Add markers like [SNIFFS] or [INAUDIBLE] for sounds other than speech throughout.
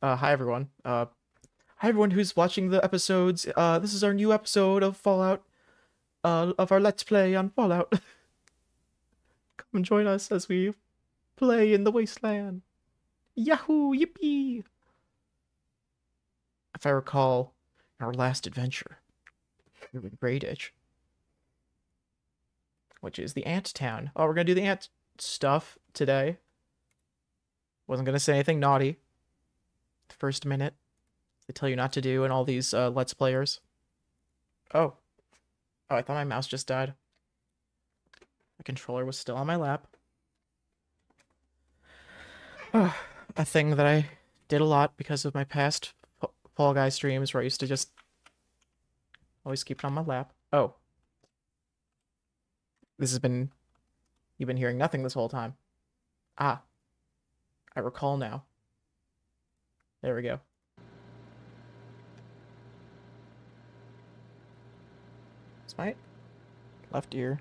Uh, hi everyone. Uh, hi everyone who's watching the episodes. Uh, this is our new episode of Fallout. Uh, of our Let's Play on Fallout. [LAUGHS] Come and join us as we play in the wasteland. Yahoo! Yippee! If I recall, our last adventure, we were in grayditch which is the Ant Town. Oh, we're gonna do the ant stuff today. Wasn't gonna say anything naughty. The first minute, they tell you not to do in all these uh, Let's Players. Oh. Oh, I thought my mouse just died. My controller was still on my lap. a thing that I did a lot because of my past Fall Guy streams where I used to just always keep it on my lap. Oh. This has been... You've been hearing nothing this whole time. Ah. I recall now. There we go. It's my left ear.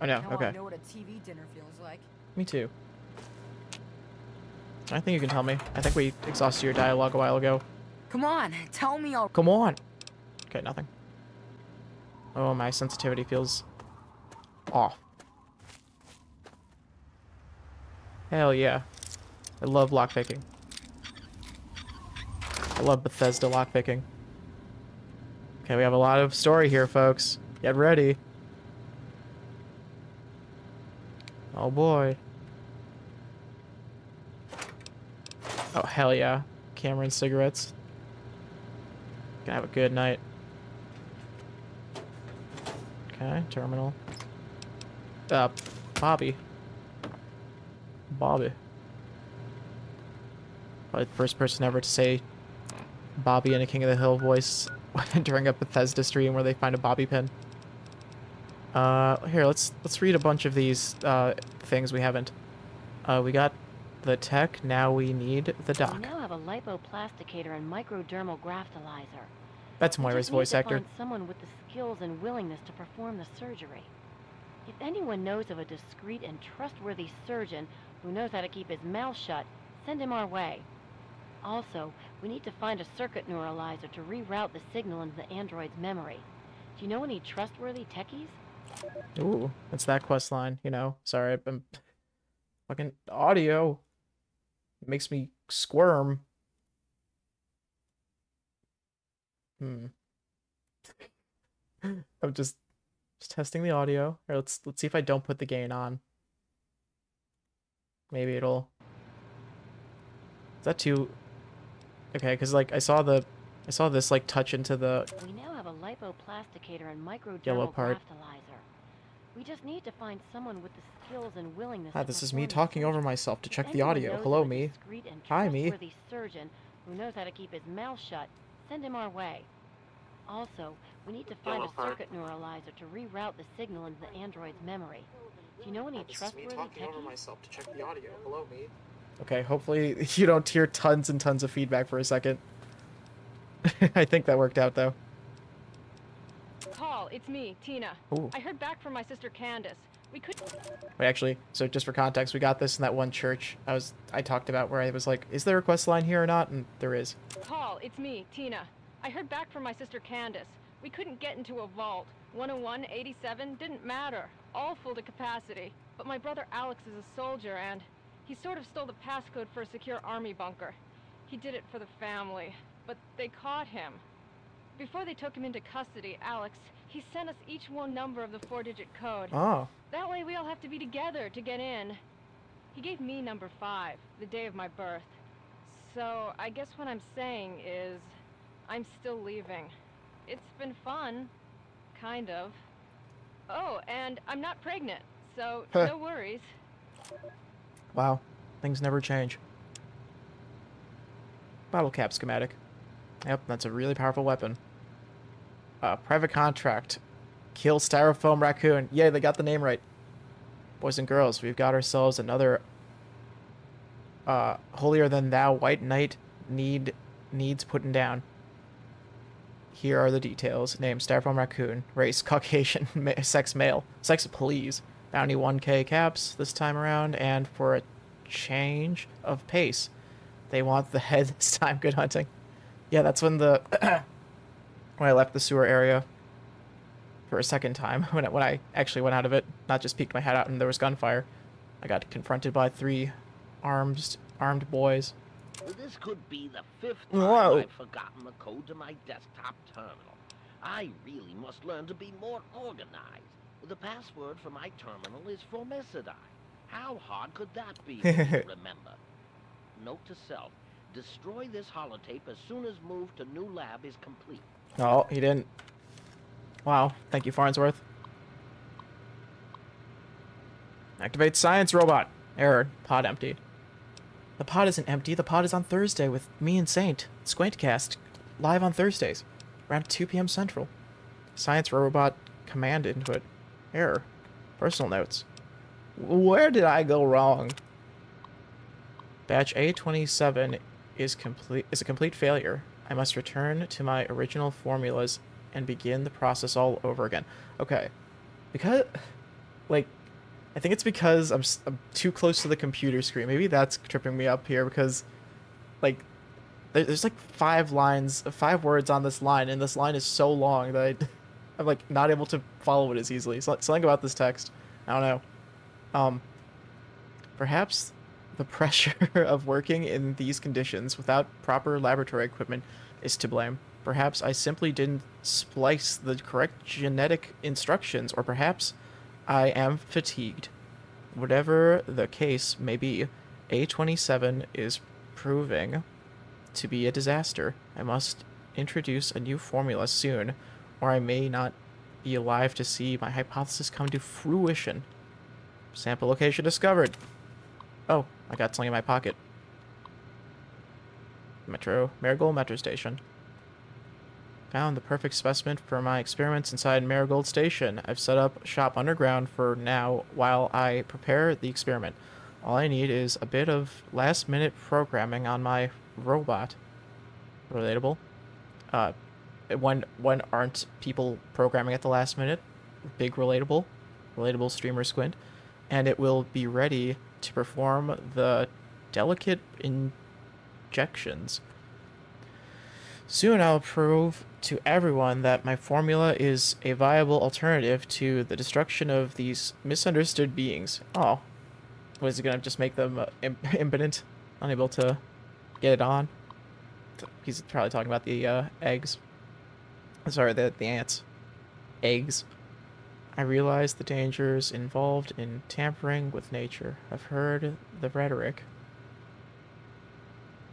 Oh no, Now okay. I know what a TV dinner feels like. Me too. I think you can tell me. I think we exhausted your dialogue a while ago. Come on, tell me all. Come on. Okay, nothing. Oh, my sensitivity feels off. Hell yeah. I love lockpicking. I love Bethesda lockpicking. Okay, we have a lot of story here, folks. Get ready. Oh boy. Oh, hell yeah. Cameron cigarettes. Gonna have a good night. Okay, terminal. Uh, Bobby. Bobby. Probably the first person ever to say Bobby in a King of the Hill voice [LAUGHS] during a Bethesda stream where they find a Bobby pin. Uh, here, let's let's read a bunch of these uh, things we haven't. Uh, we got the tech, now we need the doc. We now have a lipoplasticator and microdermal graftalizer. That's Moira's voice to actor. Find someone with the skills and willingness to perform the surgery. If anyone knows of a discreet and trustworthy surgeon who knows how to keep his mouth shut, send him our way. Also, we need to find a circuit neuralizer to reroute the signal into the android's memory. Do you know any trustworthy techies? Ooh, that's that quest line, you know. Sorry, I'm fucking audio. It makes me squirm. Hmm. [LAUGHS] I'm just just testing the audio. Here, let's let's see if I don't put the gain on. Maybe it'll. Is that too? Okay, because like I saw the, I saw this like touch into the. We now have a lipoplasticator and microdermal Yellow part. We just need to find someone with the skills and willingness. Ah, to this is me talking over myself to check the audio. Hello, me. discreet and Hi, me. trustworthy surgeon who knows how to keep his mouth shut, send him our way. Also, we need to find Yellow a part. circuit neuralizer to reroute the signal into the android's memory. Do you know any trustworthy techies? myself to check the audio. Hello, me. Okay, hopefully [LAUGHS] you don't hear tons and tons of feedback for a second. [LAUGHS] I think that worked out though. Paul, it's me, Tina. Ooh. I heard back from my sister Candace. We could. Wait, actually, so just for context, we got this in that one church I was I talked about where I was like, is there a quest line here or not? And there is. Paul, it's me, Tina. I heard back from my sister Candace. We couldn't get into a vault. 101, 87, didn't matter. All full to capacity. But my brother Alex is a soldier and he sort of stole the passcode for a secure army bunker. He did it for the family, but they caught him. Before they took him into custody, Alex, he sent us each one number of the four-digit code. Oh, That way we all have to be together to get in. He gave me number five, the day of my birth. So I guess what I'm saying is, I'm still leaving. It's been fun. Kind of. Oh, and I'm not pregnant, so no worries. Wow, things never change. Bottle cap schematic. Yep, that's a really powerful weapon. Uh, private contract. Kill styrofoam raccoon. Yay, they got the name right. Boys and girls, we've got ourselves another uh holier than thou white knight need needs putting down. Here are the details. Name styrofoam raccoon. Race [LAUGHS] Caucasian. Sex male. Sex please. Bounty 1k caps this time around and for a change of pace. They want the [LAUGHS] head this time. Good hunting. Yeah, that's when the [CLEARS THROAT] when I left the sewer area for a second time [LAUGHS] when I, when I actually went out of it, not just peeked my head out and there was gunfire. I got confronted by three armed armed boys. Oh, this could be the fifth time Whoa. I've forgotten the code to my desktop terminal. I really must learn to be more organized. The password for my terminal is Formicidae. How hard could that be [LAUGHS] to remember? Note to self, destroy this holotape as soon as move to new lab is complete. Oh, he didn't. Wow, thank you, Farnsworth. Activate science robot. Error. Pod empty. The pod isn't empty. The pod is on Thursday with me and Saint. Squintcast. Live on Thursdays. Around 2 p.m. Central. Science robot command input. Error. Personal notes. Where did I go wrong? Batch A27 is complete is a complete failure. I must return to my original formulas and begin the process all over again. Okay. Because like I think it's because I'm, I'm too close to the computer screen. Maybe that's tripping me up here because like there, there's like five lines, five words on this line and this line is so long that I, I'm like not able to follow it as easily. So, something about this text. I don't know. Um perhaps the pressure [LAUGHS] of working in these conditions without proper laboratory equipment is to blame. Perhaps I simply didn't splice the correct genetic instructions, or perhaps I am fatigued. Whatever the case may be, A27 is proving to be a disaster. I must introduce a new formula soon, or I may not be alive to see my hypothesis come to fruition. Sample location discovered. Oh, I got something in my pocket. Metro, Marigold Metro Station. Found the perfect specimen for my experiments inside Marigold Station. I've set up shop underground for now while I prepare the experiment. All I need is a bit of last minute programming on my robot. Relatable. Uh, when when aren't people programming at the last minute? Big relatable. Relatable streamer squint. And it will be ready to perform the delicate injections. Soon I'll prove to everyone that my formula is a viable alternative to the destruction of these misunderstood beings. Oh. What is it gonna just make them uh, imp- [LAUGHS] impotent? Unable to get it on? He's probably talking about the uh, eggs. Sorry, the, the ants. Eggs. I realize the dangers involved in tampering with nature. I've heard the rhetoric.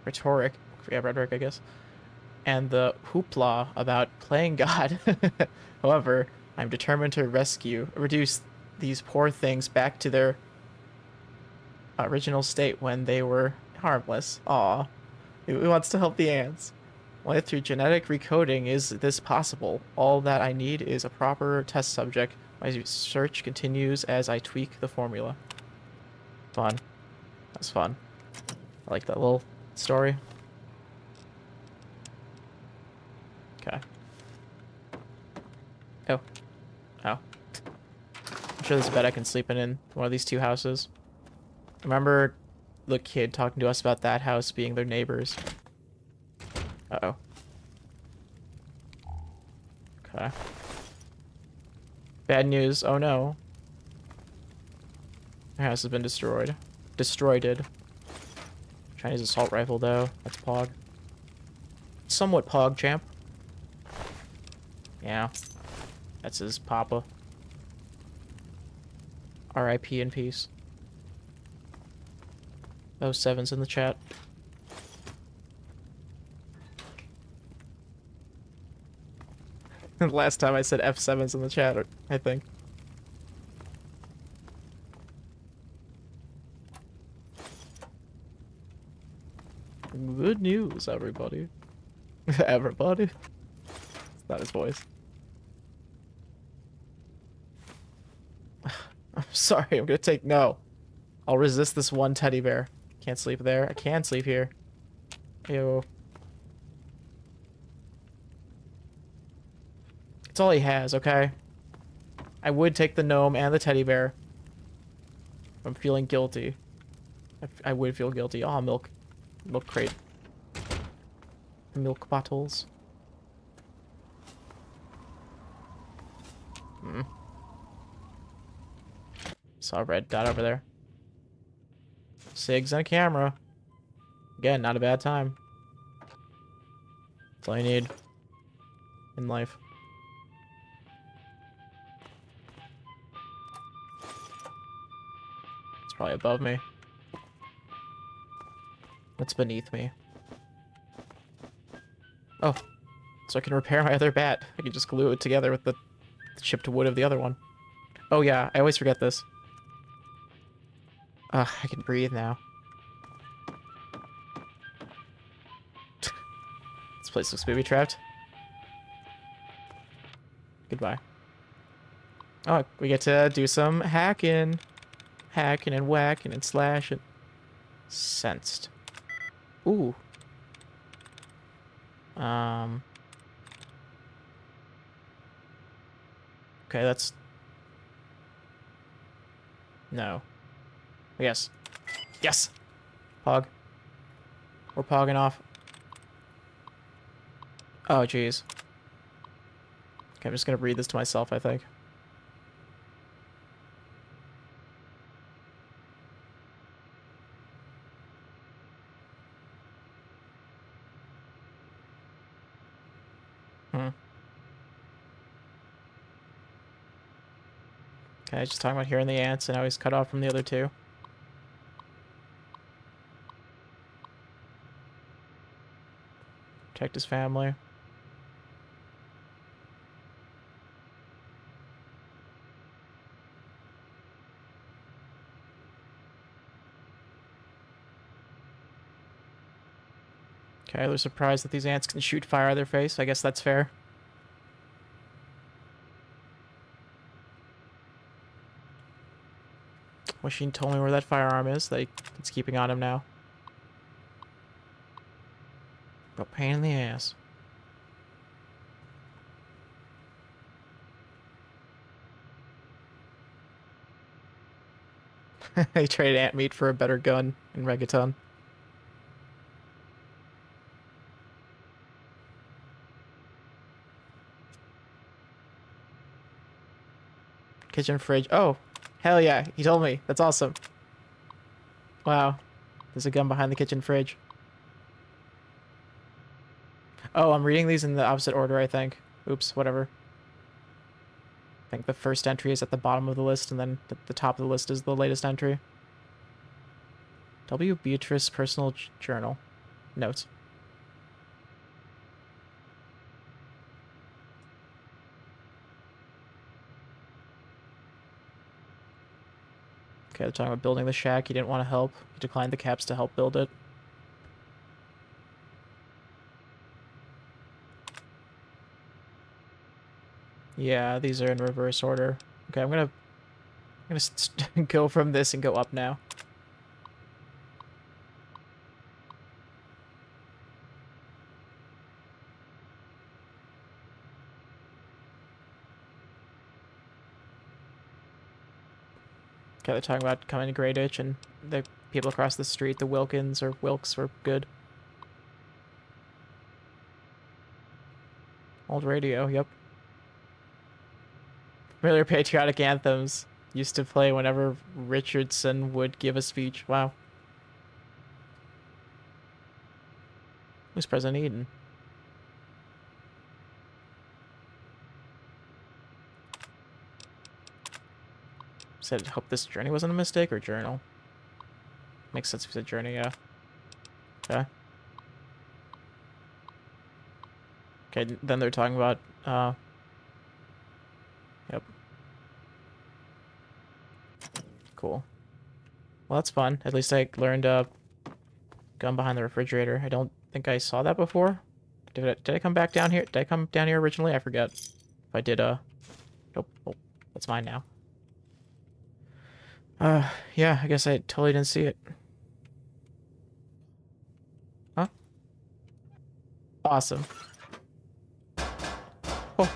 Rhetoric. Yeah, rhetoric, I guess. And the hoopla about playing God. [LAUGHS] However, I'm determined to rescue, reduce these poor things back to their original state when they were harmless. Aw. He wants to help the ants. Only through genetic recoding is this possible. All that I need is a proper test subject. My search continues as I tweak the formula. Fun. That's fun. I like that little story. Okay. Oh. Oh. I'm sure there's a bed I can sleep in in one of these two houses. Remember the kid talking to us about that house being their neighbors. Uh-oh. Okay. Bad news. Oh no. Their house has been destroyed. Destroyed. Chinese assault rifle though. That's Pog. Somewhat Pog, champ. Yeah. That's his papa. R.I.P. in peace. Oh, seven's in the chat. [LAUGHS] Last time I said F7's in the chat, I think. Good news, everybody. [LAUGHS] everybody? It's not his voice. [SIGHS] I'm sorry, I'm gonna take no. I'll resist this one teddy bear. Can't sleep there. I can sleep here. Ew. It's all he has, okay? I would take the gnome and the teddy bear. I'm feeling guilty. I, would feel guilty. Oh, milk. Milk crate. Milk bottles. Hmm. Saw a red dot over there. Sigs and a camera. Again, not a bad time. That's all you need in life. Probably above me. What's beneath me? Oh, so I can repair my other bat. I can just glue it together with the, chipped wood of the other one. Oh yeah, I always forget this. Ugh, I can breathe now. [LAUGHS] this place looks booby trapped. Goodbye. Oh, we get to do some hacking. Hacking and whacking and slashing. Sensed. Ooh. Um. Okay, that's... No. Yes. Yes! Pog. We're pogging off. Oh, jeez. Okay, I'm just gonna read this to myself, I think. Hmm. Okay, just talking about hearing the ants and how he's cut off from the other two. Protect his family. Okay, they're surprised that these ants can shoot fire out of their face. I guess that's fair. He told me where that firearm is he- it's keeping on him now. But pain in the ass. [LAUGHS] he traded ant meat for a better gun in Megaton. Kitchen fridge. Oh, hell yeah. He told me. That's awesome. Wow. There's a gun behind the kitchen fridge. Oh, I'm reading these in the opposite order, I think. Oops, whatever. I think the first entry is at the bottom of the list, and then the, the top of the list is the latest entry. W. Beatrice Personal Journal. Notes. Okay, they're talking about building the shack. He didn't want to help. He declined the caps to help build it. Yeah, these are in reverse order. Okay, I'm gonna, I'm gonna [LAUGHS] go from this and go up now. They're talking about coming to Ditch, and the people across the street, the Wilkins or Wilkes, were good. Old radio, yep. Familiar patriotic anthems used to play whenever Richardson would give a speech. Wow. Who's President Eden? Said, hope this journey wasn't a mistake or journal. Makes sense if it's a journey, yeah. Okay. Okay, then they're talking about, uh... Yep. Cool. Well, that's fun. At least I learned, uh... Gun behind the refrigerator. I don't think I saw that before. Did I, did I come back down here? Did I come down here originally? I forget. If I did, uh... Nope. Oh, that's mine now. Uh, yeah, I guess I totally didn't see it. Huh? Awesome. Oh.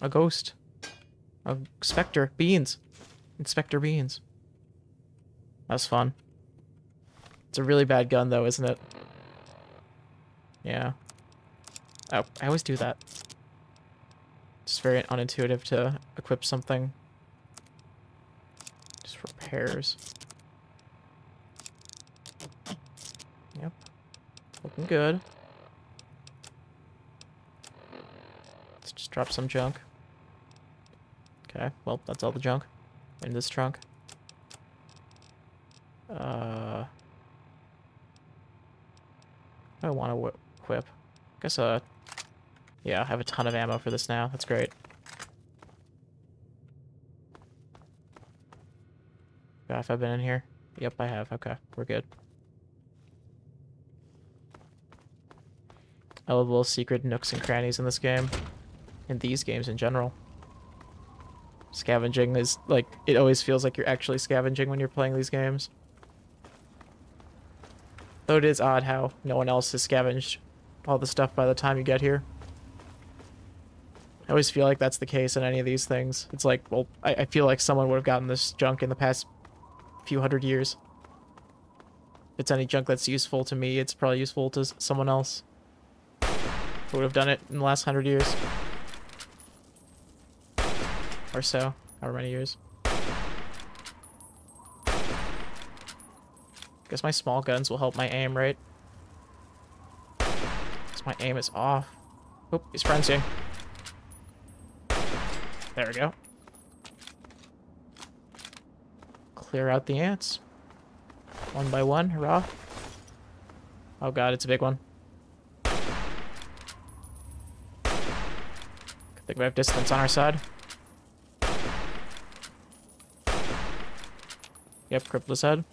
A ghost. A specter. Beans. Inspector Beans. That's fun. It's a really bad gun, though, isn't it? Yeah. Oh, I always do that. It's very unintuitive to equip something. Repairs. Yep. Looking good. Let's just drop some junk. Okay, well, that's all the junk in this trunk. Uh, I want to equip. I Guess uh, yeah, I have a ton of ammo for this now. That's great. If I've been in here. Yep, I have. Okay, we're good. I love little secret nooks and crannies in this game. In these games in general. Scavenging is, like, it always feels like you're actually scavenging when you're playing these games. Though it is odd how no one else has scavenged all the stuff by the time you get here. I always feel like that's the case in any of these things. It's like, well, I, I feel like someone would have gotten this junk in the past few hundred years. If it's any junk that's useful to me, it's probably useful to someone else. Who would have done it in the last hundred years. Or so, however many years. Guess my small guns will help my aim, right? Guess my aim is off. Oop, he's frenzying. There we go. Clear out the ants. One by one, hurrah. Oh god, it's a big one. I think we have distance on our side. Yep, Crippler's head.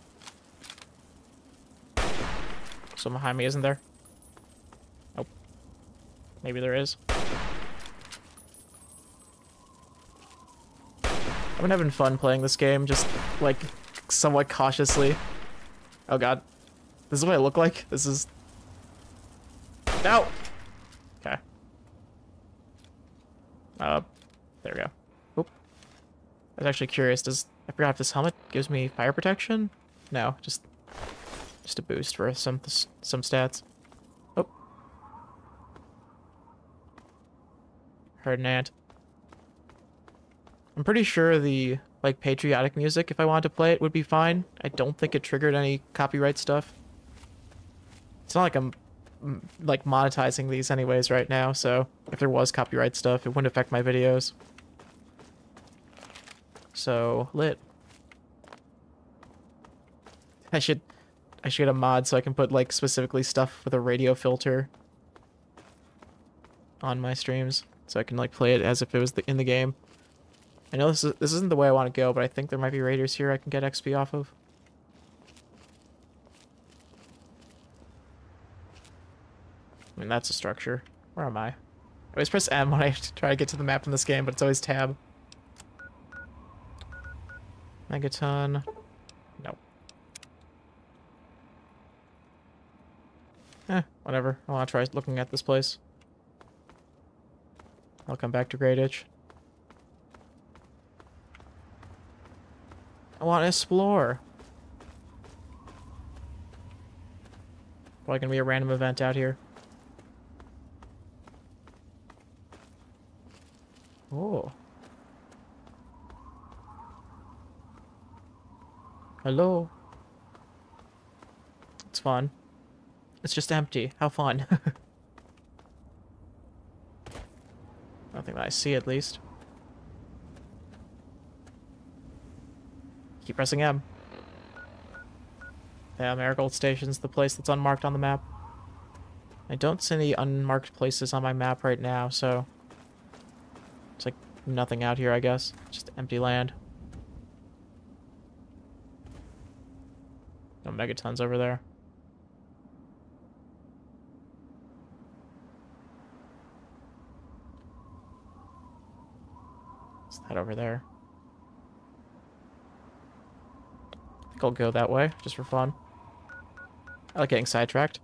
Someone behind me, isn't there? Oh. Maybe there is. I've been having fun playing this game, just, like, somewhat cautiously. Oh god. This is what I look like? This is... No! Okay. Uh, there we go. Oop. I was actually curious, does... I forgot if this helmet gives me fire protection? No, just just a boost for some some stats. Oh. Heard an ant. I'm pretty sure the like patriotic music, if I wanted to play it, would be fine. I don't think it triggered any copyright stuff. It's not like I'm like monetizing these anyways right now, so if there was copyright stuff, it wouldn't affect my videos. So, lit. I should I should get a mod so I can put like specifically stuff with a radio filter on my streams, so I can like play it as if it was the, in the game. I know this is this isn't the way I want to go, but I think there might be raiders here I can get XP off of. I mean, that's a structure. Where am I? I always press M when I [LAUGHS] try to get to the map in this game, but it's always tab. Megaton. Nope. Eh, whatever. I want to try looking at this place. I'll come back to Grayditch. I want to explore. Probably gonna be a random event out here. Oh. Hello. It's fun. It's just empty. How fun. [LAUGHS] Nothing that I see, at least. Keep pressing M. Yeah, Marigold Station's the place that's unmarked on the map. I don't see any unmarked places on my map right now, so... It's like nothing out here, I guess. Just empty land. No megatons over there. that over there. I think I'll go that way, just for fun. I like getting sidetracked.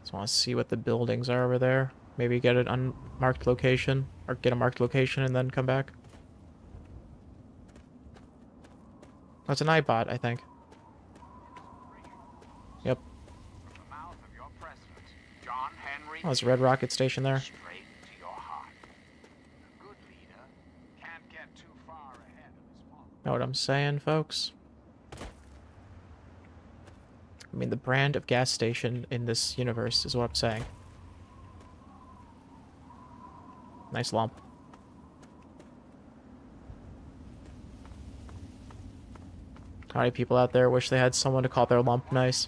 Just want to see what the buildings are over there. Maybe get an unmarked location, or get a marked location and then come back. That's an Eyebot, I think. Yep. The mouth of your president, John Henry. Oh, there's a Red Rocket station there. Straight to your heart. A good leader can't get too far ahead of his followers. Know what I'm saying, folks? I mean, the brand of gas station in this universe is what I'm saying. Nice lump. How many people out there wish they had someone to call their lump nice?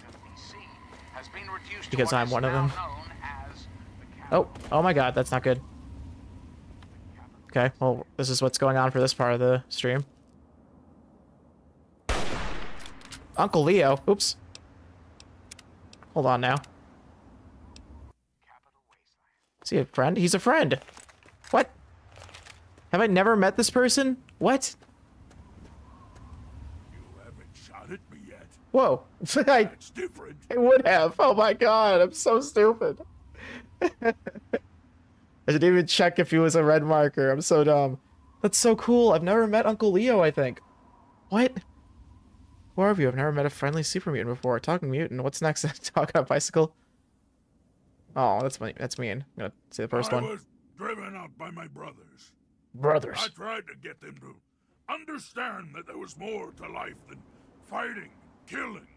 Because I'm one of them. Oh, oh my god, that's not good. Okay, well, this is what's going on for this part of the stream. Uncle Leo, oops. Hold on now. Is he a friend? He's a friend. What? Have I never met this person? What? You haven't shot at me yet. Whoa. [LAUGHS] I, That's different. I would have. Oh my god, I'm so stupid. [LAUGHS] I didn't even check if he was a red marker. I'm so dumb. That's so cool. I've never met Uncle Leo, I think. What? Who are you? I've never met a friendly super mutant before. Talking mutant. What's next? [LAUGHS] Talk on a bicycle. Oh, that's me. That's mean. I'm gonna say the first I one. was driven out by my brothers. Brothers. I tried to get them to understand that there was more to life than fighting, killing.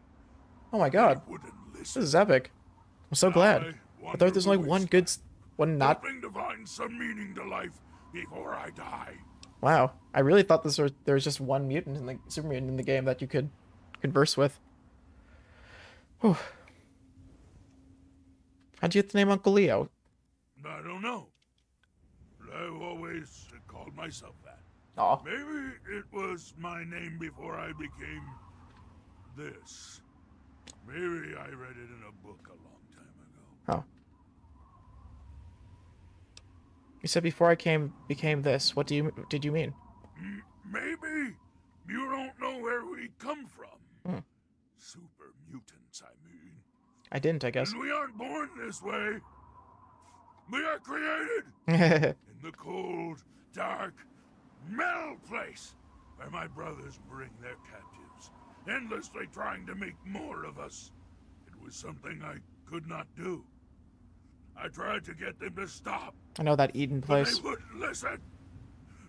Oh my god. This is epic. I'm so glad. I I thought there's only one good, one not. hoping to find some meaning to life before I die. Wow, I really thought this was there was just one mutant in the super mutant in the game that you could converse with. Whew. How'd you get the name Uncle Leo? I don't know. I've always called myself that. Aw. Maybe it was my name before I became this. Maybe I read it in a book a long time ago. Oh. You said before I came became this. What do you did you mean? Maybe you don't know where we come from. Hmm. Super mutants, I mean. I didn't, I guess. And we aren't born this way. We are created [LAUGHS] in the cold, dark, metal place where my brothers bring their captives, endlessly trying to make more of us. It was something I could not do. I tried to get them to stop, I know that Eden but place. they wouldn't listen.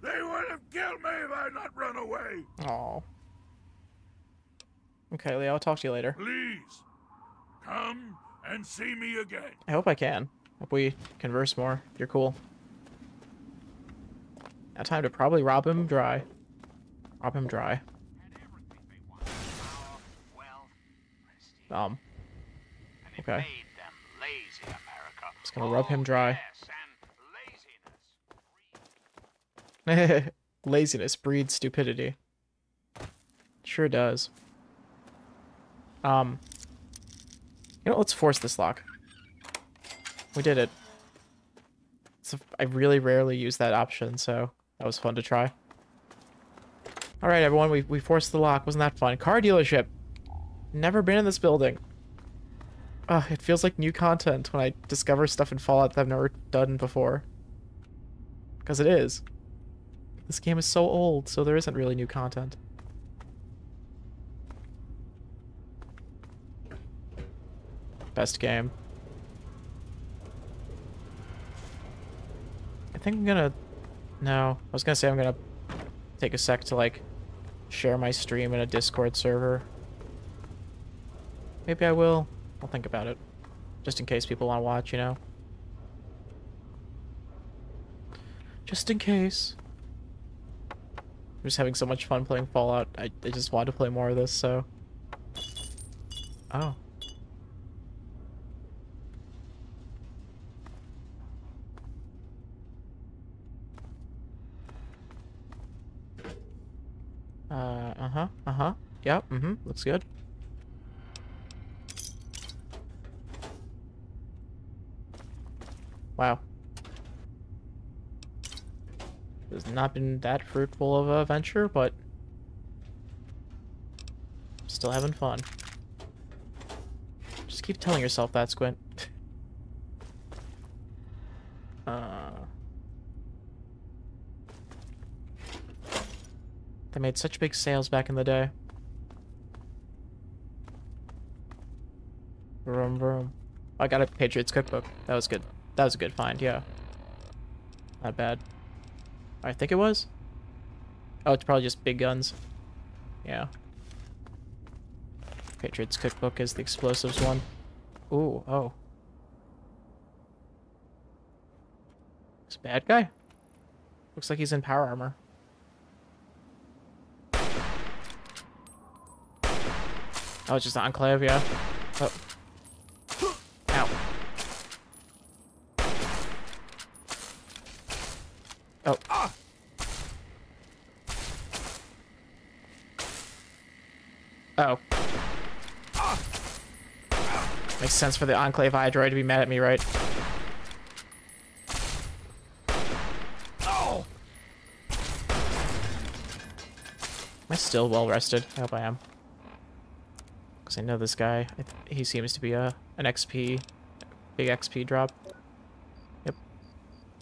They would have killed me if I had not run away. Oh. Okay, Leo. I'll talk to you later. Please, come and see me again. I hope I can. Hope we converse more. You're cool. Now time to probably rob him dry. Rob him dry. Had everything they wanted. Power, wealth, prestige. Um, okay. made them lazy, America. Just gonna rub him dry. Yes, laziness. breeds laziness breeds stupidity. Sure does. Um, you know, let's force this lock. We did it. So I really rarely use that option, so that was fun to try. All right, everyone, we we forced the lock. Wasn't that fun? Car dealership. Never been in this building. Ugh, it feels like new content when I discover stuff in Fallout that I've never done before. Because it is. This game is so old, so there isn't really new content. Best game. I think I'm gonna... No, I was gonna say I'm gonna take a sec to, like, share my stream in a Discord server. Maybe I will. I'll think about it. Just in case people want to watch, you know? Just in case. I'm just having so much fun playing Fallout. I, I just wanted to play more of this, so. Oh. Uh, uh-huh, Yep, mm-hmm, looks good. Wow. Has not been that fruitful of a venture, but still having fun. Just keep telling yourself that, Squint. [LAUGHS] uh, they made such big sales back in the day. Vroom, vroom. I got a Patriots cookbook. That was good. That was a good find, yeah. Not bad. I think it was. Oh, it's probably just big guns. Yeah. Patriots cookbook is the explosives one. Ooh, oh. This bad guy? Looks like he's in power armor. Oh, it's just the Enclave, yeah. Oh. Ow. Oh. Oh. Makes sense for the Enclave Hydroid to be mad at me, right? Am I still well rested? I hope I am. Because I know this guy, he seems to be a an XP, big XP drop. Yep.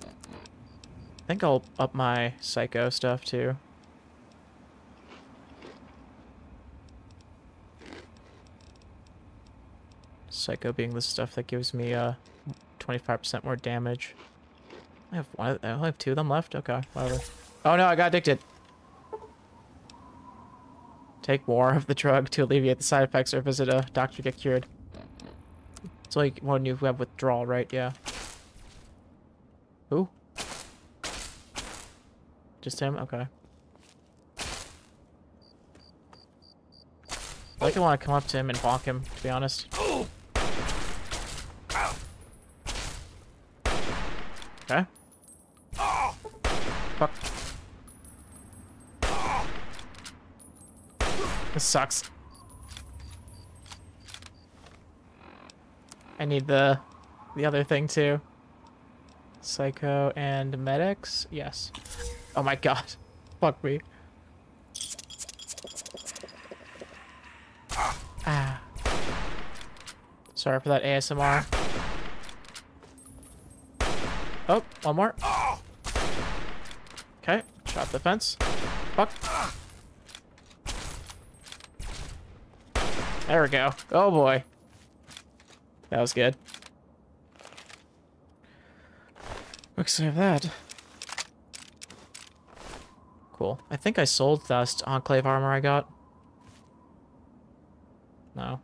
I think I'll up my Psycho stuff too. Psycho being the stuff that gives me uh 25% more damage. I have one. I only have two of them left. Okay, whatever. Oh no, I got addicted. Take more of the drug to alleviate the side effects or visit a doctor to get cured. It's like when you have withdrawal, right? Yeah. Who? Just him? Okay. I like want to come up to him and bonk him, to be honest. Okay. Fuck. This sucks. I need the the other thing too. Psycho and medics? Yes. Oh my god. [LAUGHS] Fuck me. Ah. Sorry for that ASMR. Oh, one more. Okay, shot the fence. Fuck. There we go. Oh boy. That was good. Quick save that. Cool. I think I sold that Enclave armor I got. No.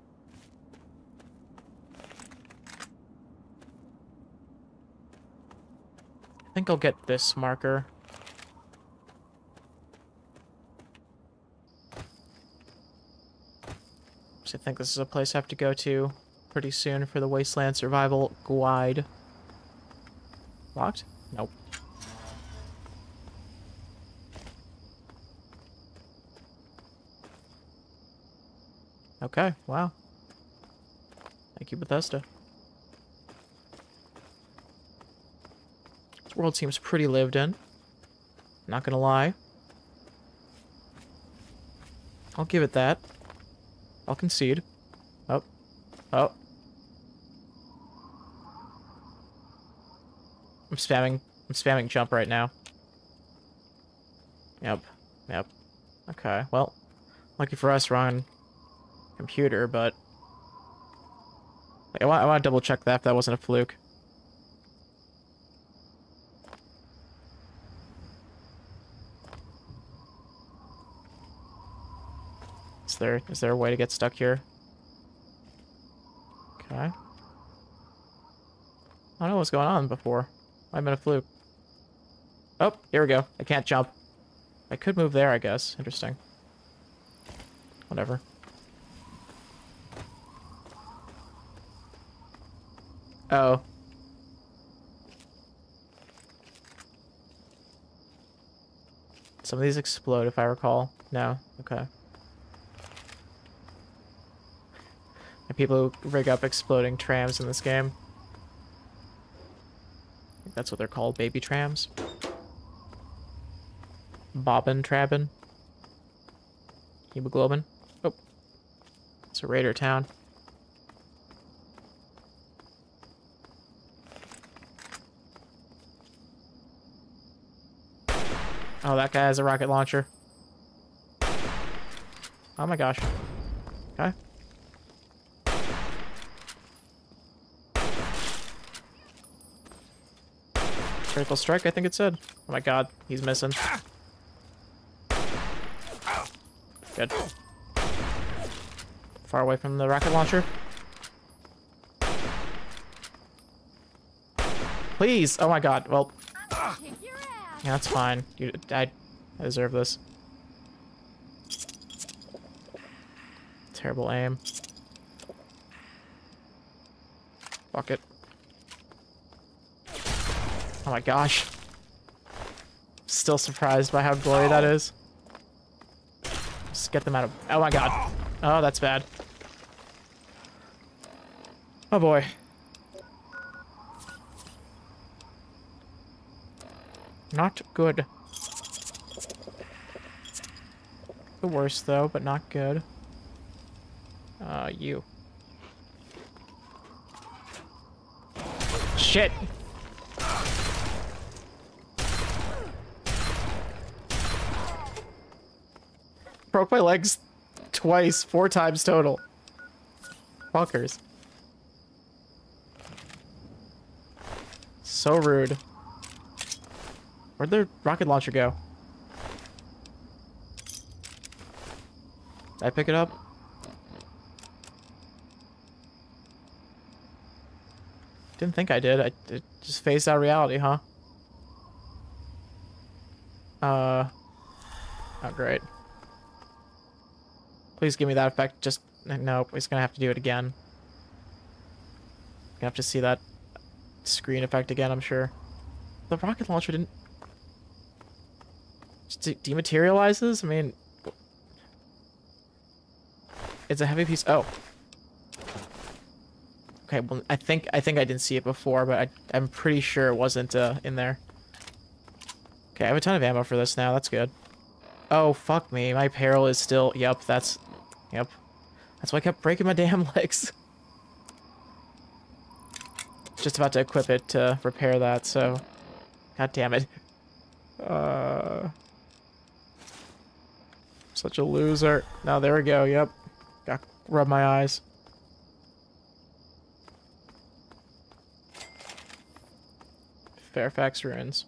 Think I'll get this marker. So I think this is a place I have to go to pretty soon for the Wasteland Survival Guide. Locked? Nope. Okay, wow. Thank you, Bethesda. World seems pretty lived in. Not gonna lie. I'll give it that. I'll concede. Oh. Oh. I'm spamming I'm spamming jump right now. Yep. Yep. Okay, well. Lucky for us, we're on computer, but... I want, I want to double check that if that wasn't a fluke. There is there a way to get stuck here? Okay. I don't know what's going on before. I've been a fluke. Oh, here we go. I can't jump. I could move there, I guess. Interesting. Whatever. Oh. Some of these explode, if I recall. No? Okay. And who rig up exploding trams in this game. That's what they're called, baby trams. Bobbin trabbin. Hemoglobin. Oh. It's a raider town. Oh, that guy has a rocket launcher. Oh my gosh. Okay. Critical strike, I think it said. Oh my god, he's missing. Good. Far away from the rocket launcher. Please! Oh my god, well... Yeah, that's fine. You, I, I deserve this. Terrible aim. Fuck it. Oh my gosh. Still surprised by how glory that is. Just get them out of... Oh my god. Oh, that's bad. Oh boy. Not good. The worst though, but not good. Uh, you. Shit! Broke my legs twice, four times total. Fuckers. So rude. Where'd the rocket launcher go? Did I pick it up? Didn't think I did. I it just phased out reality, huh? Uh. Oh, great. Please give me that effect. Just nope. He's gonna have to do it again. Gonna have to see that screen effect again. I'm sure. The rocket launcher didn't. Just de dematerializes. I mean, it's a heavy piece. Oh. Okay, well, I think I think I didn't see it before, but I, I'm pretty sure it wasn't uh, in there. Okay, I have a ton of ammo for this now. That's good. Oh, fuck me. My peril is still... Yep, that's... Yep. That's why I kept breaking my damn [LAUGHS] legs. Just about to equip it to repair that, so... God damn it. Uh... Such a loser. Now, there we go. Yep. Got rub my eyes. Fairfax Ruins.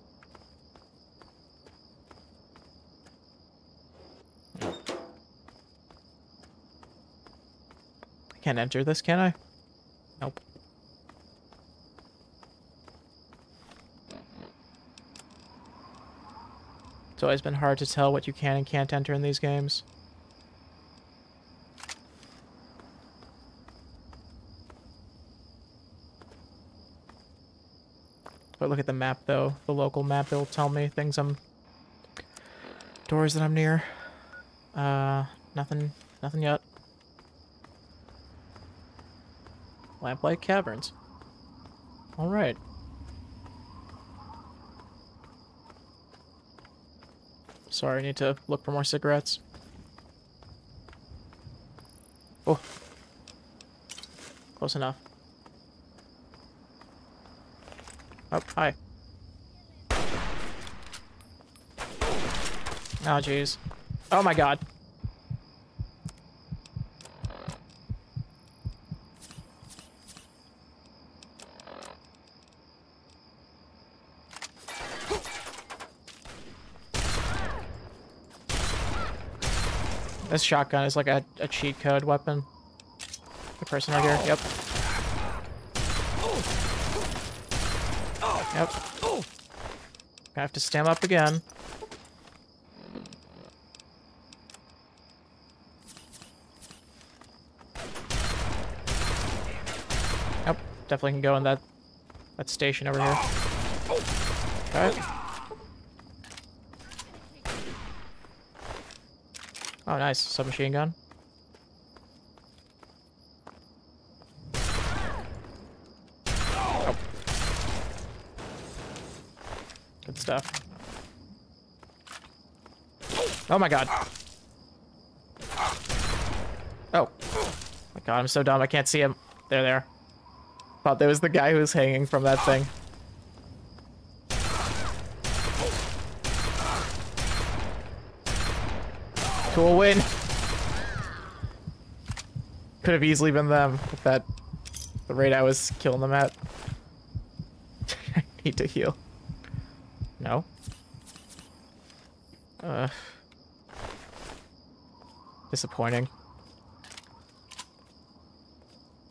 Can't enter this, can I? Nope. It's always been hard to tell what you can and can't enter in these games. But look at the map, though. The local map, it'll tell me things I'm... Doors that I'm near. Uh, nothing, nothing yet. Lamplight Caverns. Alright. Sorry, I need to look for more cigarettes. Oh. Close enough. Oh, hi. Oh, jeez. Oh my god. Shotgun is like a, a cheat code weapon. The person right here, yep. Yep. I have to stand up again. Yep, definitely can go in that that station over here. Okay. Oh, nice. Submachine gun. Oh. Good stuff. Oh my god. Oh. My god, I'm so dumb. I can't see him. There, there. Thought there was the guy who was hanging from that thing. Cool win. Could have easily been them with that the rate I was killing them at. I [LAUGHS] need to heal. No. Uh. Disappointing.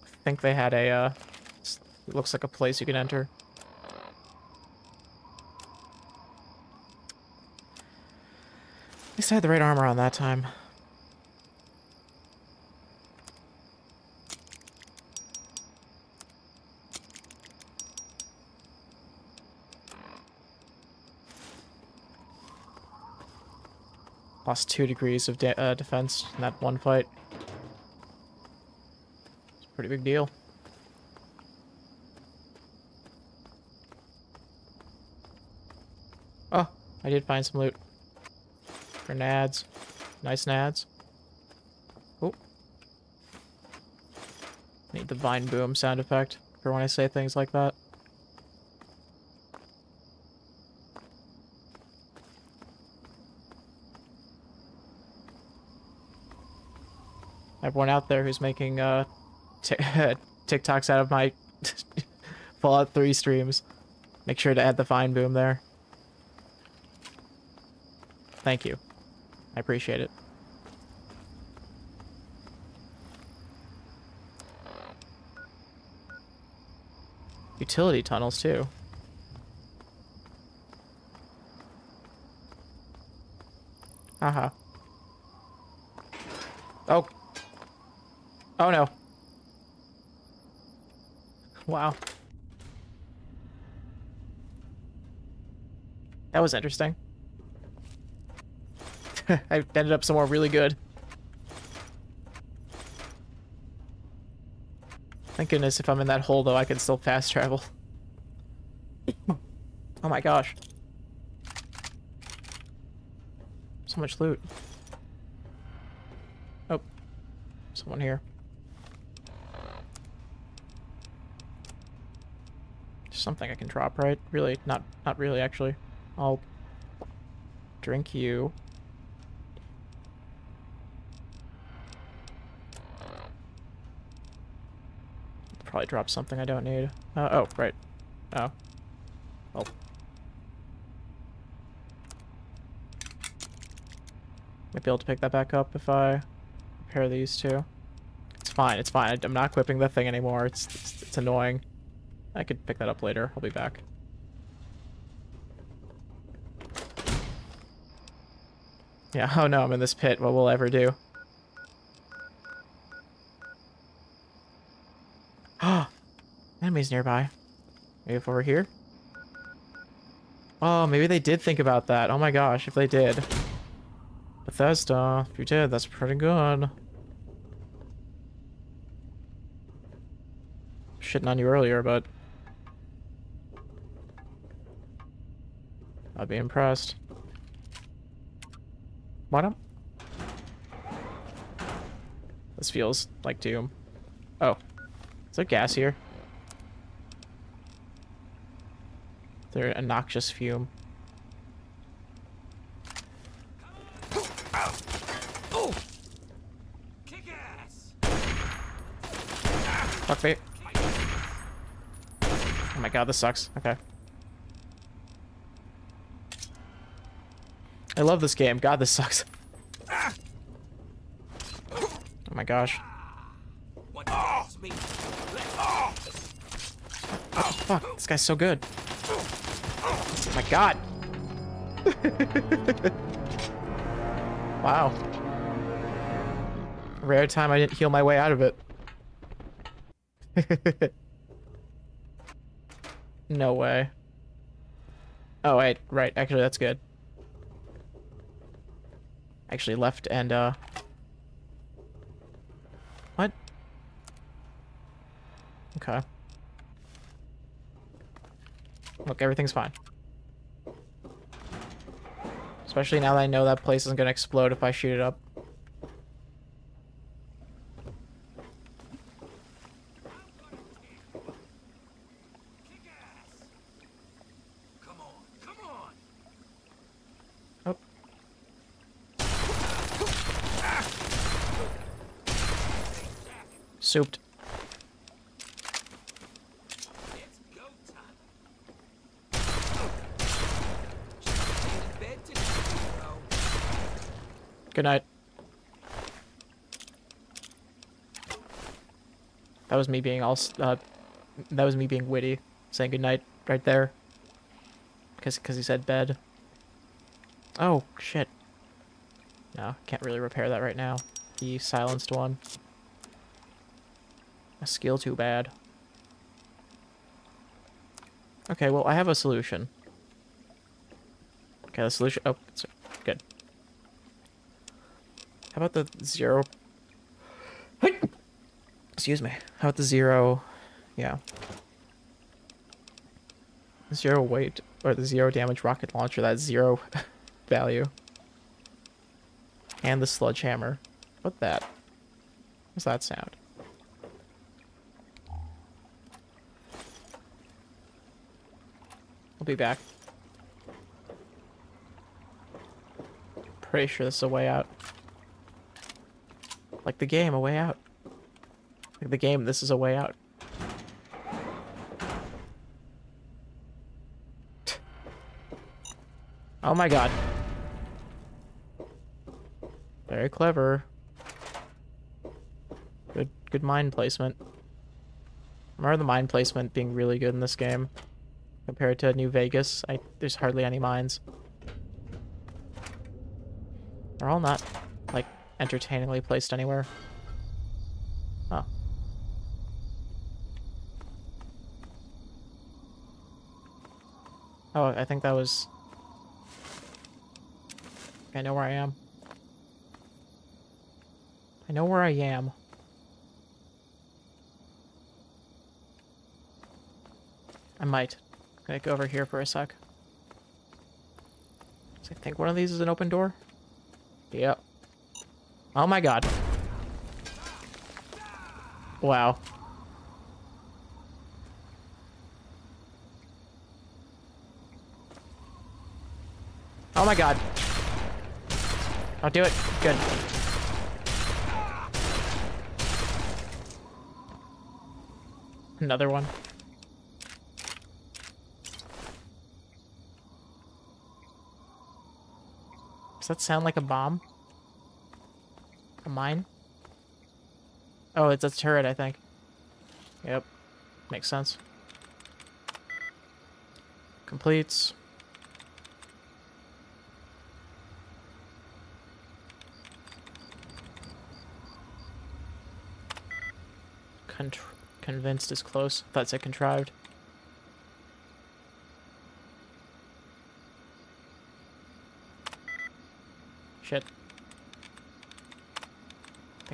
I think they had a, uh, it looks like a place you can enter. Least I had the right armor on that time. Lost two degrees of de uh, defense in that one fight. It's a pretty big deal. Oh, I did find some loot. For nads. Nice nads. Oh. Need the vine boom sound effect for when I say things like that. Everyone out there who's making uh, [LAUGHS] TikToks out of my [LAUGHS] Fallout 3 streams, make sure to add the vine boom there. Thank you. I appreciate it. Utility tunnels, too. Haha. Oh. Oh no. Wow. That was interesting. [LAUGHS] I ended up somewhere really good. Thank goodness if I'm in that hole, though, I can still fast travel. [COUGHS] oh my gosh. So much loot. Oh. Someone here. Something I can drop, right? Really? Not, not really, actually. I'll drink you. Probably drop something I don't need. Uh, oh, right. Oh. Well. Might be able to pick that back up if I pair these two. It's fine, it's fine. I'm not equipping the thing anymore. It's, it's, it's annoying. I could pick that up later. I'll be back. Yeah, [LAUGHS] oh no, I'm in this pit. What will I ever do? Ah, enemies nearby. Maybe if over here? Oh, maybe they did think about that. Oh my gosh, if they did. Bethesda, if you did, that's pretty good. Shitting on you earlier, but... I'd be impressed. Bottom? This feels like Doom. Oh. Is there gas here? Is there a noxious fume? Fuck me. Oh my god, this sucks. Okay. I love this game. God, this sucks. Oh my gosh. Fuck. This guy's so good. My god. [LAUGHS] wow. Rare time I didn't heal my way out of it. [LAUGHS] no way. Oh, wait. Right. Actually, that's good. Actually left and, uh... What? Okay. Look, everything's fine. Especially now that I know that place isn't gonna explode if I shoot it up. Souped. It's go time. Good night. That was me being all. Uh, that was me being witty, saying good night right there. Because because he said bed. Oh shit. No, can't really repair that right now. He silenced one. A skill too bad. Okay, well I have a solution. Okay, the solution. Oh, it's. How about the zero? Excuse me. How about the zero? Yeah. Zero weight or the zero damage rocket launcher. That zero [LAUGHS] value. And the sledgehammer. What that? What's that sound? I'll be back. Pretty sure this is a way out. Like the game, a way out. Like the game, this is a way out. [SIGHS] Oh my god. Very clever. Good good mind placement. Remember the mind placement being really good in this game. Compared to New Vegas, I there's hardly any mines. They're all not, entertainingly placed anywhere. Oh. Oh, I think that was... I know where I am. I know where I am. I might. Gonna go over here for a sec. I think one of these is an open door. Yep. Oh my god. Wow. Oh my god. I'll do it. Good. Another one. Does that sound like a bomb? A mine? Oh, it's a turret, I think. Yep. Makes sense. Completes. Contr convinced is close. Thought it contrived. Shit.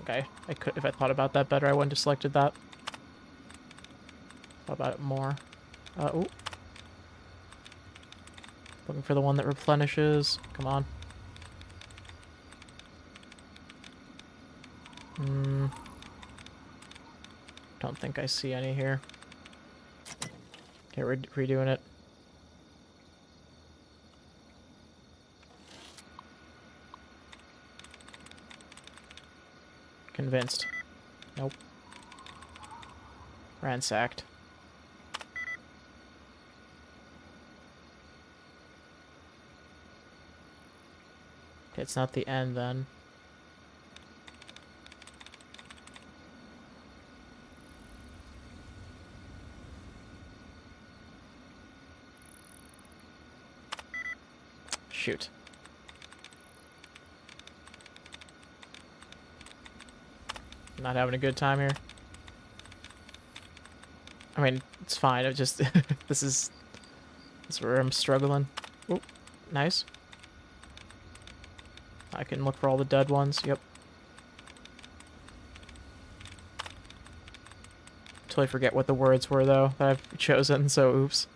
Think I, I could, if I thought about that better, I wouldn't have selected that. Thought about it more. Uh, ooh. Looking for the one that replenishes. Come on. Hmm. Don't think I see any here. Okay, redoing it. Convinced. Nope. Ransacked. Okay, it's not the end then. Shoot. Not having a good time here. I mean, it's fine. I just [LAUGHS] this is this is where I'm struggling. Oh, nice. I can look for all the dead ones. Yep. Totally forget what the words were though that I've [LAUGHS] chosen. So oops.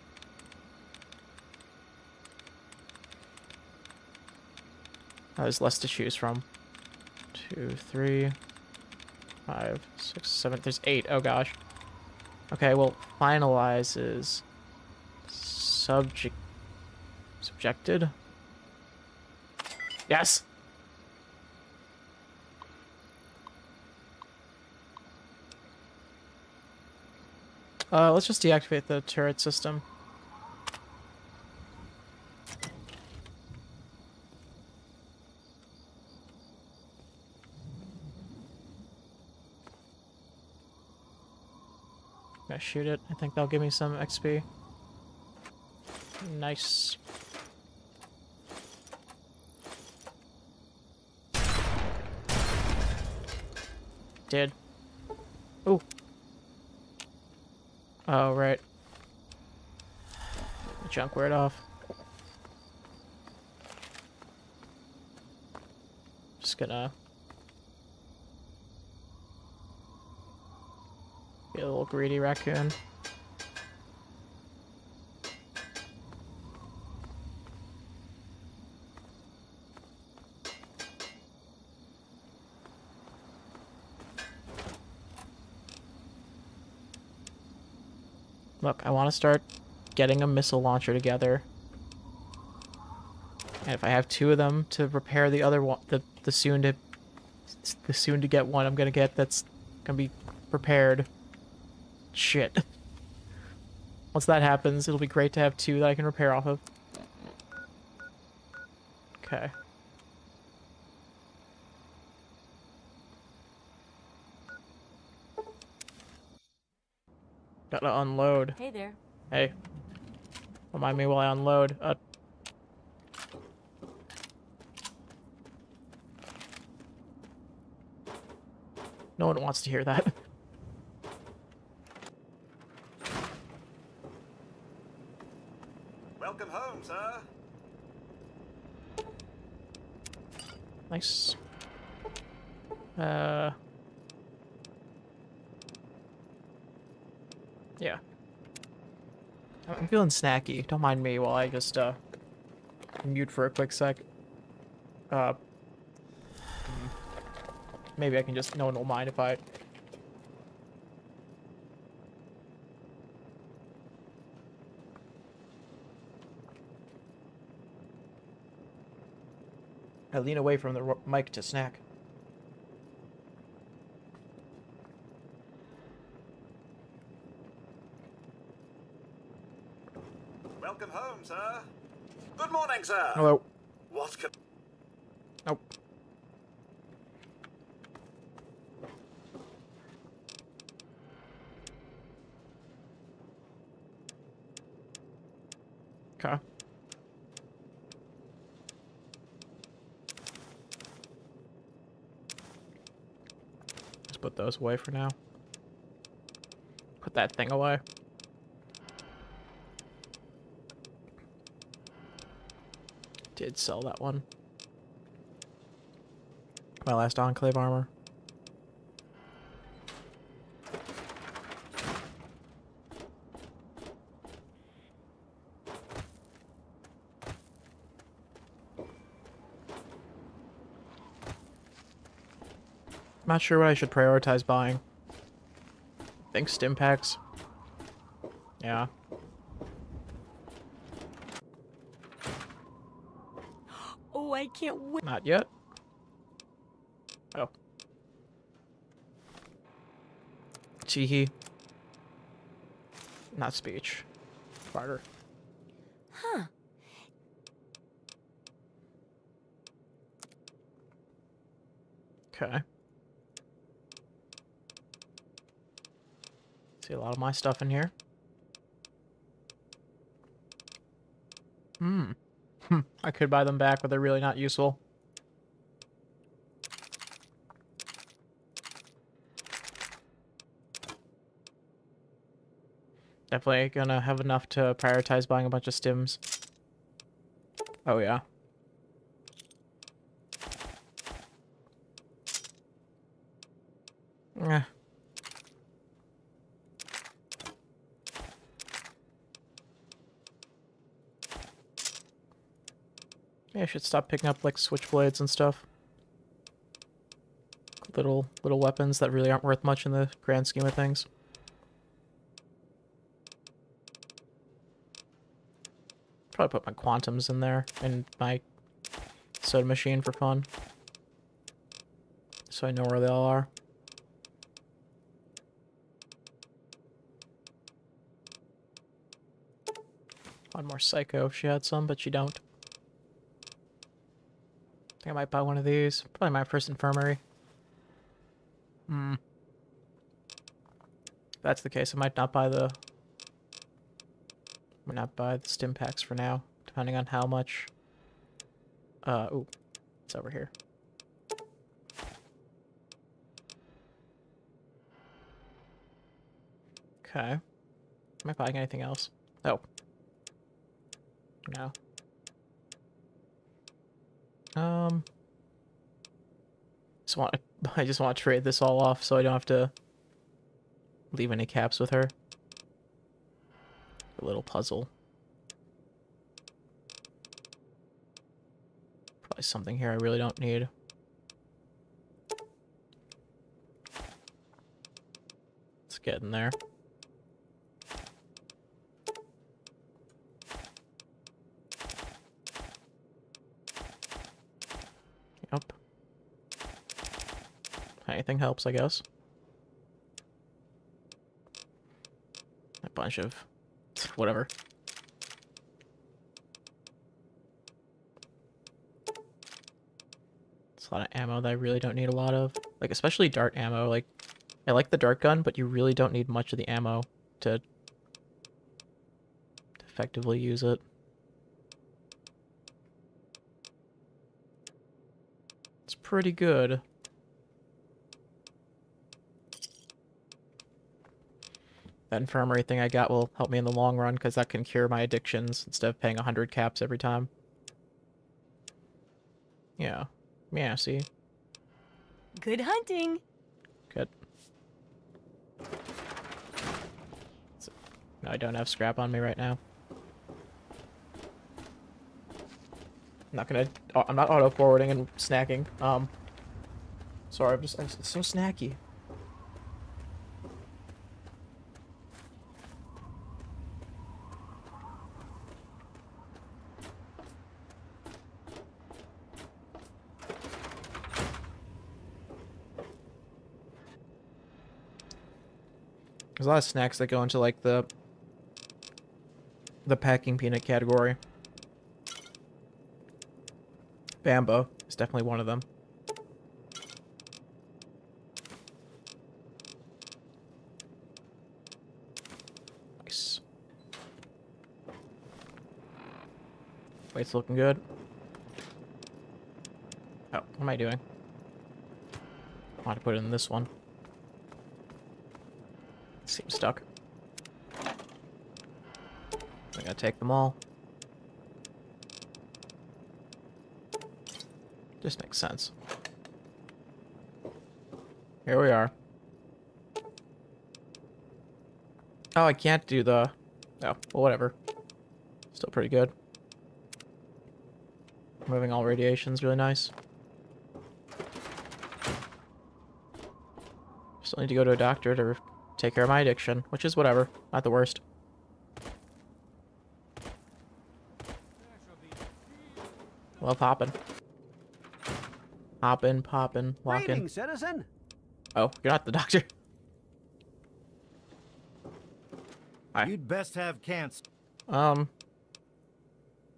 Oh, there's less to choose from. Two, three, five, six, seven. There's eight. Oh gosh. Okay, well, finalize is subject subjected. Yes. Uh, let's just deactivate the turret system. Shoot it. I think that'll give me some XP. Nice. Did. Ooh. Oh, right. Junk word off. Just gonna be a little greedy raccoon. Look, I want to start getting a missile launcher together. And if I have two of them to repair the other one, the, the soon to the soon to get one I'm gonna get that's gonna be prepared. Shit. Once that happens, it'll be great to have two that I can repair off of. Okay. Gotta unload. Hey there. Hey. Remind me while I unload. Uh, no one wants to hear that. [LAUGHS] Welcome sir. nice. Uh. Yeah. I'm feeling snacky. Don't mind me while I just, uh, mute for a quick sec. Uh, hmm. maybe I can just, no one will mind if I... I lean away from the mic to snack. Welcome home, sir. Good morning, sir. Hello. What can... Nope. Okay. Let's put those away for now. Put that thing away. Did sell that one. My last Enclave armor. Not sure what I should prioritize buying. I think stim packs. Yeah. Oh, I can't wait. Not yet. Oh. Teehee. Not speech. Barter. Huh. Okay. A lot of my stuff in here. Hmm. Hmm. I could buy them back, but they're really not useful. Definitely gonna have enough to prioritize buying a bunch of stims. Oh yeah. Eh. Yeah, I should stop picking up like switchblades and stuff. Little little weapons that really aren't worth much in the grand scheme of things. Probably put my quantums in there and my soda machine for fun. So I know where they all are. One more psycho if she had some, but she don't. I think I might buy one of these. Probably my first infirmary. Hmm. If that's the case, I might not buy the... Might not buy the stim packs for now, depending on how much... Uh, ooh, it's over here. Okay. Am I buying anything else? Oh. No. Um. Just want [LAUGHS] I just want to trade this all off so I don't have to leave any caps with her. A little puzzle. Probably something here I really don't need. It's getting there. Yep. Anything helps, I guess. A bunch of [SNIFFS] whatever. It's a lot of ammo that I really don't need a lot of. Like, especially dart ammo. Like, I like the dart gun, but you really don't need much of the ammo to, to effectively use it. It's pretty good. That infirmary thing I got will help me in the long run because that can cure my addictions instead of paying 100 caps every time. Yeah. Yeah, see? Good hunting. Good. So- no, I don't have scrap on me right now. I'm not gonna. I'm not auto forwarding and snacking. Um. Sorry, I'm just. I'm so snacky. A lot of snacks that go into like the the packing peanut category. Bamba is definitely one of them. Nice. Weight's looking good. Oh, what am I doing? I want to put it in this one. Seems stuck. I gotta take them all. Just makes sense. Here we are. Oh, I can't do the... Oh, well, whatever. Still pretty good. Removing all radiation's really nice. Still need to go to a doctor to take care of my addiction, which is whatever. Not the worst. Well, poppin'. Poppin', poppin', walking. Citizen. Oh, you're not the doctor. Hi. You'd best have cans. Um,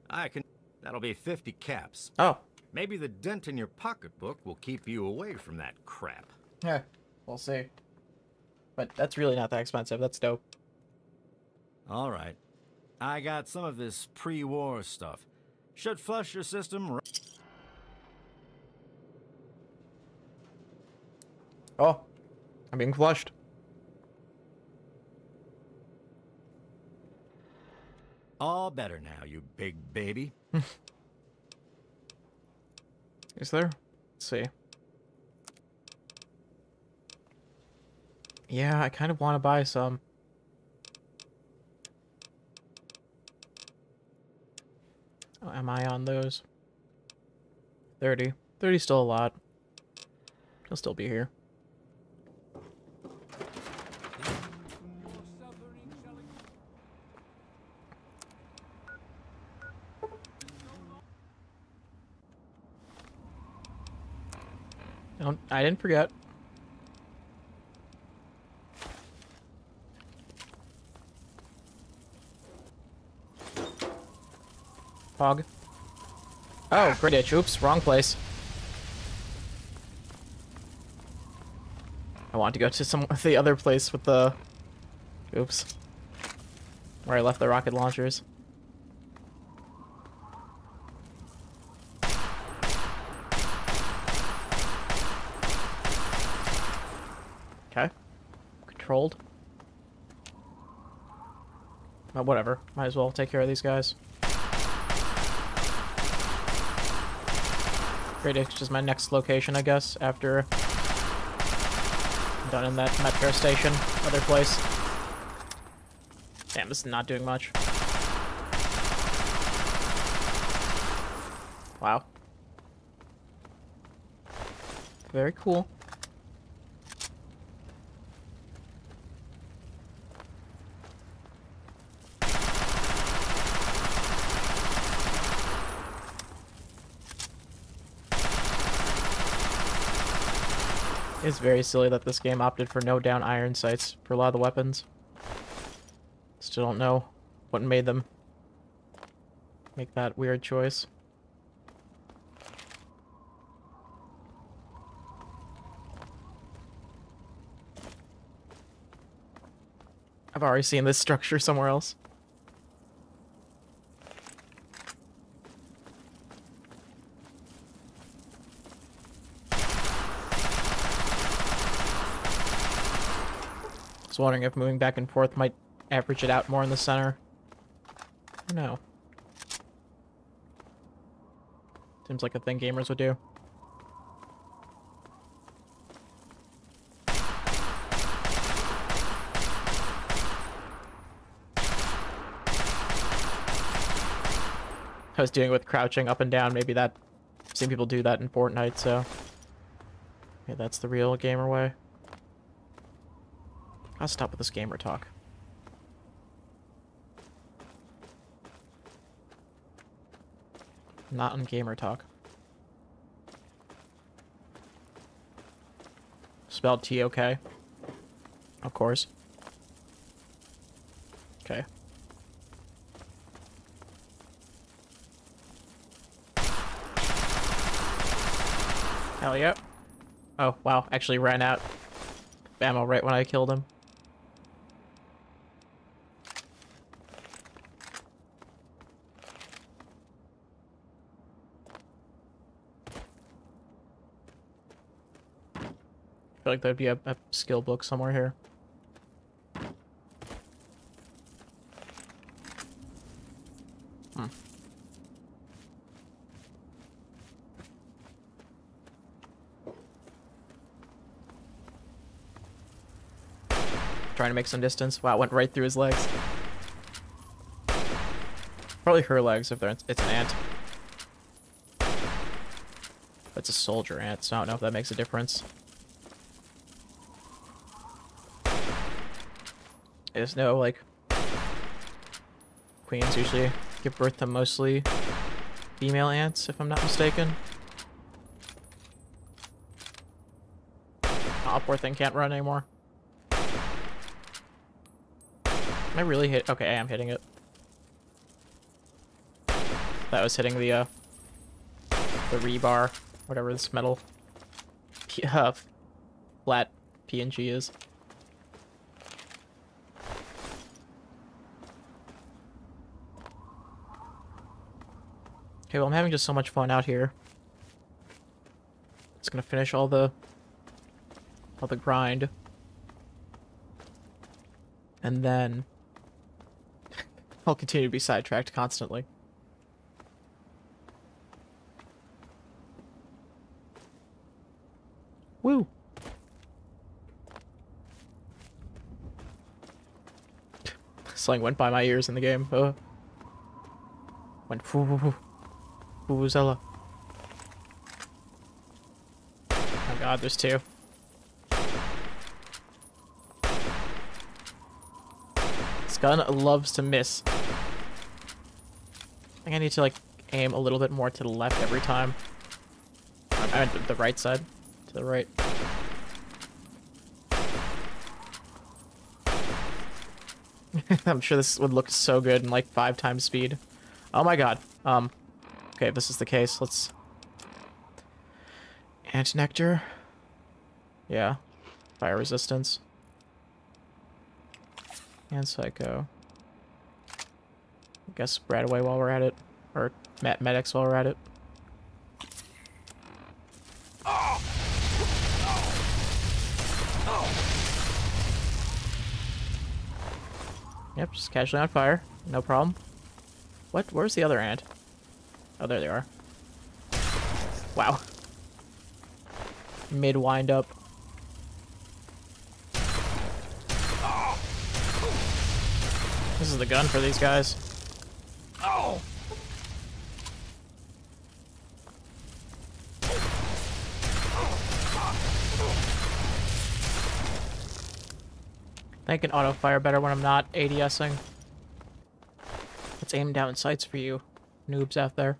I can. That'll be 50 caps. oh. Maybe the dent in your pocketbook will keep you away from that crap. Yeah, we'll see. But that's really not that expensive. That's dope. All right. I got some of this pre-war stuff. Should flush your system. r- Oh, I'm being flushed. All better now, you big baby. [LAUGHS] Is there? Let's see. Yeah, I kind of want to buy some. Oh, am I on those? 30. 30 's still a lot. He'll still be here. Don't, I didn't forget. Fog. Oh, Grayditch. Oops, wrong place. I want to go to some [LAUGHS] the other place with the Oops. Where I left the rocket launchers. Okay. Controlled. But whatever. Might as well take care of these guys. Radix is my next location, I guess, after I'm done in that metro station, other place. Damn, this is not doing much. Wow. Very cool. It's very silly that this game opted for no down iron sights for a lot of the weapons. Still don't know what made them make that weird choice. I've already seen this structure somewhere else. Wondering if moving back and forth might average it out more in the center. No. Seems like a thing gamers would do. I was doing with crouching up and down. Maybe that... I've seen people do that in Fortnite, so... Maybe that's the real gamer way. I'll stop with this gamer talk. Not on gamer talk. Spelled T-O-K. Of course. Okay. Hell yeah. Oh, wow. Actually ran out ammo right when I killed him. Feel like there'd be a, a skill book somewhere here. Hmm. Trying to make some distance. Wow, it went right through his legs. Probably her legs if they're, it's an ant. It's a soldier ant, so I don't know if that makes a difference. There's no, like... Queens usually give birth to mostly female ants, if I'm not mistaken. Oh, poor thing can't run anymore. Am I really hit? Okay, I am hitting it. That was hitting the, uh, the rebar, whatever this metal, uh, flat PNG is. Okay, well, I'm having just so much fun out here. It's gonna finish all the... all the grind. And then... [LAUGHS] I'll continue to be sidetracked constantly. Woo! [LAUGHS] Slang went by my ears in the game. Uh, went. [LAUGHS] Vuvuzela. Oh god, there's two. This gun loves to miss. I think I need to like aim a little bit more to the left every time. I meant the right side. To the right. [LAUGHS] I'm sure this would look so good in like five times speed. Oh my god. Um, Okay, this is the case, let's... Ant nectar. Yeah. Fire resistance. And Psycho. I guess RadAway while we're at it. Or Matt Medics while we're at it. Yep, just casually on fire. No problem. What? Where's the other ant? Oh, there they are. Wow. Mid wind up. This is the gun for these guys. Oh. I can auto fire better when I'm not ADSing. Let's aim down sights for you, noobs out there.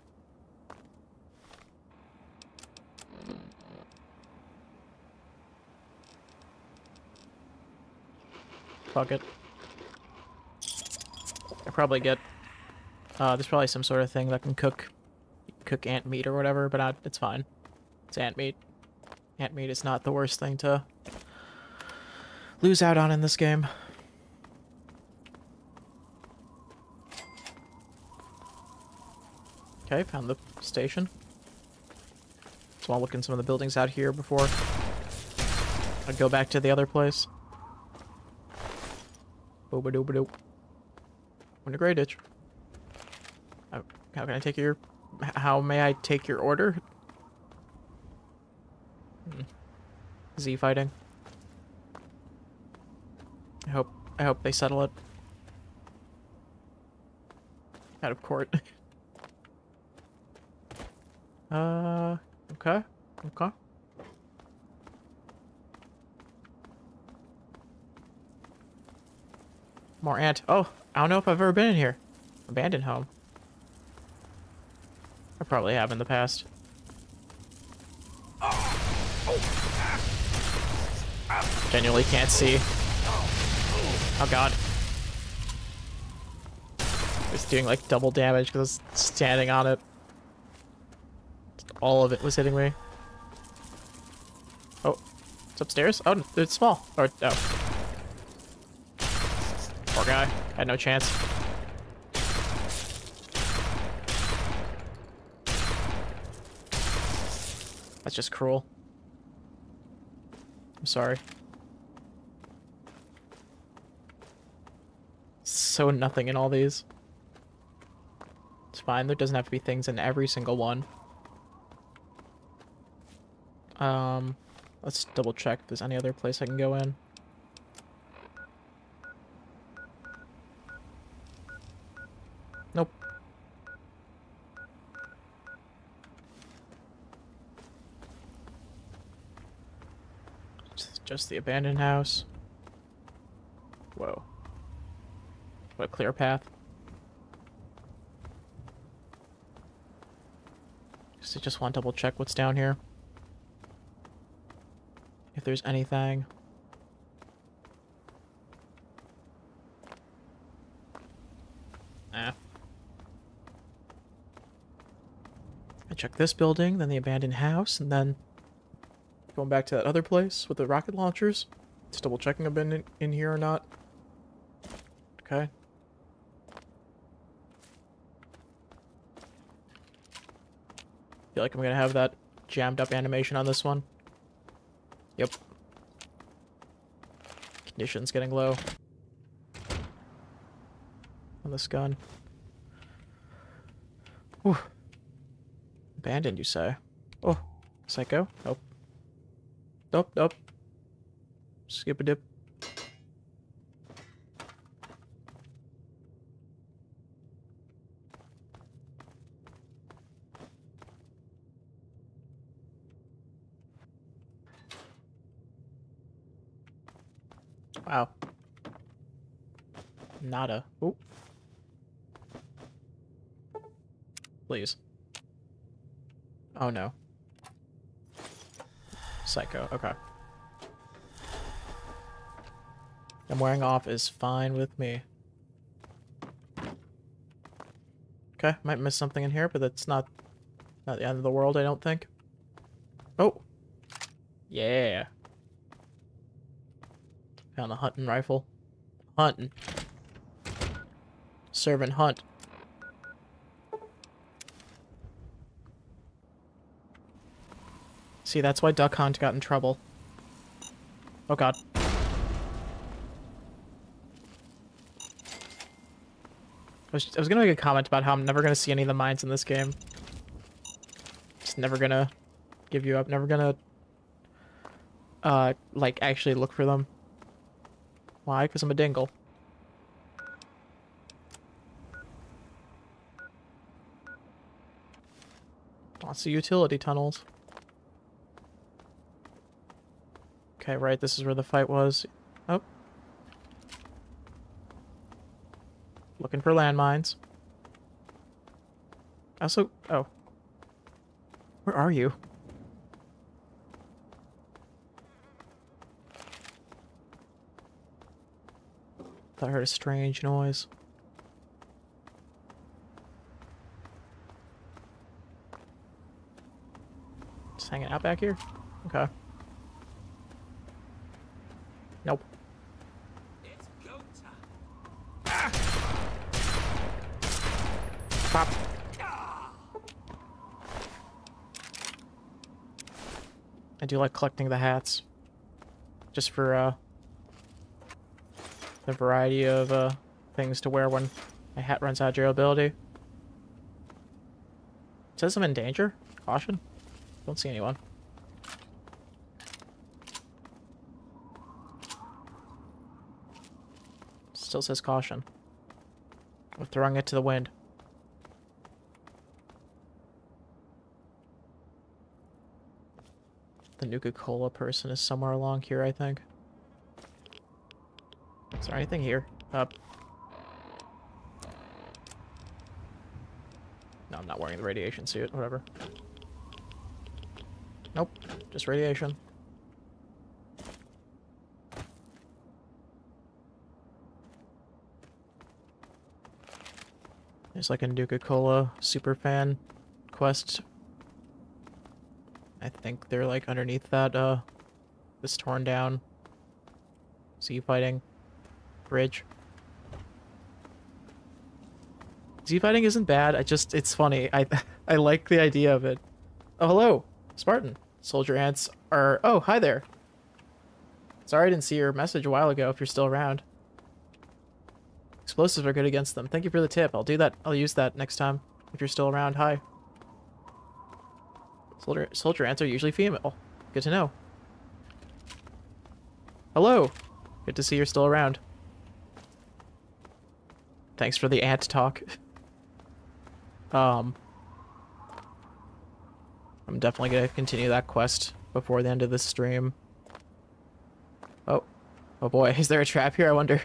Fuck it. I probably get. Uh, there's probably some sort of thing that can cook, cook ant meat or whatever, but not, it's fine. It's ant meat. Ant meat is not the worst thing to lose out on in this game. Okay, found the station. So I'll look in some of the buildings out here before I go back to the other place. Booba dooba doop. Winter Grayditch. How, how can I take your... How may I take your order? Hmm. Z fighting. I hope I hope they settle it. Out of court. [LAUGHS] uh okay. Okay. More ant. Oh, I don't know if I've ever been in here. Abandoned home. I probably have in the past. Genuinely can't see. Oh god. It's doing like double damage because I was standing on it. All of it was hitting me. Oh, it's upstairs? Oh, it's small. Or, oh. Poor guy. Had no chance. That's just cruel. I'm sorry. So nothing in all these. It's fine, there doesn't have to be things in every single one. Um, let's double check if there's any other place I can go in. Nope. Just, the abandoned house. Whoa. What clear path. Just, just want to double check what's down here. If there's anything. Ah. I check this building, then the abandoned house, and then going back to that other place with the rocket launchers. Just double checking I've been in, in here or not. Okay. Feel like I'm gonna have that jammed up animation on this one. Yep. Conditions getting low. On this gun. Whew. Abandoned, you say? Oh, psycho? Nope. Nope, nope. Skip a dip. Wow. Nada. Oop. Please. Oh no. Psycho, okay. I'm wearing off is fine with me. Okay, might miss something in here, but that's not not the end of the world, I don't think. Oh! Yeah! Found the hunting rifle. Hunting. Servant hunt. See, that's why Duck Hunt got in trouble. Oh god. I was, I was gonna make a comment about how I'm never gonna see any of the mines in this game. Just never gonna give you up. Never gonna, uh, like, actually look for them. Why? Because I'm a dingle. Lots of utility tunnels. Okay, right, this is where the fight was. Oh. Looking for landmines. Also, oh. Where are you? I heard a strange noise. Just hanging out back here? Okay. Nope. Pop. I do like collecting the hats. Just for, uh, the variety of, uh, things to wear when my hat runs out of durability. It says I'm in danger. Caution. Don't see anyone. Still says caution. We're throwing it to the wind. The Nuka-Cola person is somewhere along here, I think. Is there anything here? Up. No, I'm not wearing the radiation suit. Whatever. Nope. Just radiation. There's like a Nuka-Cola super fan quest. I think they're like underneath that, uh, this torn down Z fighting bridge. Z fighting isn't bad. I just it's funny. I [LAUGHS] I like the idea of it. Oh hello, Spartan. Soldier ants are. Oh hi there. Sorry I didn't see your message a while ago. If you're still around. Explosives are good against them. Thank you for the tip. I'll do that. I'll use that next time. If you're still around. Hi. Soldier soldier ants are usually female. Good to know. Hello. Good to see you're still around. Thanks for the ant talk. [LAUGHS] um, I'm definitely gonna continue that quest before the end of this stream. Oh, oh boy, [LAUGHS] is there a trap here? I wonder.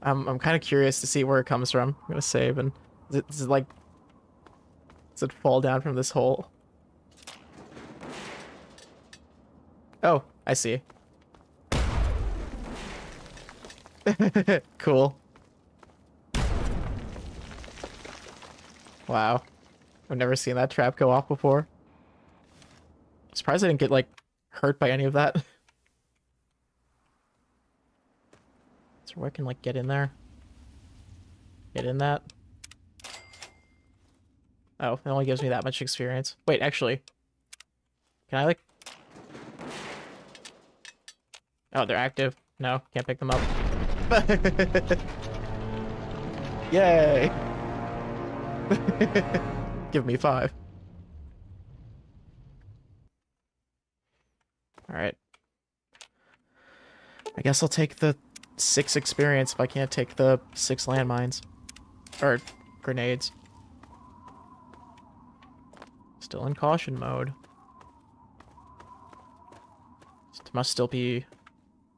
I'm I'm kind of curious to see where it comes from. I'm gonna save and is it, is like it fall down from this hole? Oh, I see. [LAUGHS] cool. Wow. I've never seen that trap go off before. I'm surprised I didn't get, like, hurt by any of that. [LAUGHS] There where I can, like, get in there? Get in that? Oh, it only gives me that much experience. Wait, actually. Can I, like... Oh, they're active. No, can't pick them up. [LAUGHS] Yay! [LAUGHS] Give me five. Alright. I guess I'll take the six experience if I can't take the six landmines. Or grenades. Still in caution mode. Must still be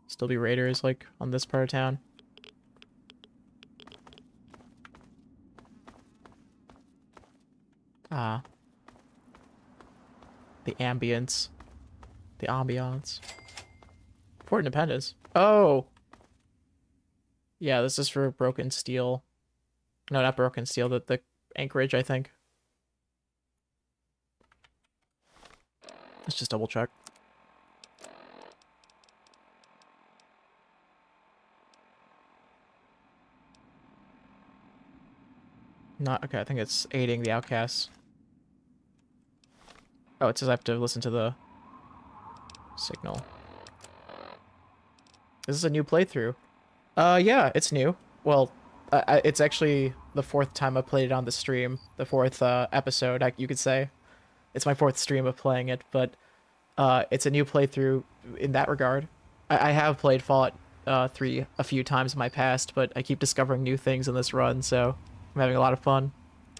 still be raiders like on this part of town. Ah. The ambience. The ambiance. Fort Independence. Oh! Yeah, this is for Broken Steel. No, not Broken Steel, the, the Anchorage, I think. Let's just double check. Not okay. I think it's aiding the outcasts. Oh, it says I have to listen to the signal. This is a new playthrough. Uh, yeah, it's new. Well, uh, it's actually the fourth time I played it on the stream. The fourth uh, episode, I, you could say. It's my fourth stream of playing it, but uh, it's a new playthrough in that regard. I, I have played Fallout uh, 3 a few times in my past, but I keep discovering new things in this run, so I'm having a lot of fun.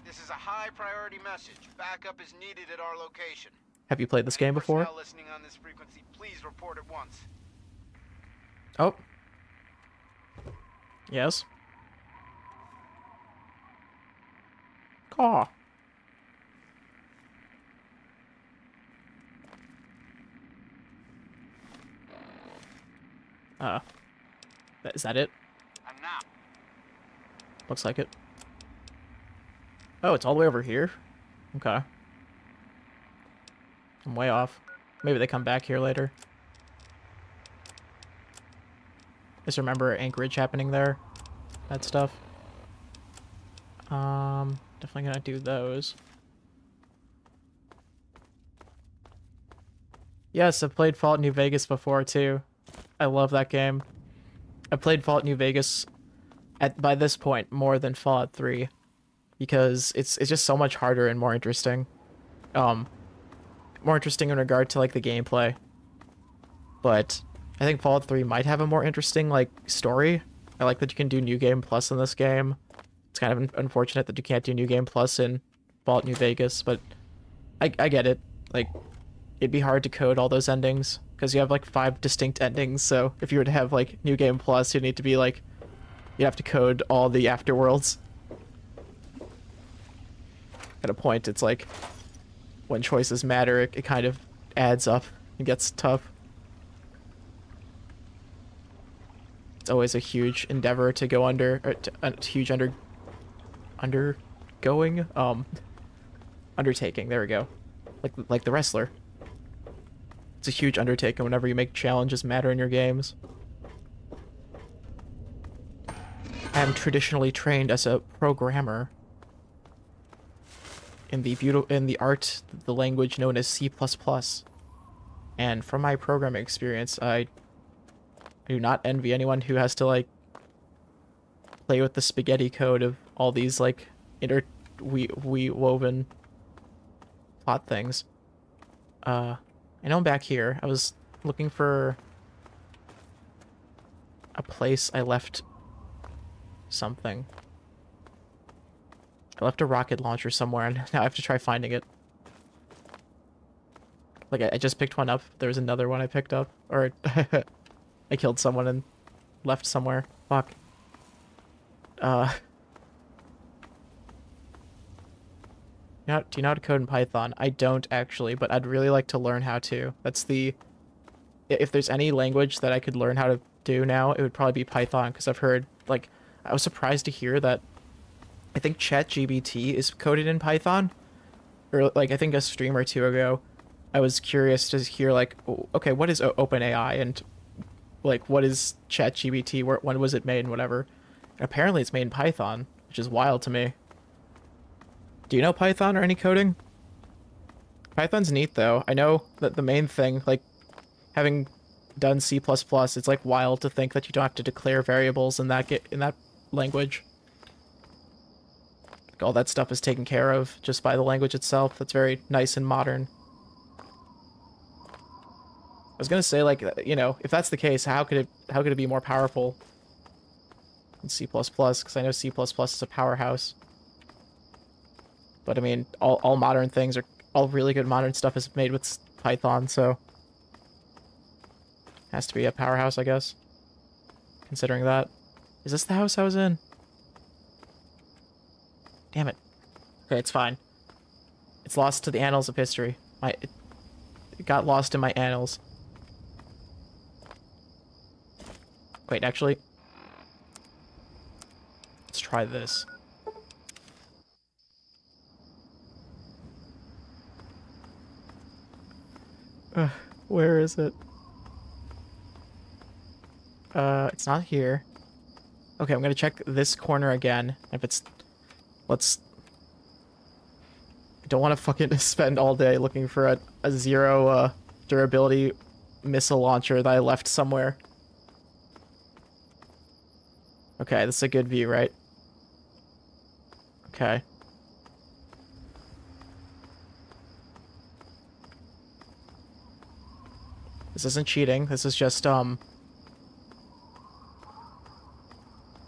This is a high priority message. Backup is needed at our location. Have you played this Any game before? listening on this frequency, please report at once. Oh. Yes. Caw. Uh. Is that it? Looks like it. Oh, it's all the way over here? Okay. I'm way off. Maybe they come back here later. Just remember Anchorage happening there. That stuff. Um, definitely gonna do those. Yes, I've played Fallout New Vegas before too. I love that game. I played Fallout New Vegas at by this point more than Fallout 3 because it's it's just so much harder and more interesting. Um more interesting in regard to like the gameplay. But I think Fallout 3 might have a more interesting like story. I like that you can do new game plus in this game. It's kind of un- unfortunate that you can't do new game plus in Fallout New Vegas, but I I get it. Like it'd be hard to code all those endings because you have like five distinct endings. So if you were to have like new game plus, you'd need to be like you have to code all the afterworlds. At a point, it's like when choices matter, it, it kind of adds up and gets tough. It's always a huge endeavor to go under, or to, a huge under, undergoing, um, undertaking. There we go, like like the wrestler. It's a huge undertaking whenever you make challenges matter in your games. I am traditionally trained as a programmer in the beautiful in the art the language known as C++. And from my programming experience, I do not envy anyone who has to like play with the spaghetti code of all these like inter we we woven plot things. Uh I know I'm back here. I was looking for a place I left something. I left a rocket launcher somewhere, and [LAUGHS] now I have to try finding it. Like, I, I just picked one up. There was another one I picked up. Or, [LAUGHS] I killed someone and left somewhere. Fuck. Uh... You know, do you know how to code in Python? I don't, actually, but I'd really like to learn how to. That's the... If there's any language that I could learn how to do now, it would probably be Python, because I've heard, like... I was surprised to hear that I think ChatGPT is coded in Python. Or like I think a stream or two ago, I was curious to hear like, okay, what is OpenAI and like what is ChatGPT? When was it made and whatever. And apparently it's made in Python, which is wild to me. Do you know Python or any coding? Python's neat though. I know that the main thing, like having done C++, it's like wild to think that you don't have to declare variables in that in that language. Like, all that stuff is taken care of just by the language itself. That's very nice and modern. I was gonna say, like, uh, you know, if that's the case, how could it how could it be more powerful than C++? Because I know C++ is a powerhouse. But I mean, all all modern things are all really good modern stuff is made with Python, so has to be a powerhouse, I guess. Considering that, is this the house I was in? Damn it. Okay, it's fine. It's lost to the annals of history. My it, it got lost in my annals. Wait, actually. Let's try this. Ugh, [SIGHS] where is it? Uh, it's not here. Okay, I'm gonna check this corner again. If it's, let's I don't want to fucking [LAUGHS] spend all day looking for a, a zero uh, durability missile launcher that I left somewhere. Okay, this is a good view, right? Okay. This isn't cheating. This is just, um...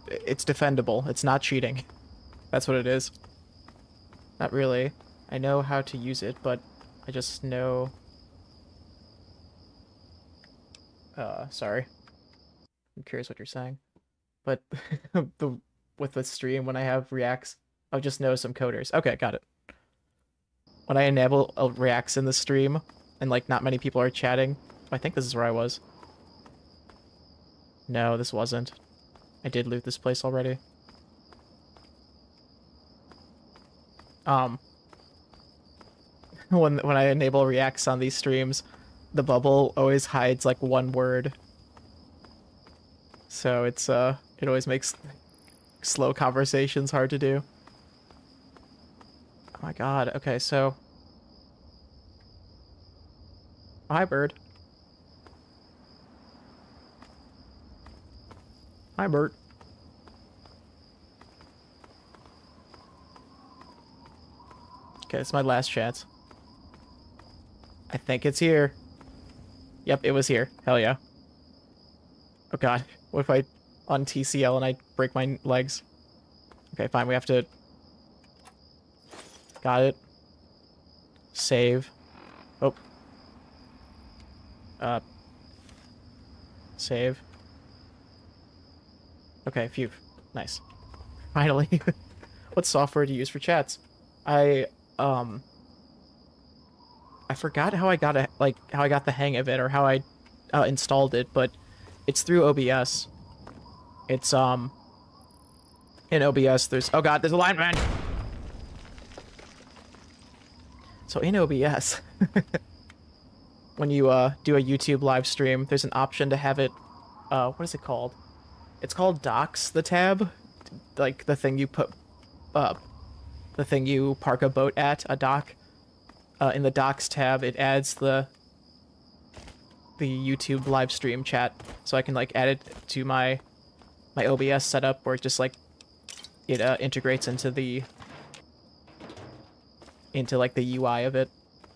It's defendable. It's not cheating. That's what it is. Not really. I know how to use it, but I just know... Uh, sorry. I'm curious what you're saying. But [LAUGHS] the with the stream, when I have reacts, I'll just know some coders. Okay, got it. When I enable uh, reacts in the stream, and like not many people are chatting, I think this is where I was. No, this wasn't. I did loot this place already. Um, [LAUGHS] when when I enable reacts on these streams, the bubble always hides like one word. So it's uh it always makes slow conversations hard to do. Oh my god. Okay, so Hi bird. Hi Bert. Okay, it's my last chance. I think it's here. Yep, it was here. Hell yeah. Oh god. What if I on TCL and I break my legs? Okay, fine. We have to... Got it. Save. Oh. Uh. Save. Okay, phew. Nice. Finally. [LAUGHS] what software do you use for chats? I, um... I forgot how I got a like how I got the hang of it or how I uh, installed it, but it's through OBS. It's um in OBS. There's oh god, there's a lineman. So in OBS, [LAUGHS] when you uh do a YouTube live stream, there's an option to have it. Uh, what is it called? It's called Docks. The tab, like the thing you put, uh, the thing you park a boat at, a dock uh, in the docs tab, it adds the the YouTube live stream chat, so I can like add it to my my OBS setup, where it just like it uh, integrates into the into like the UI of it,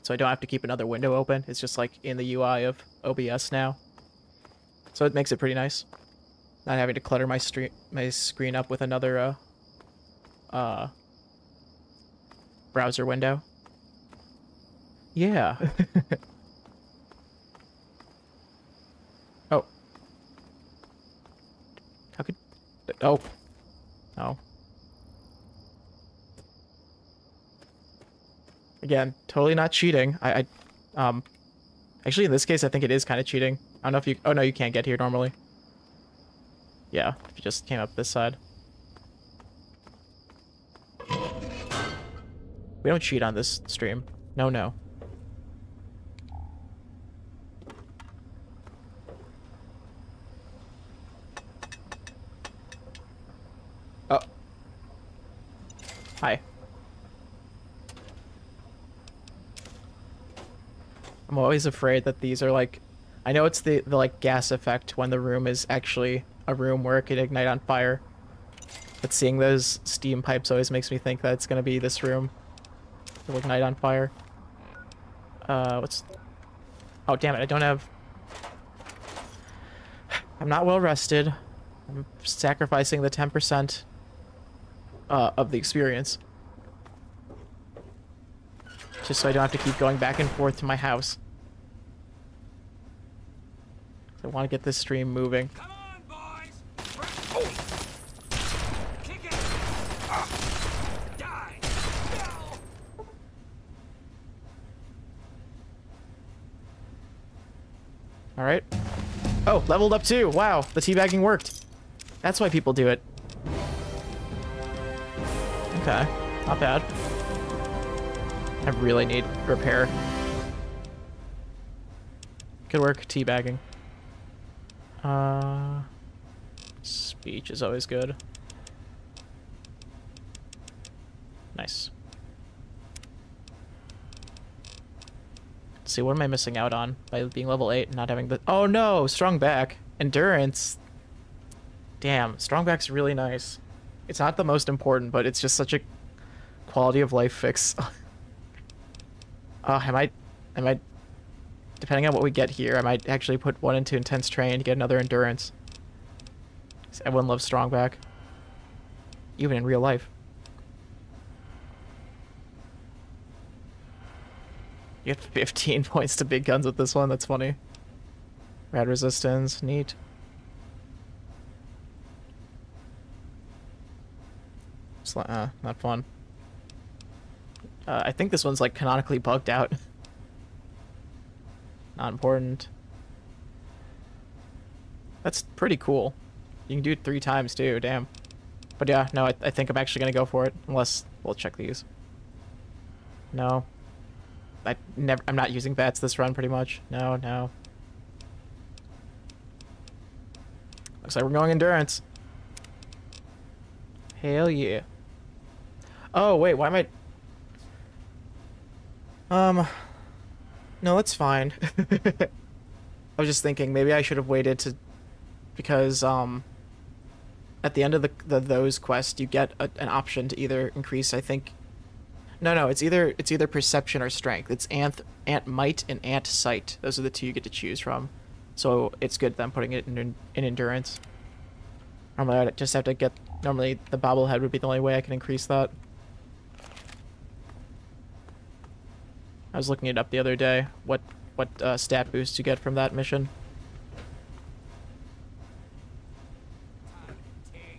so I don't have to keep another window open. It's just like in the UI of OBS now, so it makes it pretty nice. Not having to clutter my stream my screen up with another uh uh browser window. Yeah. [LAUGHS] oh. How could... Oh. Oh. Again, totally not cheating. I, I, um... Actually, in this case, I think it is kind of cheating. I don't know if you... Oh, no, you can't get here normally. Yeah, if you just came up this side. We don't cheat on this stream. No, no. Oh. Hi. I'm always afraid that these are like... I know it's the, the like gas effect when the room is actually a room where it could ignite on fire. But seeing those steam pipes always makes me think that it's going to be this room. It'll ignite on fire. Uh, what's... Oh, damn it, I don't have... I'm not well rested. I'm sacrificing the 10% uh, of the experience. Just so I don't have to keep going back and forth to my house. I want to get this stream moving. Come on, boys! Kick it! Die! No! Alright. Oh, leveled up too. Wow, the teabagging worked. That's why people do it. Okay, not bad. I really need repair. Good work, teabagging. Uh, speech is always good. Let's see, what am I missing out on by being level 8 and not having the... Oh no! Strong back. Endurance. Damn, strong back's really nice. It's not the most important, but it's just such a quality of life fix. [LAUGHS] uh, I might... I. Depending on what we get here, I might actually put one into Intense Train to get another Endurance. Everyone loves strong back. Even in real life. You get 15 [LAUGHS] points to big guns with this one. That's funny. Rad resistance. Neat. Sli- uh, not fun. Uh, I think this one's like canonically bugged out. [LAUGHS] not important. That's pretty cool. You can do it three times too, damn. But yeah, no, I, I think I'm actually gonna go for it. Unless, we'll check these. No. I never, I'm not using VATS this run pretty much. No, no. Looks like we're going endurance. Hell yeah. Oh, wait, why am I... Um... No, that's fine. [LAUGHS] I was just thinking, maybe I should have waited to... Because, um... At the end of the, the those quests, you get a, an option to either increase, I think... No, no, it's either it's either perception or strength. It's ant, ant might and ant sight. Those are the two you get to choose from. So it's good that I'm putting it in, in endurance. Normally I'd just have to get... Normally the bobblehead would be the only way I can increase that. I was looking it up the other day. What what uh, stat boost you get from that mission?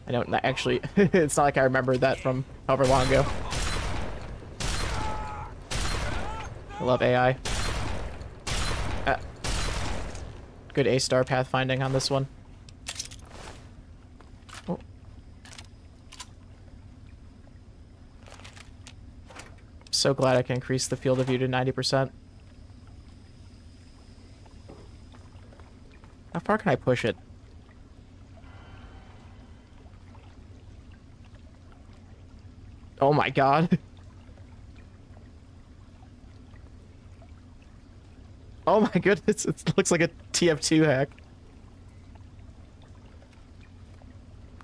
I don't actually. [LAUGHS] it's not like I remember that from however long ago. I love AI. Uh, good A star pathfinding on this one. Oh. So glad I can increase the field of view to 90%. How far can I push it? Oh my god. [LAUGHS] Oh my goodness, [LAUGHS] it looks like a TF2 hack.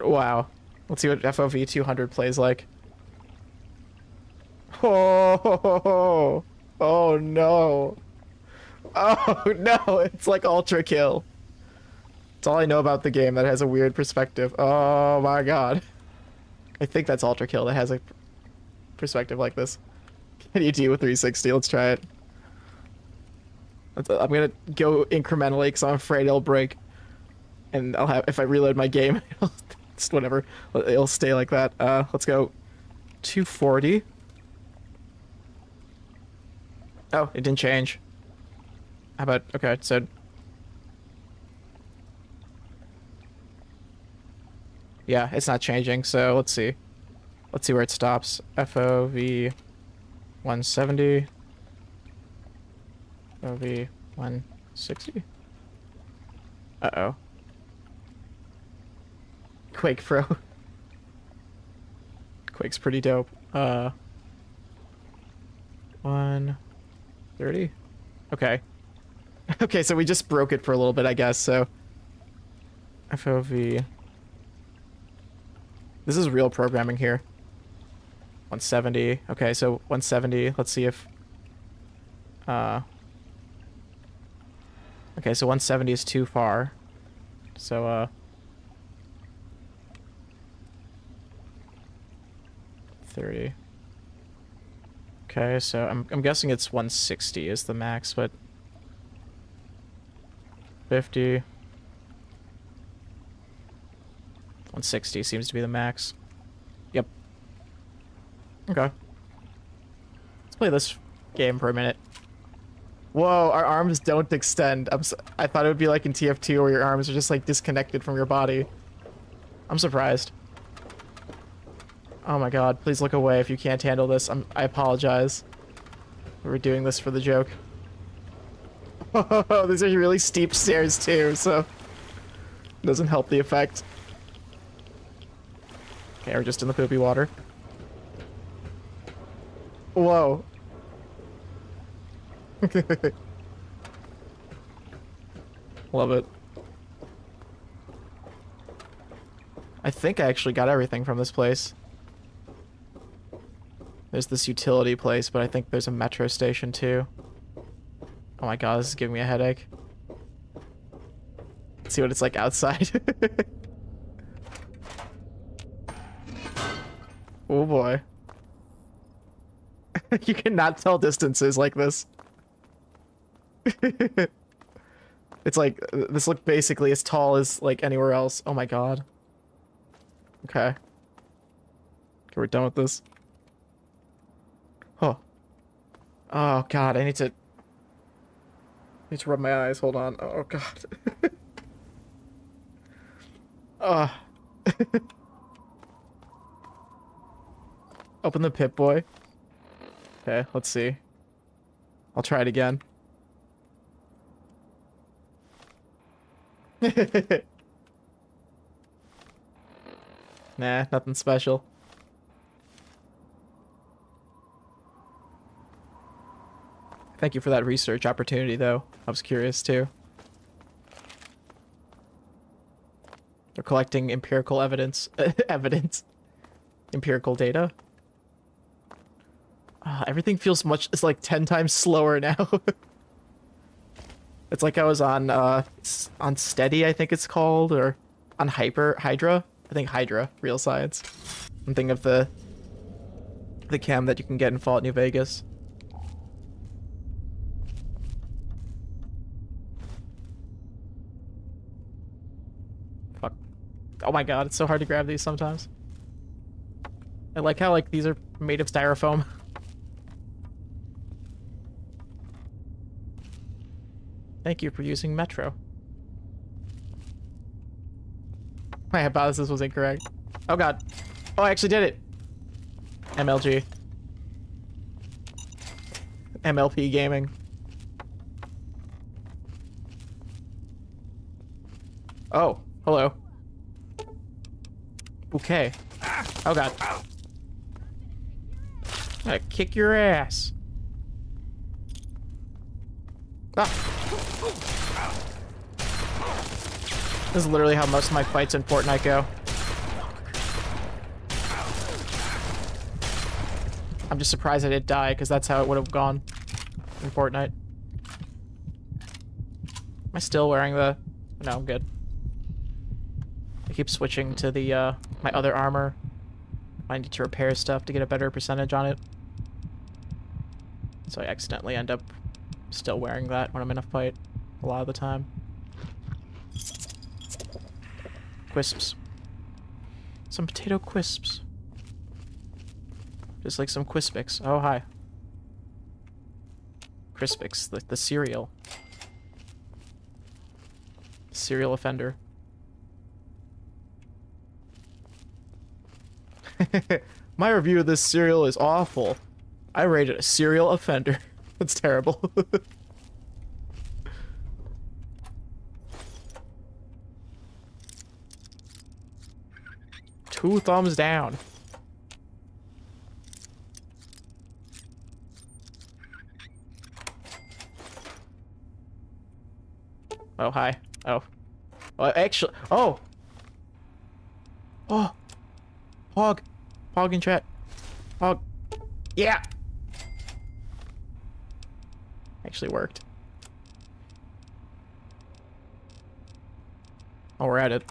Wow. Let's see what FOV 200 plays like. [LAUGHS] Oh, oh no. [LAUGHS] Oh no, it's like Ultrakill. It's all I know about the game that has a weird perspective. Oh my god. I think that's Ultrakill that has a perspective like this. Can you do with 360? Let's try it. I'm gonna go incrementally because I'm afraid it'll break. And I'll have if I reload my game, [LAUGHS] it's whatever. It'll stay like that. Uh, let's go 240. Oh, it didn't change. How about okay? So yeah, it's not changing. So let's see. Let's see where it stops. FOV 170. FOV 160. Uh-oh. Quake Pro. [LAUGHS] Quake's pretty dope. Uh 130. Okay. [LAUGHS] okay, so we just broke it for a little bit, I guess. So FOV This is real programming here. 170. Okay, so 170. Let's see if uh Okay, so 170 is too far. So uh Thirty. Okay, so I'm I'm guessing it's 160 is the max, but 50. 160 seems to be the max. Yep. Okay. Let's play this game for a minute. Whoa, our arms don't extend. I'm s I thought it would be like in TF2 where your arms are just like disconnected from your body. I'm surprised. Oh my god, please look away if you can't handle this. I'm, I apologize. We're doing this for the joke. Oh, [LAUGHS] these are really steep stairs too, so... Doesn't help the effect. Okay, we're just in the poopy water. Whoa. [LAUGHS] Love it. I think I actually got everything from this place. There's this utility place, but I think there's a metro station too. Oh my god, this is giving me a headache. Let's see what it's like outside. [LAUGHS] oh boy. [LAUGHS] you cannot tell distances like this. It's like, this look basically as tall as like anywhere else. Oh my god. Okay. Okay, we're done with this. Oh. Oh god, I need to... I need to rub my eyes. Hold on. Oh god. Ugh. [LAUGHS] Ah. [LAUGHS] Open the Pip-Boy. Okay, let's see. I'll try it again. [LAUGHS] nah, nothing special. Thank you for that research opportunity, though. I was curious, too. They're collecting empirical evidence. [LAUGHS] evidence. Empirical data. Uh, everything feels much... It's like 10 times slower [LAUGHS] now. It's like I was on, uh, on Steady, I think it's called, or on Hyper... Hydra? I think Hydra, Real Science. I'm thinking of the... The cam that you can get in Fallout New Vegas. Fuck. Oh my god, it's so hard to grab these sometimes. I like how like these are made of styrofoam. [LAUGHS] Thank you for using Metro. My hypothesis was incorrect. Oh god. Oh, I actually did it. MLG. MLP gaming. Oh, hello. Okay. Oh god. I kick your ass. Ah. This is literally how most of my fights in Fortnite go. I'm just surprised I didn't die, because that's how it would have gone in Fortnite. Am I still wearing the... No, I'm good. I keep switching to the, uh, my other armor. I need to repair stuff to get a better percentage on it. So I accidentally end up still wearing that when I'm in a fight a lot of the time. Quisps. Some potato quisps. Just like some Crispix. Oh, hi. Crispix, the, the cereal. Serial offender. [LAUGHS] My review of this cereal is awful. I rate it a serial offender. [LAUGHS] That's terrible. [LAUGHS] Two thumbs down. Oh, hi. Oh. Oh, actually, oh! Oh! Hog! Hog in chat. Hog. Yeah! Actually worked. Oh, we're at it.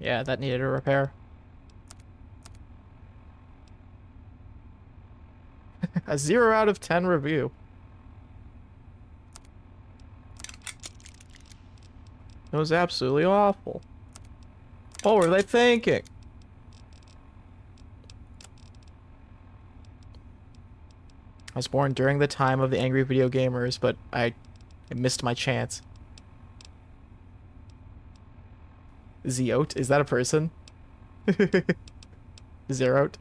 Yeah, that needed a repair. [LAUGHS] a 0 out of 10 review. It was absolutely awful. What were they thinking? I was born during the time of the angry video gamers, but I, I missed my chance. Zeote? Is that a person? [LAUGHS] Zerote?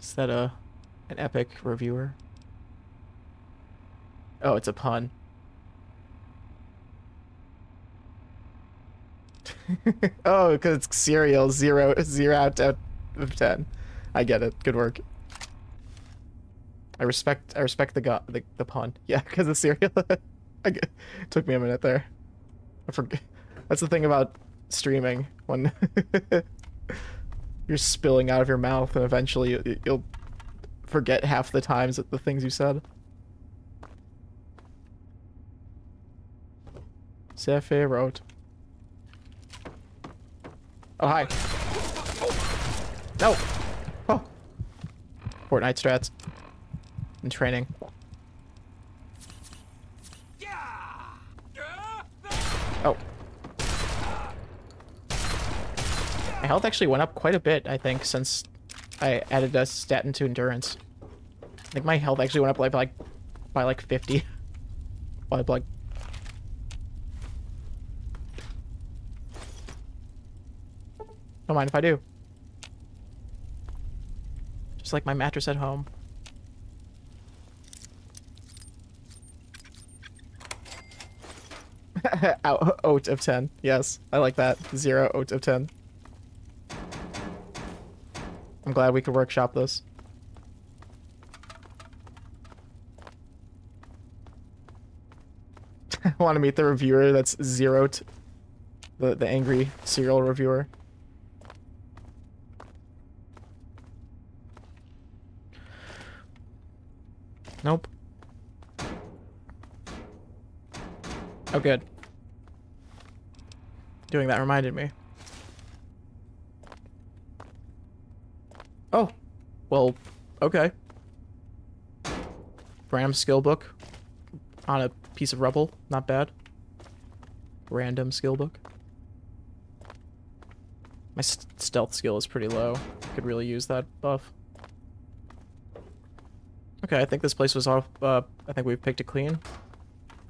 Is that a an epic reviewer? Oh, it's a pun. [LAUGHS] oh, because it's cereal. Zero, zero out of ten. I get it. Good work. I respect. I respect the gu- the, the pun. [LAUGHS] Yeah, because of cereal. Took me a minute there. I forget. [LAUGHS] That's the thing about streaming when [LAUGHS] you're spilling out of your mouth, and eventually you, you'll forget half the times that the things you said. Sephiroth. Oh, hi. No! Oh. Fortnite strats. And training. Oh. My health actually went up quite a bit, I think, since I added a stat into endurance. I think my health actually went up like by like, by like 50. [LAUGHS] by like Don't mind if I do. Just like my mattress at home. [LAUGHS] out out of 10. Yes, I like that. Zero out of 10. I'm glad we could workshop this. I want to meet the reviewer that's zeroed, the the angry serial reviewer. Nope. Oh, good. Doing that reminded me. Oh. Well, okay. Random skill book on a piece of rubble. Not bad. Random skill book. My st stealth skill is pretty low. Could really use that buff. Okay, I think this place was off. Uh, I think we've picked it clean.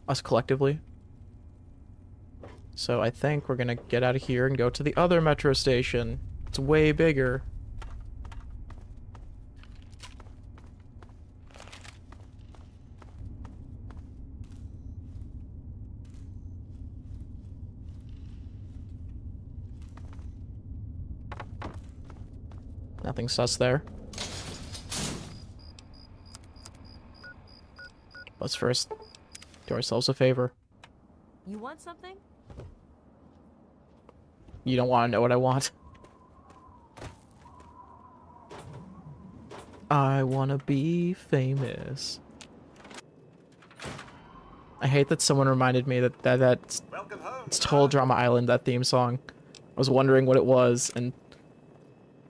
Us collectively. So I think we're gonna get out of here and go to the other metro station. It's way bigger. Nothing sus there. Let's first do ourselves a favor. You want something? You don't want to know what I want. I want to be famous. I hate that someone reminded me that, that that's it's Total Drama Island, that theme song. I was wondering what it was, and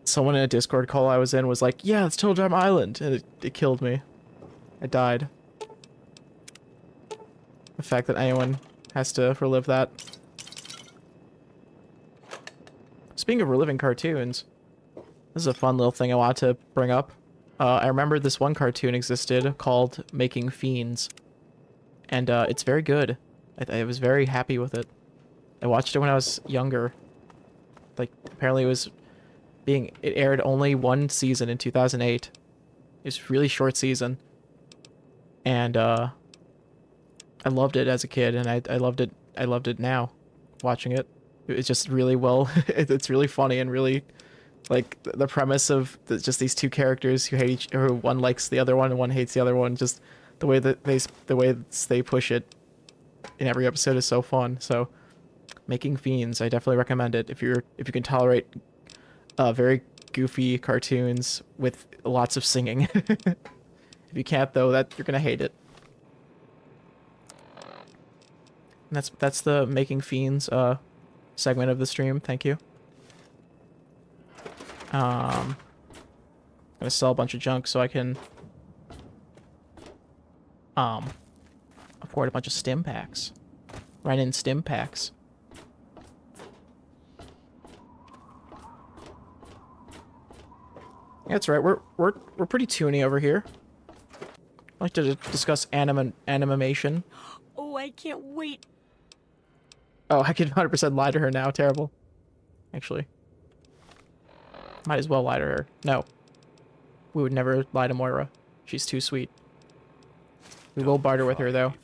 someone in a Discord call I was in was like, yeah, it's Total Drama Island, and it, it killed me. I died. The fact that anyone has to relive that. Speaking of reliving cartoons, this is a fun little thing I want to bring up. Uh, I remember this one cartoon existed called Making Fiends, and uh, it's very good. I, I was very happy with it. I watched it when I was younger. Like, apparently it was being, it aired only one season in 2008. it's really short season. And, uh, I loved it as a kid, and I, I loved it, I loved it now, watching it. It's just really well, [LAUGHS] it's really funny and really, like, the premise of the, just these two characters who hate each, who one likes the other one and one hates the other one, just the way that they, the way they push it in every episode is so fun, so making fiends i definitely recommend it if you're if you can tolerate uh very goofy cartoons with lots of singing. [LAUGHS] If you can't though that you're gonna hate it. And that's that's the making fiends uh segment of the stream thank you um I'm gonna sell a bunch of junk so i can um afford a bunch of stim packs Run in stim packs that's right. We're we're we're pretty toony over here. I like to discuss anim animation. [GASPS] Oh, I can't wait. Oh, I could [LAUGHS] 100% lie to her now. Terrible. Actually. Might as well lie to her. No. We would never lie to Moira. She's too sweet. We will barter with her, though.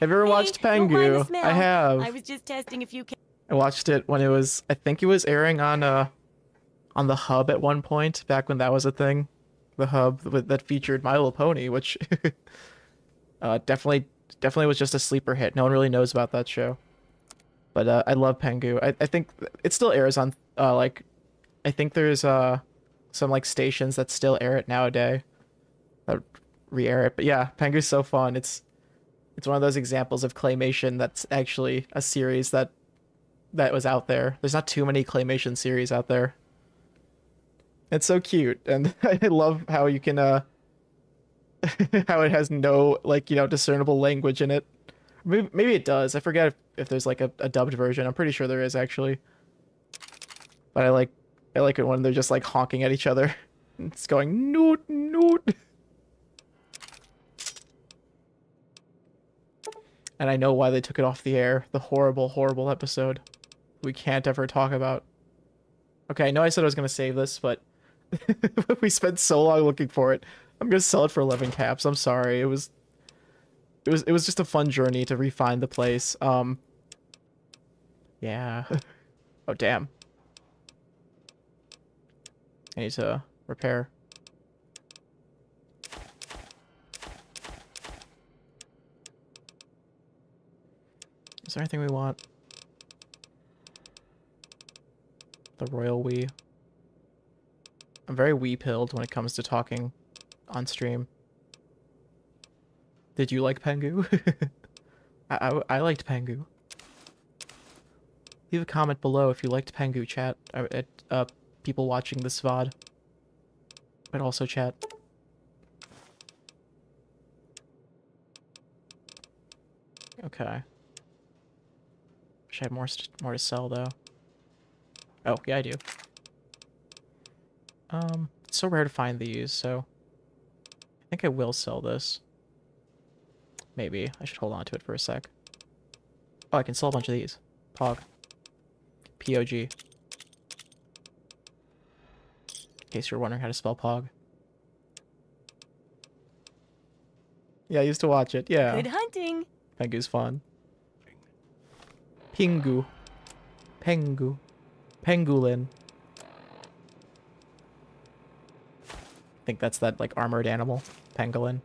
Have you ever Hey, watched don't Pengu? I have. I was just testing if you can. I watched it when it was I think it was airing on uh on the hub at one point back when that was a thing. The hub that featured My Little Pony, which [LAUGHS] uh definitely definitely was just a sleeper hit. No one really knows about that show. But uh, I love Pengu. I, I think it still airs on uh like I think there's uh some like stations that still air it nowadays that re-air it. But yeah, Pengu's so fun. It's it's one of those examples of claymation that's actually a series that that was out there. There's not too many claymation series out there. It's so cute, and [LAUGHS] I love how you can uh [LAUGHS] how it has no like you know discernible language in it. Maybe, it does. I forget if, if there's like a, a dubbed version. I'm pretty sure there is actually. But I like I like it when they're just like honking at each other. [LAUGHS] It's going noot noot. And I know why they took it off the air. The horrible, horrible episode. We can't ever talk about. Okay, I know I said I was gonna save this, but [LAUGHS] we spent so long looking for it. I'm gonna sell it for 11 caps. I'm sorry. It was, it was, it was just a fun journey to refine the place. Um. Yeah. [LAUGHS] oh damn. I need to repair. Is there anything we want? The royal we. I'm very wee pilled when it comes to talking on stream. Did you like Pengu? [LAUGHS] I, I, I liked Pengu. Leave a comment below if you liked Pengu chat. Uh, uh, people watching this VOD. But also chat. Okay. Wish I had more more to sell though. Oh yeah, I do. Um, it's so rare to find these, so I think I will sell this. Maybe I should hold on to it for a sec. Oh, I can sell a bunch of these. Pog. POG. In case you're wondering how to spell Pog. Yeah, I used to watch it. Yeah. Good hunting. Pengu's fun. Pingu. Pengu. Pangolin. I think that's that like armored animal. Pangolin.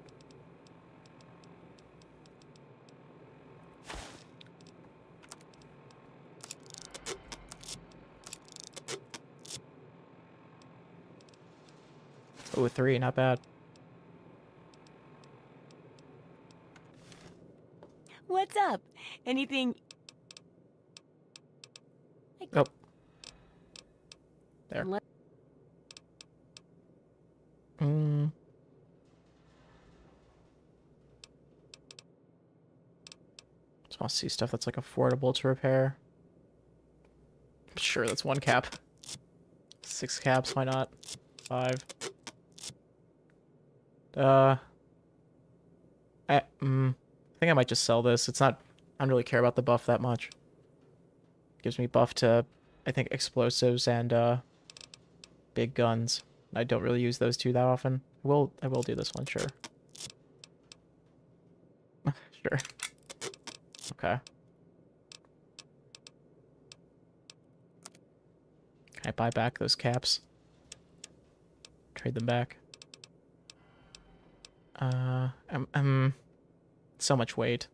Oh, three, not bad. What's up? Anything? Oh. There. Mm. Just want to see stuff that's like affordable to repair. Sure, that's one cap. Six caps, why not? Five. Uh. I, mm, I think I might just sell this. It's not. I don't really care about the buff that much. Gives me buff to, I think, explosives and uh, big guns. I don't really use those two that often. I will I will do this one, sure. [LAUGHS] sure. Okay. Can I buy back those caps? Trade them back. Uh, um, um, so much weight.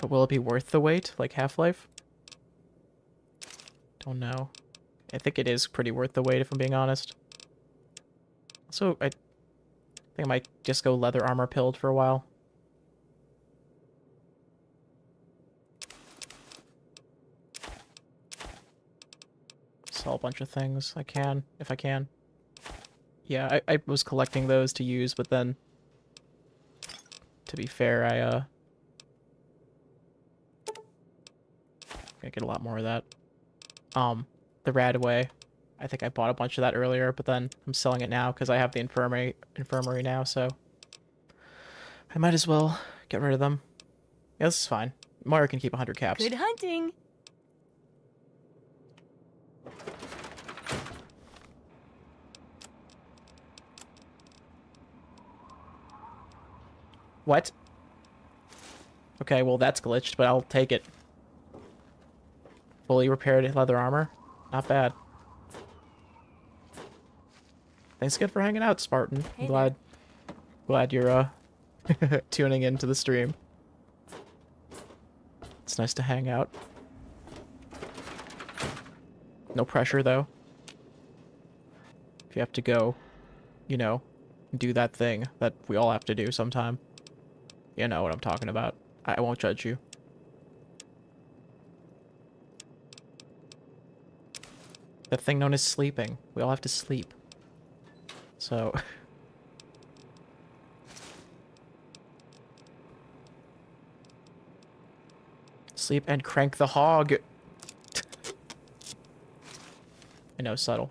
But will it be worth the wait, like Half-Life? Don't know. I think it is pretty worth the wait, if I'm being honest. Also, I think I might just go leather armor pilled for a while. Sell a bunch of things I can, if I can. Yeah, I, I was collecting those to use, but then... To be fair, I, uh... I get a lot more of that. Um, the RadAway. I think I bought a bunch of that earlier, but then I'm selling it now because I have the infirmary infirmary now, so I might as well get rid of them. Yeah, this is fine. Mario can keep 100 caps. Good hunting. What? Okay, well that's glitched, but I'll take it. Fully repaired leather armor. Not bad. Thanks again for hanging out, Spartan. I'm Hey glad glad you're uh [LAUGHS] tuning into the stream. It's nice to hang out. No pressure though. If you have to go, you know, do that thing that we all have to do sometime. You know what I'm talking about. I won't judge you. The thing known as sleeping. We all have to sleep. So. [LAUGHS] sleep and crank the hog. [LAUGHS] I know, subtle.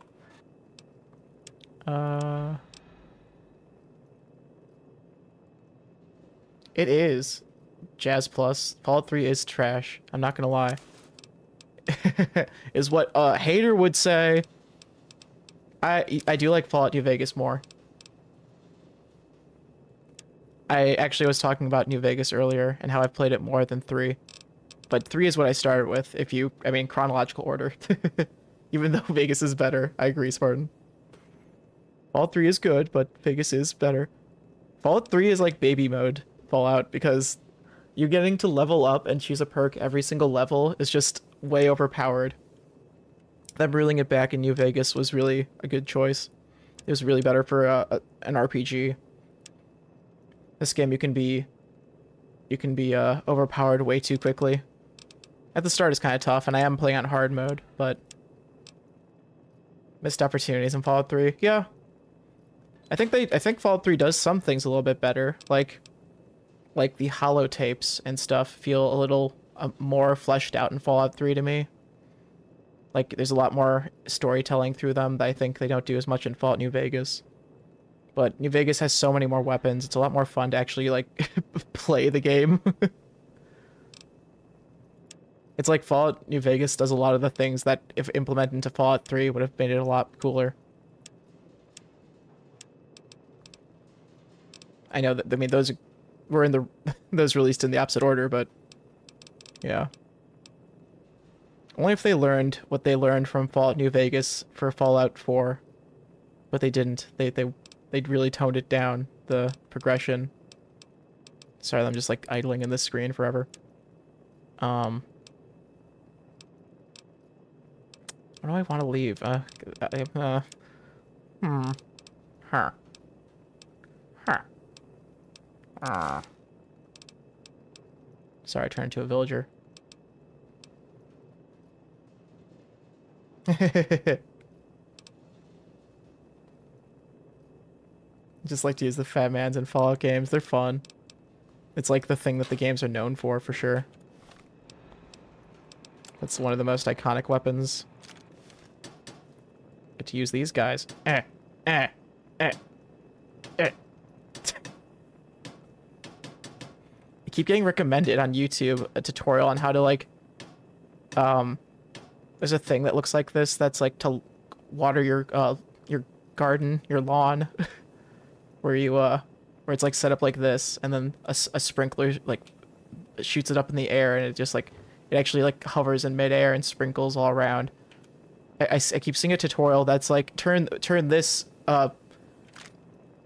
Uh. It is. Jazz Plus. Fallout 3 is trash. I'm not gonna lie. [LAUGHS] is what a hater would say. I I do like Fallout New Vegas more. I actually was talking about New Vegas earlier and how I've played it more than 3. But 3 is what I started with, if you, I mean, chronological order. [LAUGHS] Even though Vegas is better. I agree, Spartan. Fallout 3 is good, but Vegas is better. Fallout 3 is like baby mode Fallout because you getting to level up and choose a perk every single level is just way overpowered. Them ruling it back in New Vegas was really a good choice. It was really better for a, a, an RPG. This game you can be you can be uh, overpowered way too quickly. At the start it's kind of tough, and I am playing on hard mode, but missed opportunities in Fallout 3. Yeah, I think they I think Fallout 3 does some things a little bit better. Like like the holotapes and stuff feel a little uh, more fleshed out in Fallout 3 to me. Like there's a lot more storytelling through them that I think they don't do as much in Fallout New Vegas. But New Vegas has so many more weapons. It's a lot more fun to actually like [LAUGHS] play the game. [LAUGHS] it's like Fallout New Vegas does a lot of the things that if implemented into Fallout 3 would have made it a lot cooler. I know that I mean those were in the [LAUGHS] those released in the opposite order, but yeah. Only if they learned what they learned from Fallout New Vegas for Fallout 4, but they didn't. They they they really toned it down the progression. Sorry, I'm just like idling in this screen forever. Um. Where do I want to leave? Uh, uh, hmm. Huh. Huh. Ah. Sorry, I turned into a villager. [LAUGHS] Just like to use the Fat Mans in Fallout games. They're fun. It's like the thing that the games are known for, for sure. That's one of the most iconic weapons. Get to use these guys. Eh, eh, eh, eh. I keep getting recommended on YouTube a tutorial on how to like um there's a thing that looks like this that's like to water your uh your garden, your lawn [LAUGHS] where you uh where it's like set up like this and then a, a sprinkler like shoots it up in the air and it just like it actually like hovers in midair and sprinkles all around. I I keep seeing a tutorial that's like turn turn this uh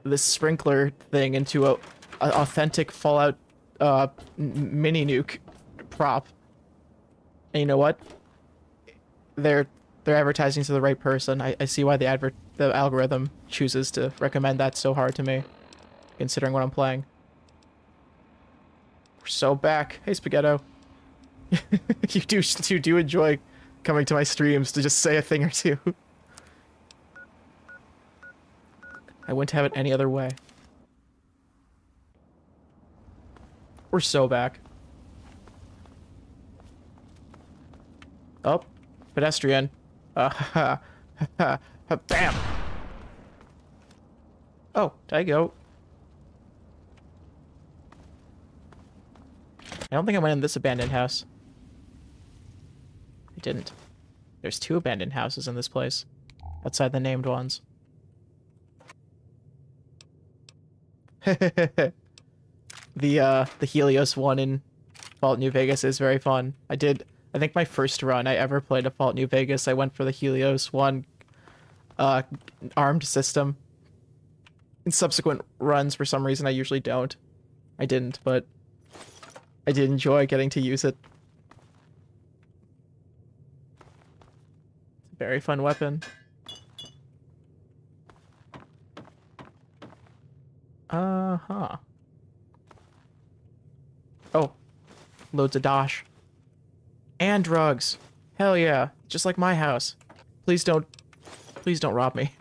this sprinkler thing into a, a authentic Fallout uh mini nuke prop. And you know what? They're they're advertising to the right person. I, I see why the advert the algorithm chooses to recommend that so hard to me, considering what I'm playing. We're so back. Hey Spaghetto. [LAUGHS] you do you do enjoy coming to my streams to just say a thing or two. I wouldn't have it any other way. We're so back. Oh, pedestrian. Uh, ha, ha, ha, bam. Oh, did I go? I don't think I went in this abandoned house. I didn't. There's two abandoned houses in this place, outside the named ones. [LAUGHS] the uh the Helios one in Fallout New Vegas is very fun. I did, I think my first run I ever played a Fallout New Vegas, I went for the Helios 1 uh, armed system. In subsequent runs, for some reason, I usually don't. I didn't, but I did enjoy getting to use it. Very fun weapon. Uh-huh. Oh. Loads of dosh. And drugs. Hell yeah. Just like my house. Please don't... Please don't rob me.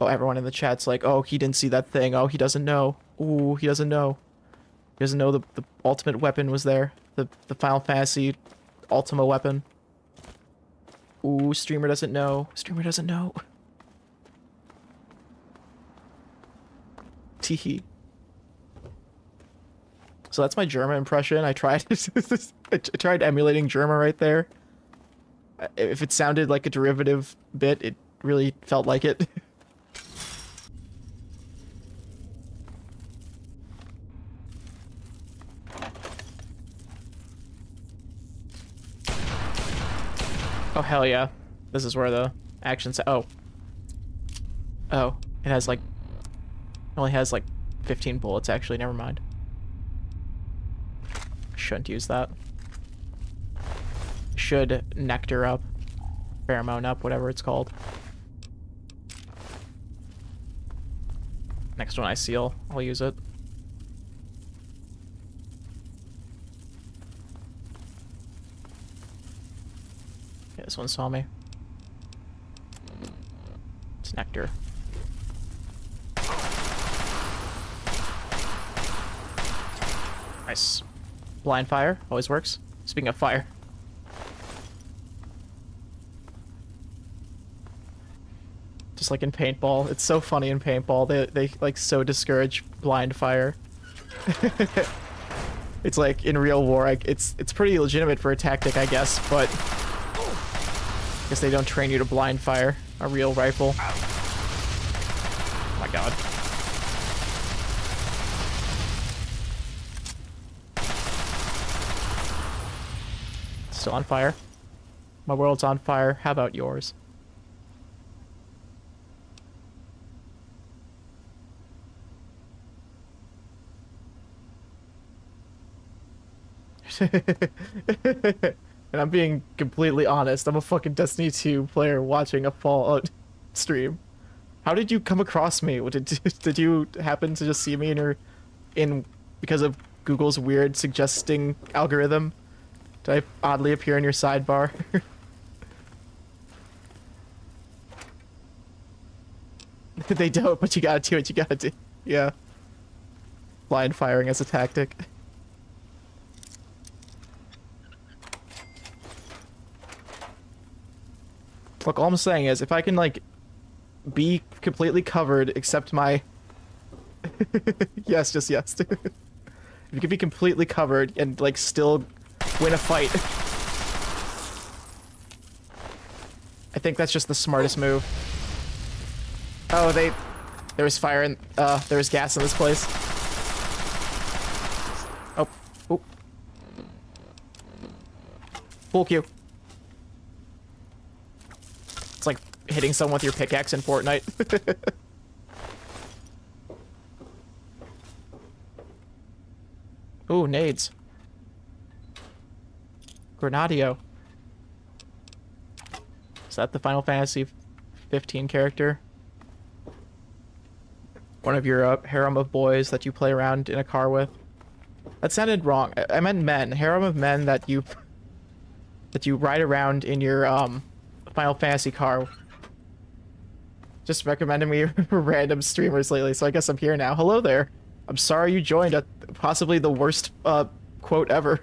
Oh, everyone in the chat's like, oh, he didn't see that thing. Oh, he doesn't know. Ooh, he doesn't know. He doesn't know the, the ultimate weapon was there. The, the Final Fantasy Ultima weapon. Ooh, streamer doesn't know. Streamer doesn't know. [LAUGHS] Teehee. So that's my German impression. I tried [LAUGHS] I tried emulating German right there. If it sounded like a derivative bit, it really felt like it. [LAUGHS] Oh, hell yeah. This is where the action. Oh. Oh. It has like... Only has like 15 bullets, actually. Never mind. Shouldn't use that. Should nectar up. Pheromone up, whatever it's called. Next one I seal, I'll use it. This one saw me. It's nectar. Nice. Blind fire always works. Speaking of fire. Just like in paintball. It's so funny in paintball. They, they like so discourage blind fire. [LAUGHS] it's like in real war, I, it's it's pretty legitimate for a tactic, I guess, but I Guess they don't train you to blind fire a real rifle. Oh my god. On fire. My world's on fire. How about yours? [LAUGHS] And I'm being completely honest. I'm a fucking Destiny 2 player watching a Fallout [LAUGHS] stream. How did you come across me? Did [LAUGHS] did you happen to just see me in your in because of Google's weird suggesting algorithm? Did I oddly appear in your sidebar? [LAUGHS] they don't, but you gotta do what you gotta do. Yeah. Blind firing as a tactic. Look, all I'm saying is, if I can, like, be completely covered except my... [LAUGHS] yes, just yes. [LAUGHS] if you can be completely covered and, like, still win a fight... I think that's just the smartest move. Oh, they... There was fire and... Uh, there was gas in this place. Oh. Oh. Full Q. It's like hitting someone with your pickaxe in Fortnite. [LAUGHS] Ooh, nades. Granadio. Is that the Final Fantasy 15 character? One of your uh, harem of boys that you play around in a car with? That sounded wrong. I, I meant men. Harem of men that you [LAUGHS] that you ride around in your um Final Fantasy car just recommending me [LAUGHS] random streamers lately, so I guess I'm here now. Hello there. I'm sorry you joined at possibly the worst uh, quote ever.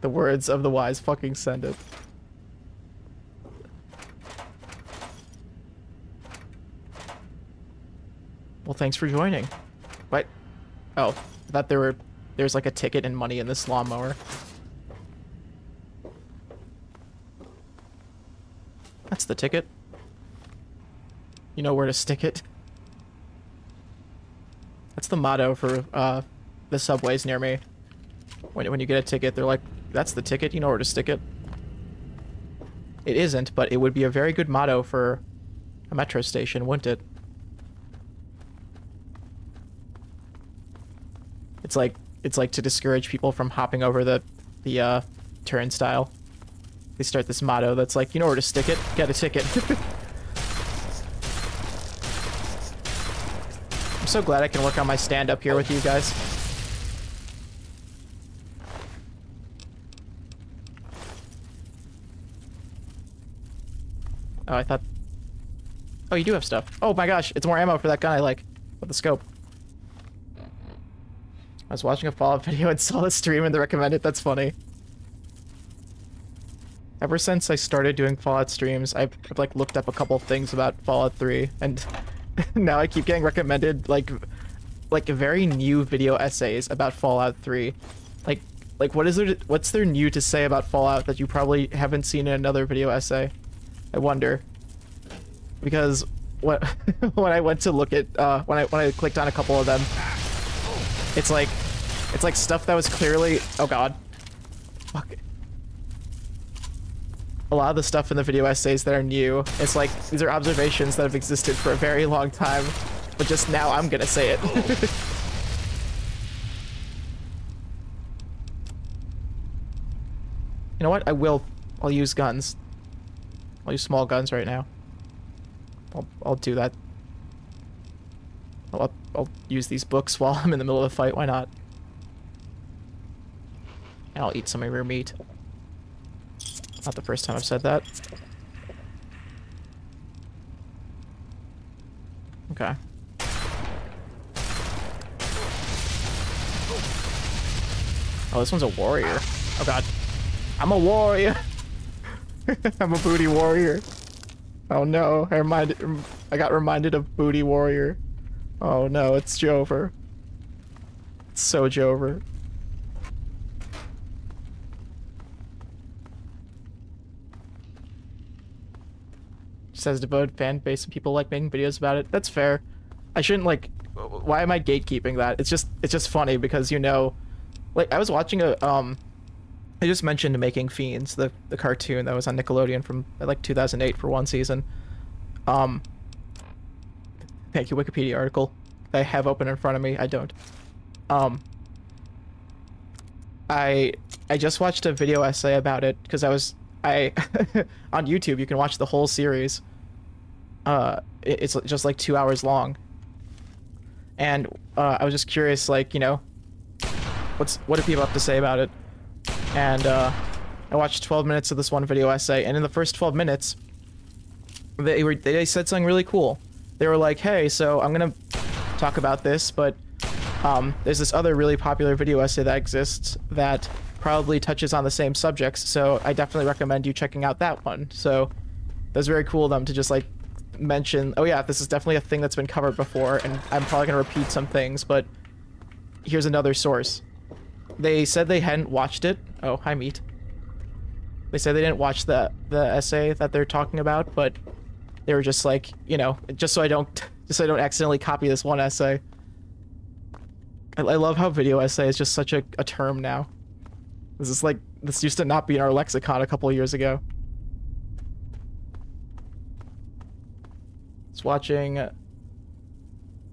The words of the wise fucking send it. Well, thanks for joining. What? Oh, I thought there were there's like a ticket and money in this lawnmower. That's the ticket. you know where to stick it. That's the motto for uh, the subways near me. When, when you get a ticket, they're like, that's the ticket, you know where to stick it. It isn't, but it would be a very good motto for a metro station, wouldn't it? It's like it's like to discourage people from hopping over the the uh, turnstile. They start this motto that's like, you know where to stick it, get a ticket. [LAUGHS] I'm so glad I can work on my stand up here with you guys. Oh, I thought... Oh, you do have stuff. Oh my gosh, it's more ammo for that gun I like. With the scope. I was watching a Fallout [LAUGHS] video and saw the stream and they recommended. That's funny. Ever since I started doing Fallout streams, I've, I've like looked up a couple things about Fallout 3, and [LAUGHS] now I keep getting recommended like like very new video essays about Fallout 3. Like like what is there what's there new to say about Fallout that you probably haven't seen in another video essay? I wonder. Because what [LAUGHS] when I went to look at uh when I when I clicked on a couple of them, it's like it's like stuff that was clearly oh god. Fuck. A lot of the stuff in the video essays that are new, it's like these are observations that have existed for a very long time, but just now I'm gonna say it. [LAUGHS] you know what? I will. I'll use guns. I'll use small guns right now. I'll, I'll do that. I'll, I'll use these books while I'm in the middle of a fight. Why not? And I'll eat some of your meat. Not the first time I've said that. Okay. Oh, this one's a warrior. Oh god. I'm a warrior! [LAUGHS] [LAUGHS] I'm a booty warrior. Oh no, I reminded I got reminded of booty warrior. Oh no, it's Jover. It's so Jover. Says devoted fan base and people like making videos about it. That's fair. I shouldn't like why am I gatekeeping that? It's just it's just funny because you know like I was watching a um I just mentioned Making Fiends, the the cartoon that was on Nickelodeon from like 2008 for one season. Um Thank you Wikipedia article. I have open in front of me. I don't. Um I I just watched a video essay about it because I was I [LAUGHS] on YouTube you can watch the whole series. Uh it, it's just like 2 hours long. And uh, I was just curious like, you know, what's what do people have to say about it? And uh I watched 12 minutes of this one video essay and in the first 12 minutes they were they said something really cool. They were like, "Hey, so I'm to talk about this, but um, there's this other really popular video essay that exists that probably touches on the same subjects, so I definitely recommend you checking out that one. So that's very cool of them to just like mention, oh yeah, this is definitely a thing that's been covered before, and I'm probably gonna repeat some things, but here's another source. They said they hadn't watched it. Oh, hi meat. They said they didn't watch the the essay that they're talking about, but they were just like, you know, just so I don't [LAUGHS] just so I don't accidentally copy this one essay. I, I love how video essay is just such a, a term now. This is like this used to not be in our lexicon a couple years ago. It's watching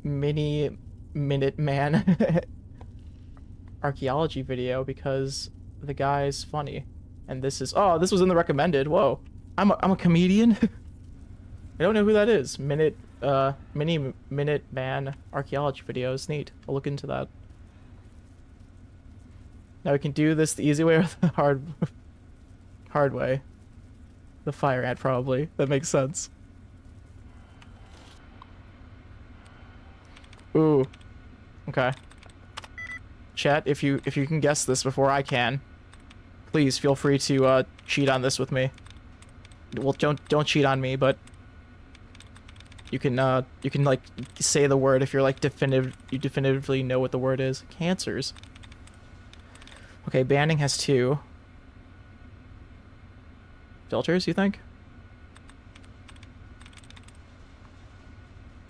mini minute man [LAUGHS] archaeology video because the guy's funny. And this is oh, this was in the recommended. Whoa. I'm a, I'm a comedian. [LAUGHS] I don't know who that is. Minute uh mini minute man archaeology videos. Neat. I'll look into that. Now we can do this the easy way or the [LAUGHS] hard hard way. The fire ant probably. That makes sense. Ooh. Okay. Chat, if you if you can guess this before I can, please feel free to uh cheat on this with me. Well, don't don't cheat on me, but you can uh you can like say the word if you're like definitive you definitively know what the word is. Cancers. Okay, banding has two. Filters, you think?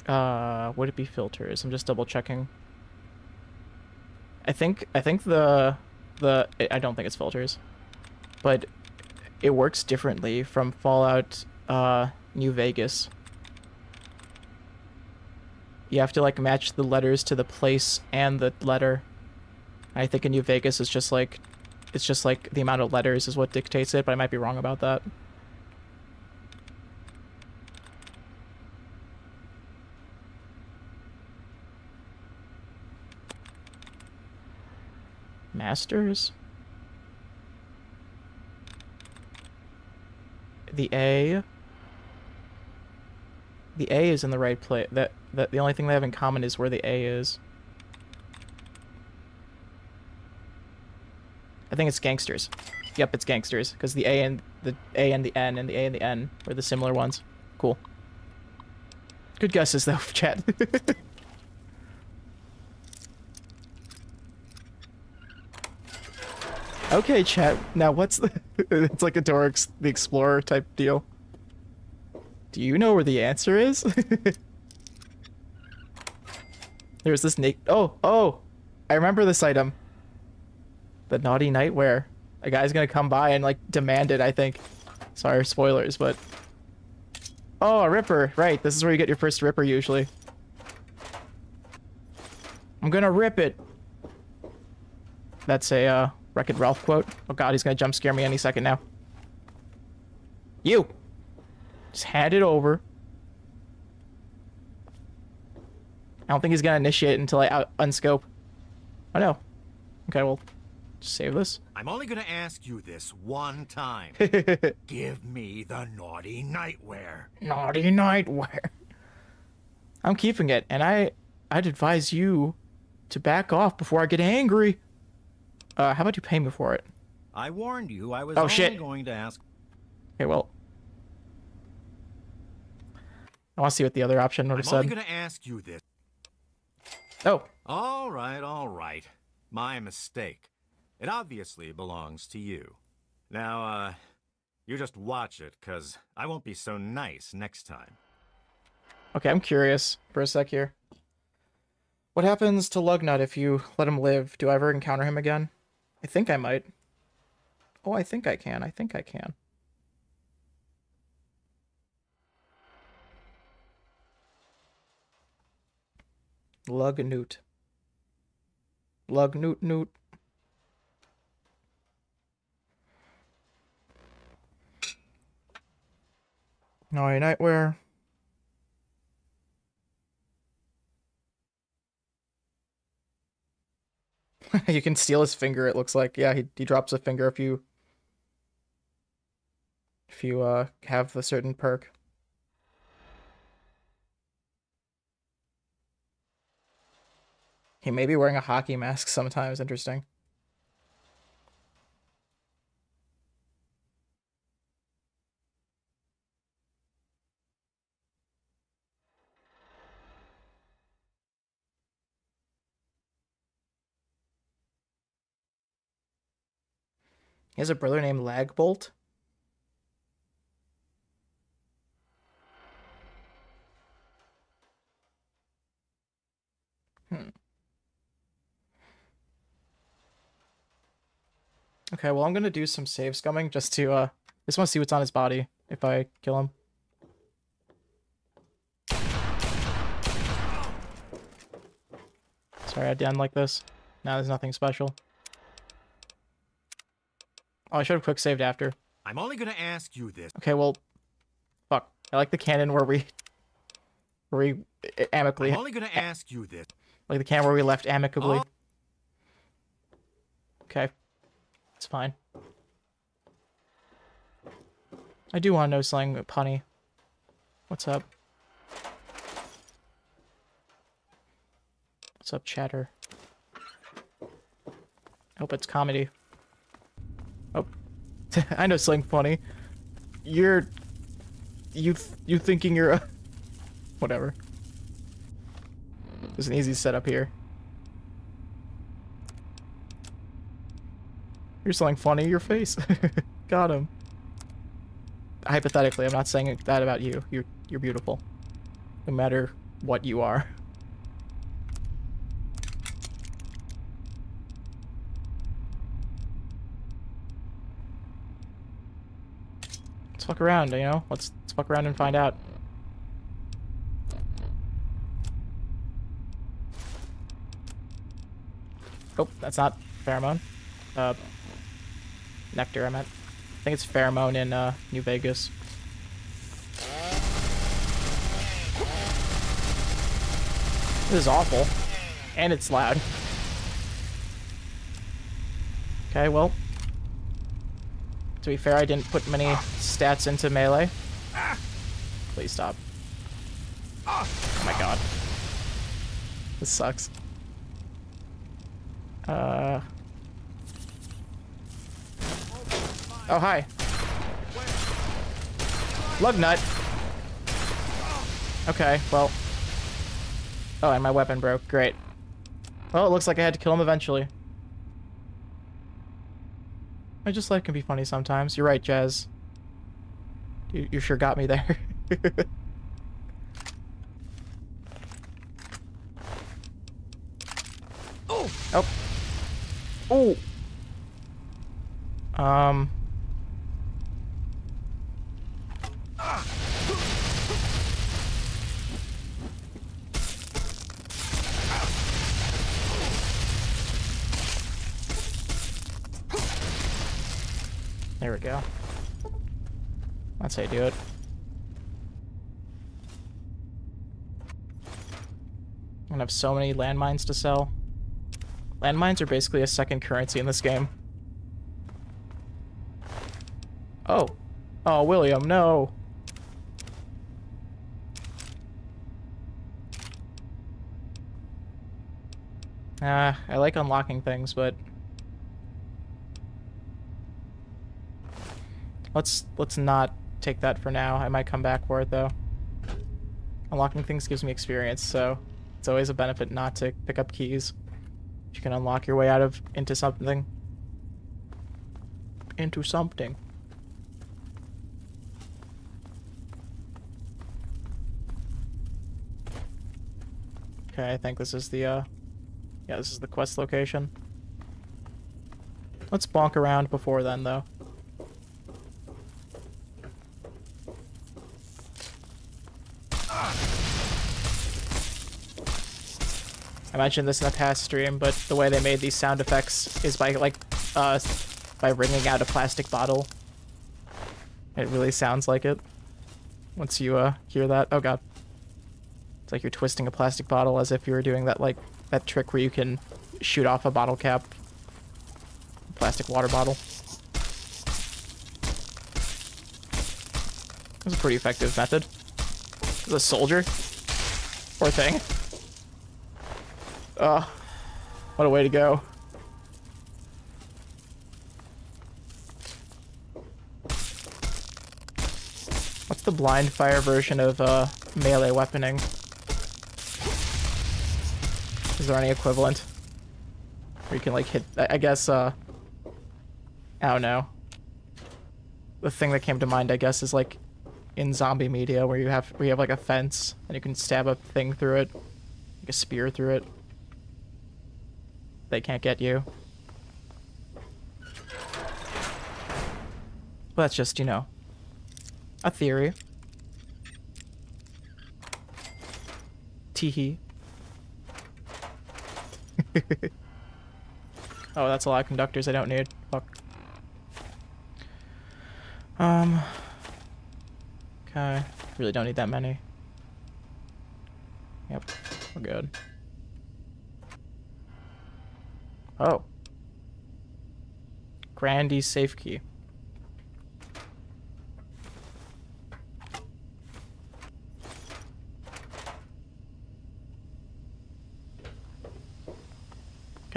Uh, would it be filters? I'm just double checking. I think I think the the I don't think it's filters, but it works differently from Fallout uh, New Vegas. You have to like match the letters to the place and the letter. I think in New Vegas it's just like it's just like the amount of letters is what dictates it, but I might be wrong about that. Masters? The A. The A is in the right place. That that the only thing they have in common is where the A is. I think it's gangsters. Yep, it's gangsters because the A and the A and the N and the A and the N are the similar ones. Cool. Good guesses though, [LAUGHS] chat. [LAUGHS] okay, chat. Now what's the? [LAUGHS] it's like a Dora the Explorer type deal. Do you know where the answer is? [LAUGHS] There's this Nick. Oh, oh! I remember this item. The naughty nightwear. A guy's gonna come by and like demand it. I think. Sorry, spoilers, but. Oh, a ripper. Right. This is where you get your first ripper usually. I'm gonna rip it. That's a uh, Wreck-It Ralph quote. Oh god, he's gonna jump scare me any second now. You! Just hand it over. I don't think he's gonna initiate until I out unscope. Oh no. Okay, well, just save this. I'm only gonna ask you this one time. [LAUGHS] Give me the naughty nightwear. Naughty nightwear. I'm keeping it, and I, I'd advise you to back off before I get angry. Uh, how about you pay me for it? I warned you I was Oh, only shit. going to ask. Okay, well. I want to see what the other option would I'm only gonna ask you this. Oh, All right, all right. My mistake. It obviously belongs to you. Now, uh, you just watch it, cause I won't be so nice next time. okay, I'm curious for a sec here. What happens to Lugnut if you let him live? Do I ever encounter him again? I think I might. Oh, I think I can. I think I can. Lugnut. Lugnut Newt. Naughty Nightwear. [LAUGHS] you can steal his finger, it looks like. Yeah, he, he drops a finger if you if you uh have a certain perk. He may be wearing a hockey mask sometimes, interesting. He has a brother named Lagbolt. Hmm. Okay, well I'm gonna do some save scumming just to uh just want to see what's on his body if I kill him. Sorry, I done like this. Now there's nothing special. Oh, I should have quick saved after. I'm only gonna ask you this. Okay, well, fuck. I like the canon where we, where we amicably, I'm only gonna ask you this. like the canon where we left amicably. Oh. Okay, it's fine. I do want to know slang punny. What's up? What's up, chatter? I hope it's comedy. [LAUGHS] I know slang funny. You're, you, you thinking you're a, [LAUGHS] whatever. There's an easy setup here. You're slang funny. Your face. [LAUGHS] Got him. Hypothetically, I'm not saying that about you. You're you're beautiful. No matter what you are. Fuck around, you know? Let's, let's fuck around and find out. Oh, that's not pheromone. Uh, nectar, I meant. I think it's pheromone in uh, New Vegas. This is awful. And it's loud. Okay, well. To be fair, I didn't put many stats into melee. Please stop. Oh my god. This sucks. Uh. Oh, hi. Lug nut. Okay, well. Oh, and my weapon broke. Great. Well, it looks like I had to kill him eventually. I just life can be funny sometimes. You're right, Jazz. You, you sure got me there. [LAUGHS] oh! Oh! Um... There we go. That's how you do it. I'm gonna have so many landmines to sell. Landmines are basically a second currency in this game. Oh. Oh, William, no. Ah, uh, I like unlocking things, but Let's let's not take that for now. I might come back for it though. Unlocking things gives me experience, so it's always a benefit not to pick up keys. You can unlock your way out of into something. Into something. Okay, I think this is the uh yeah, this is the quest location. Let's bonk around before then though. I mentioned this in a past stream, but the way they made these sound effects is by like uh by wringing out a plastic bottle. It really sounds like it. Once you uh hear that. Oh god. It's like you're twisting a plastic bottle as if you were doing that like that trick where you can shoot off a bottle cap. Plastic water bottle. Was a pretty effective method. As a soldier. Poor thing. Oh, what a way to go. What's the blind fire version of uh, melee weaponing? Is there any equivalent? Where you can like hit, I guess, uh, I don't know. The thing that came to mind, I guess, is like in zombie media where you have, where you have like a fence and you can stab a thing through it, like a spear through it they can't get you. But that's just, you know, a theory. Teehee. [LAUGHS] oh, that's a lot of conductors I don't need. Fuck. Um. Okay. Really don't need that many. Yep. We're good. Oh. Grady's safe key.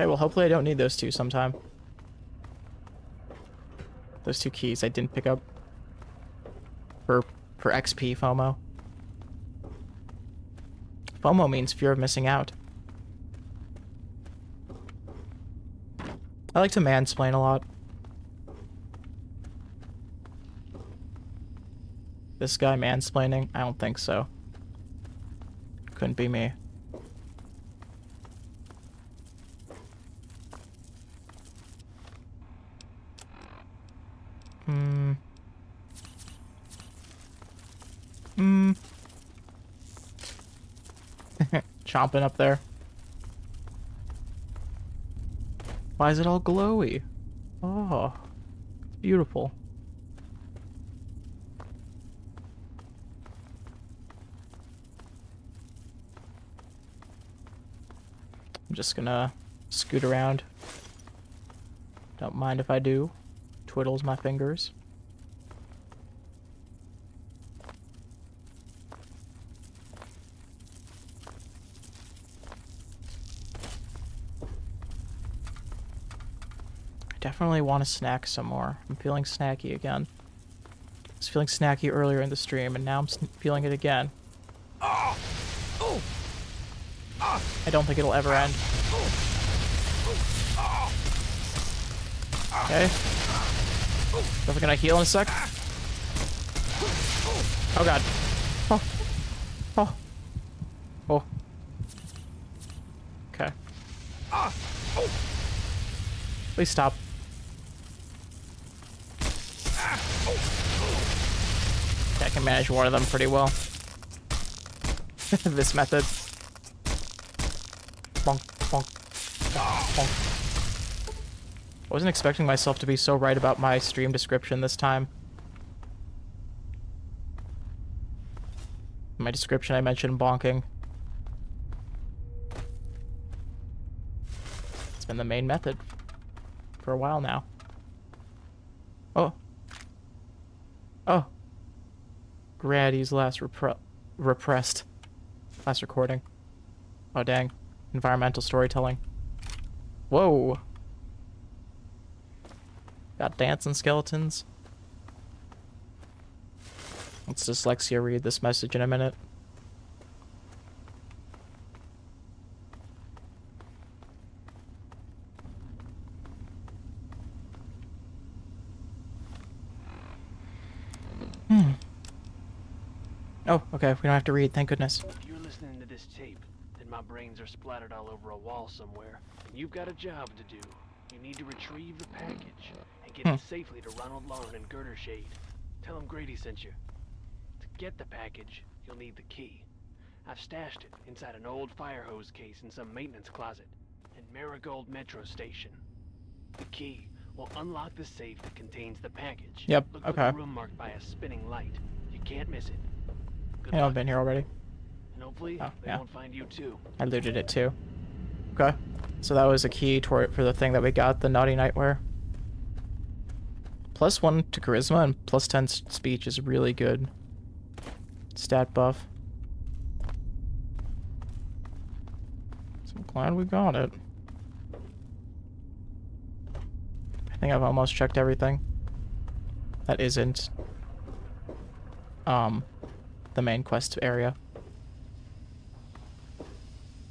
Okay, well hopefully I don't need those two sometime. Those two keys I didn't pick up. For, for XP FOMO. FOMO means fear of missing out. I like to mansplain a lot. This guy mansplaining? I don't think so. Couldn't be me. Hmm. Hmm. [LAUGHS] Chomping up there. Why is it all glowy? Oh, it's beautiful. I'm just gonna scoot around. Don't mind if I do. Twiddles my fingers. Definitely want to snack some more. I'm feeling snacky again. I was feeling snacky earlier in the stream, and now I'm feeling it again. I don't think it'll ever end. Okay. Definitely gonna heal in a sec. Oh god. Oh. Oh. Oh. Okay. Please stop. Can manage one of them pretty well. [LAUGHS] this method. Bonk, bonk, bonk, bonk. I wasn't expecting myself to be so right about my stream description this time. In my description, I mentioned bonking. It's been the main method for a while now. Oh. Oh. Grady's last repre repressed. Last recording. Oh, dang. Environmental storytelling. Whoa. Got dancing skeletons. Let's dyslexia read this message in a minute. Hmm. Oh, okay. We don't have to read. Thank goodness. If you're listening to this tape, then my brains are splattered all over a wall somewhere, and you've got a job to do. You need to retrieve the package and get Hmm. it safely to Ronald Laren and Girdershade. Tell them Grady sent you. To get the package, you'll need the key. I've stashed it inside an old fire hose case in some maintenance closet in Marigold Metro Station. The key will unlock the safe that contains the package. Yep, Look for okay. the room marked by a spinning light. You can't miss it. Good Hey, I've been here already. and hopefully Oh, they yeah. won't find you too. I looted it too. Okay. So that was a key toward for the thing that we got, the naughty nightwear. Plus one to charisma and plus ten speech is really good. Stat buff. So I'm glad we got it. I think I've almost checked everything. That isn't um the main quest area.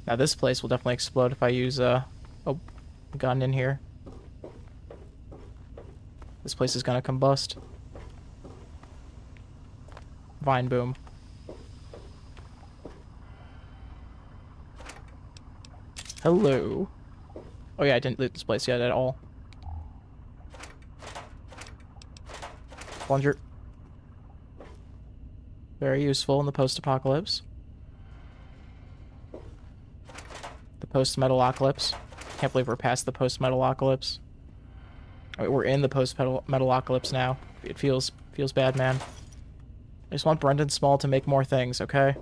Now this place will definitely explode if I use a, a gun in here. This place is gonna combust. Vine boom. Hello. Oh yeah, I didn't loot this place yet at all. Plunger. Very useful in the post-apocalypse. The post-metalocalypse. Can't believe we're past the post-metalocalypse. I mean, We're in the post-metalocalypse now. It feels feels bad, man. I just want Brendan Small to make more things, okay?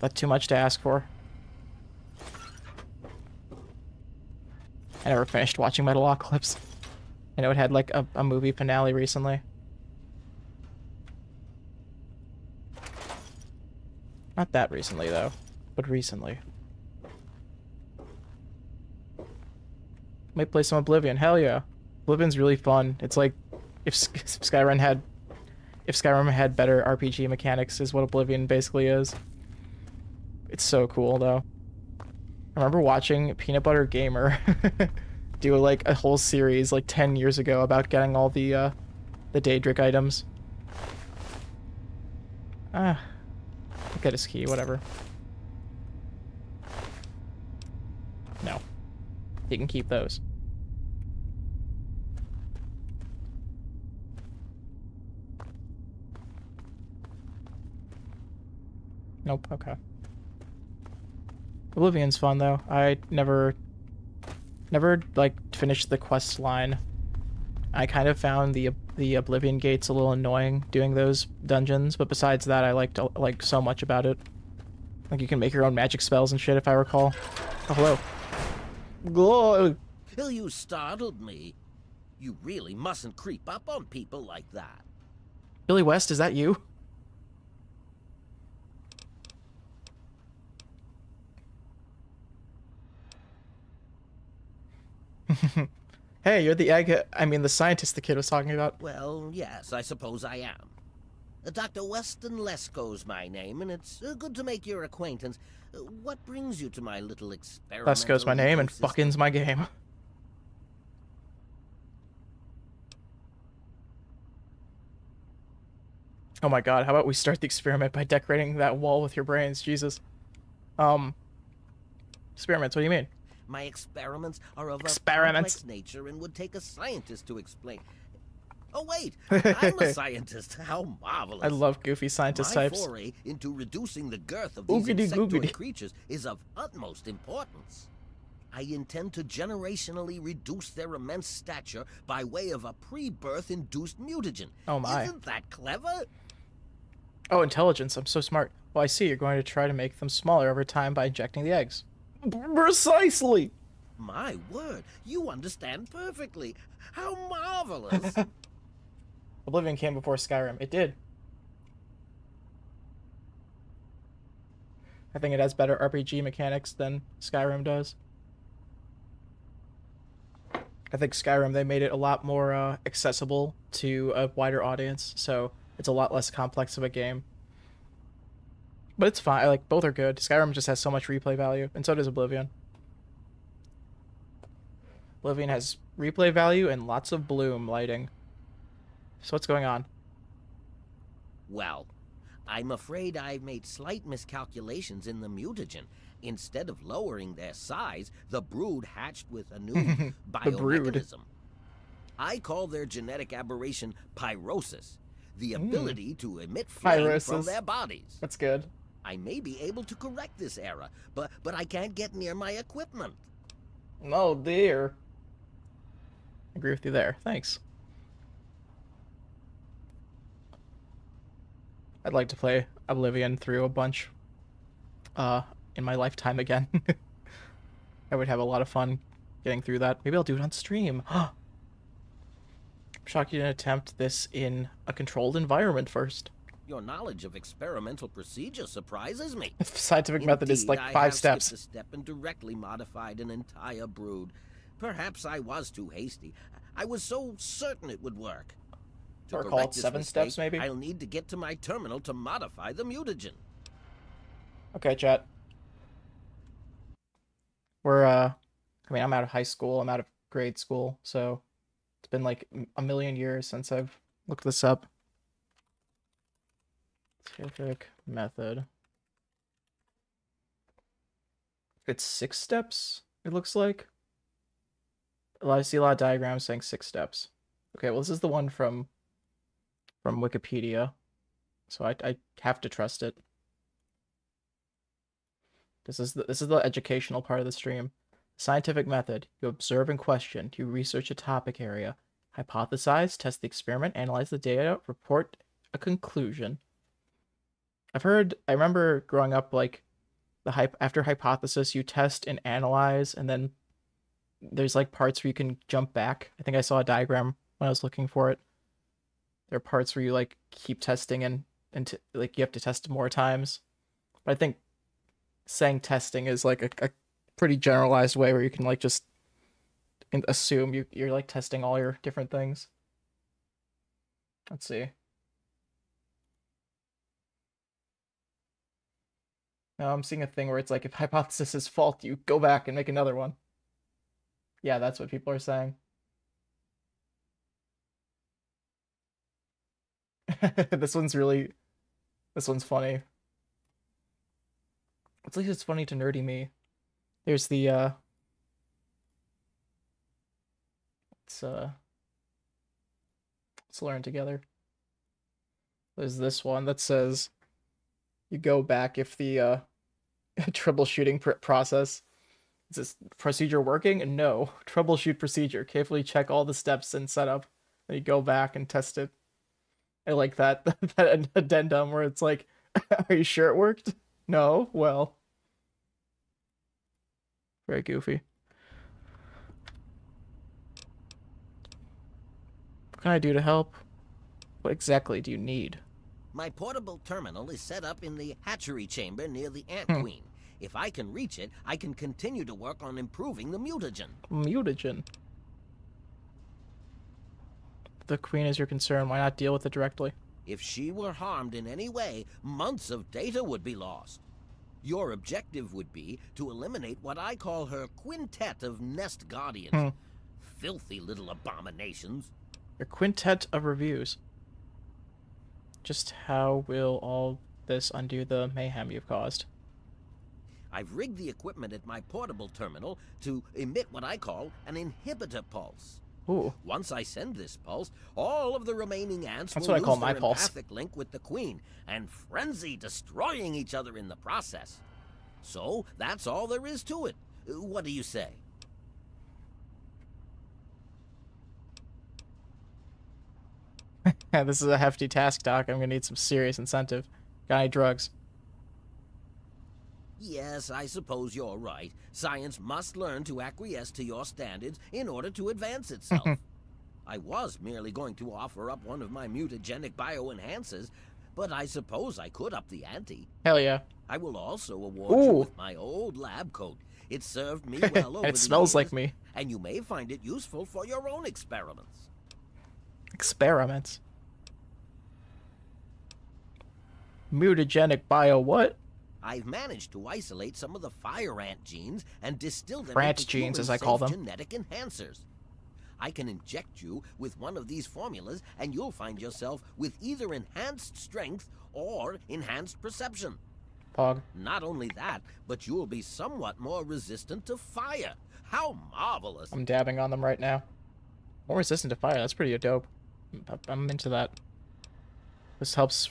That's too much to ask for. I never finished watching Metalocalypse. I know it had like a, a movie finale recently. Not that recently though, but recently. Might play some Oblivion. Hell yeah. Oblivion's really fun. It's like if, if Skyrim had if Skyrim had better RPG mechanics is what Oblivion basically is. It's so cool though. I remember watching Peanut Butter Gamer [LAUGHS] do like a whole series like 10 years ago about getting all the uh the Daedric items. Ah. Get his key, whatever. No. He can keep those. Nope, okay. Oblivion's fun though. I never never like finished the quest line. I kind of found the the Oblivion gates a little annoying doing those dungeons, but besides that I liked like so much about it. Like you can make your own magic spells and shit if I recall. Oh, hello. Well, you startled me. You really mustn't creep up on people like that. Billy West, is that you? [LAUGHS] hey, you're the egg. I mean, the scientist the kid was talking about. Well, yes, I suppose I am. Uh, Dr. Weston Lesko's my name, and it's uh, good to make your acquaintance. Uh, what brings you to my little experiment? Lesko's my name, and fucking's my game. Oh my god, how about we start the experiment by decorating that wall with your brains, Jesus. Um, experiments, what do you mean? My experiments are of experiments. a complex nature and would take a scientist to explain. Oh wait, [LAUGHS] I'm a scientist. How marvelous! I love goofy scientist My types. foray into reducing the girth of these Oogity insectoid googity. creatures is of utmost importance. I intend to generationally reduce their immense stature by way of a pre-birth induced mutagen. Oh my. Isn't that clever? Oh, intelligence. I'm so smart. Well, I see. You're going to try to make them smaller over time by injecting the eggs. Precisely. My word, you understand perfectly. How marvelous! [LAUGHS] Oblivion came before Skyrim. It did. I think it has better RPG mechanics than Skyrim does. I think Skyrim they made it a lot more uh, accessible to a wider audience, so it's a lot less complex of a game. But it's fine. Like both are good. Skyrim just has so much replay value, and so does Oblivion. Oblivion has replay value and lots of bloom lighting. So what's going on? well, I'm afraid I've made slight miscalculations in the mutagen. Instead of lowering their size, the brood hatched with a new [LAUGHS] biomechanism. I call their genetic aberration pyrosis, the Mm. ability to emit flame from their bodies. That's good. I may be able to correct this error, but but I can't get near my equipment. Oh dear. I agree with you there. Thanks. I'd like to play Oblivion through a bunch uh in my lifetime again. [LAUGHS] I would have a lot of fun getting through that. Maybe I'll do it on stream. [GASPS] I'm shocked you didn't attempt this in a controlled environment first. Your knowledge of experimental procedure surprises me. The [LAUGHS] Scientific method is Indeed, like I five skipped steps. a step and directly modified an entire brood. Perhaps I was too hasty. I was so certain it would work. To Or call it correct this seven steps, maybe? I'll need to get to my terminal to modify the mutagen. Okay, chat. We're uh I mean, I'm out of high school, I'm out of grade school, so it's been like a million years since I've looked this up. Scientific method. It's six steps, it looks like. I see a lot of diagrams saying six steps. Okay, well this is the one from from Wikipedia. So I I have to trust it. This is the, this is the educational part of the stream. Scientific method. You observe and question. You research a topic area. Hypothesize, test the experiment, analyze the data, report a conclusion. I've heard I remember growing up like the hype after hypothesis you test and analyze and then there's like parts where you can jump back. I think I saw a diagram when I was looking for it. There are parts where you like keep testing and and t- like you have to test more times. But I think saying testing is like a, a pretty generalized way where you can like just assume you you're like testing all your different things. Let's see. Now I'm seeing a thing where it's like if [LAUGHS] hypothesis is fault, you go back and make another one. Yeah, that's what people are saying. [LAUGHS] this one's really this one's funny. At least it's funny to nerdy me. There's the uh let's uh let's learn together. There's this one that says you go back if the uh [LAUGHS] troubleshooting pr- process is this procedure working? No. [LAUGHS] Troubleshoot procedure. Carefully check all the steps and setup. Then you go back and test it. I like that [LAUGHS] that addendum where it's like, are you sure it worked? No. Well, very goofy. What can I do to help? What exactly do you need? My portable terminal is set up in the hatchery chamber near the Ant Hmm. Queen. If I can reach it, I can continue to work on improving the mutagen. Mutagen. The queen is your concern. Why not deal with it directly? If she were harmed in any way, months of data would be lost. Your objective would be to eliminate what I call her quintet of nest guardians. Hmm. Filthy little abominations. Your quintet of reviews. Just how will all this undo the mayhem you've caused? I've rigged the equipment at my portable terminal to emit what I call an inhibitor pulse. Ooh. Once I send this pulse, all of the remaining ants That's will what I lose call my their pulse. empathic link with the queen and frenzy, destroying each other in the process. So that's all there is to it. What do you say? [LAUGHS] this is a hefty task, Doc. I'm gonna need some serious incentive. Got any drugs? Yes, I suppose you're right. Science must learn to acquiesce to your standards in order to advance itself. [LAUGHS] I was merely going to offer up one of my mutagenic bioenhancers, but I suppose I could up the ante. Hell yeah. I will also award you with my old lab coat. It served me [LAUGHS] well over it the smells like me. and you may find it useful for your own experiments. Experiments. Mutagenic bio what? I've managed to isolate some of the fire ant genes and distill them Rant into genes, as I call them. genetic enhancers. I can inject you with one of these formulas, and you'll find yourself with either enhanced strength or enhanced perception. Pog. Not only that, but you'll be somewhat more resistant to fire. How marvelous! I'm dabbing on them right now. More resistant to fire. That's pretty dope. I'm- into that. This helps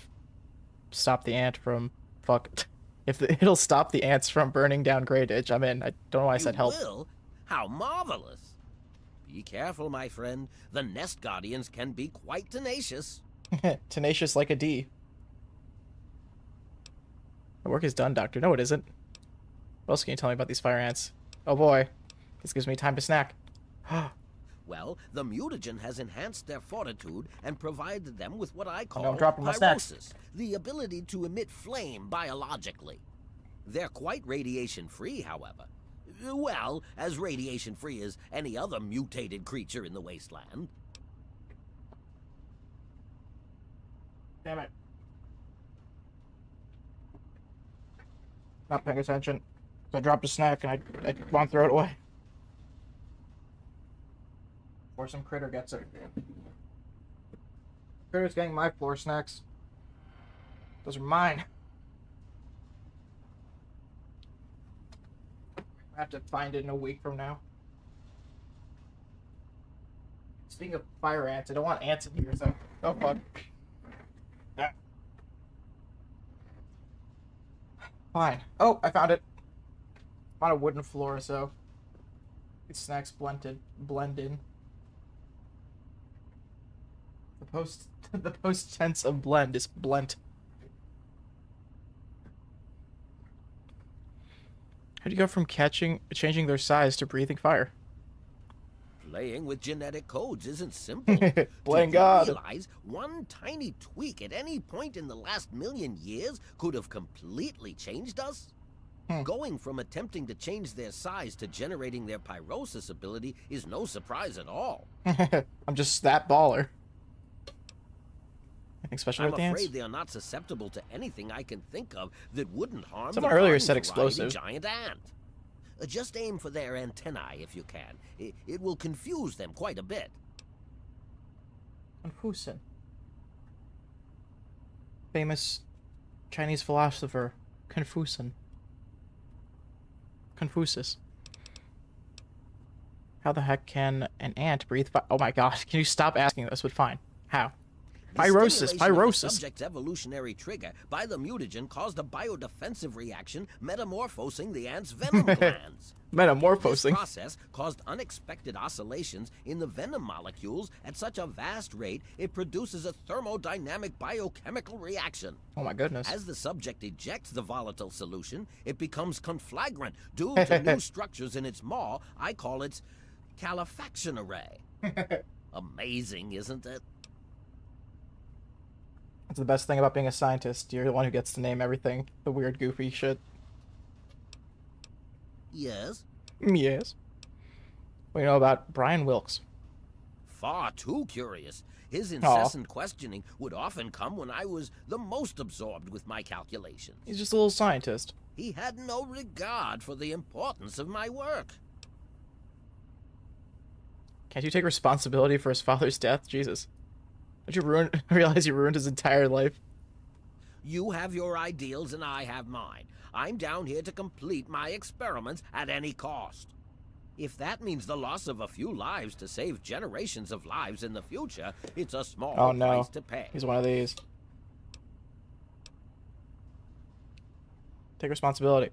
stop the ant from fuck. [LAUGHS] If the, it'll stop the ants from burning down Grayditch, I'm in. I don't know why I said help. will? How marvelous! Be careful, my friend. The nest guardians can be quite tenacious. [LAUGHS] Tenacious like a D. My work is done, Doctor. No, it isn't. What else can you tell me about these fire ants? Oh boy. This gives me time to snack. [GASPS] Well, the mutagen has enhanced their fortitude and provided them with what I call I'm dropping my snacks. pyrosis, the ability to emit flame biologically. They're quite radiation-free, however. Well, as radiation-free as any other mutated creature in the wasteland. Damn it. Not paying attention. I dropped a snack and I, I want to throw it away. Some critter gets it. Critter's getting my floor snacks. Those are mine. I have to find it in a week from now. Speaking of fire ants, I don't want ants in here, so. Oh, fuck. Ah. Fine. Oh, I found it. On a wooden floor, so these snacks blended blend in. The post [LAUGHS] the post tense of blend is blent. How do you go from catching changing their size to breathing fire? Playing with genetic codes isn't simple. [LAUGHS] Playing God. realize one tiny tweak at any point in the last million years could have completely changed us? Hmm. Going from attempting to change their size to generating their pyrosis ability is no surprise at all. [LAUGHS] I'm just that baller. [LAUGHS] Special I'm with the ants? afraid they are not susceptible to anything I can think of that wouldn't harm Someone earlier said explosive. giant ant. Uh, Just aim for their antennae if you can. It, it will confuse them quite a bit. Confucian. Famous Chinese philosopher, Confucian. Confucius. How the heck can an ant breathe? Oh my god, can you stop asking this? But fine. How? Pyrosis, the pyrosis. subject's evolutionary trigger by the mutagen caused a biodefensive reaction, metamorphosing the ant's venom [LAUGHS] glands. This Metamorphosing. process caused unexpected oscillations in the venom molecules at such a vast rate it produces a thermodynamic biochemical reaction. Oh my goodness. As the subject ejects the volatile solution, it becomes conflagrant due to new [LAUGHS] structures in its maw. I call it calefaction array. [LAUGHS] Amazing, isn't it? That's the best thing about being a scientist. You're the one who gets to name everything. The weird, goofy shit. Yes. Yes. What do you know about Brian Wilkes? Far too curious. His incessant questioning would often come when I was the most absorbed with my calculations. He's just a little scientist. He had no regard for the importance of my work. Can't you take responsibility for his father's death? Jesus. Don't you ruin [LAUGHS] realize you ruined his entire life? You have your ideals and I have mine. I'm down here to complete my experiments at any cost. If that means the loss of a few lives to save generations of lives in the future, it's a small Oh no. price to pay. He's one of these. Take responsibility.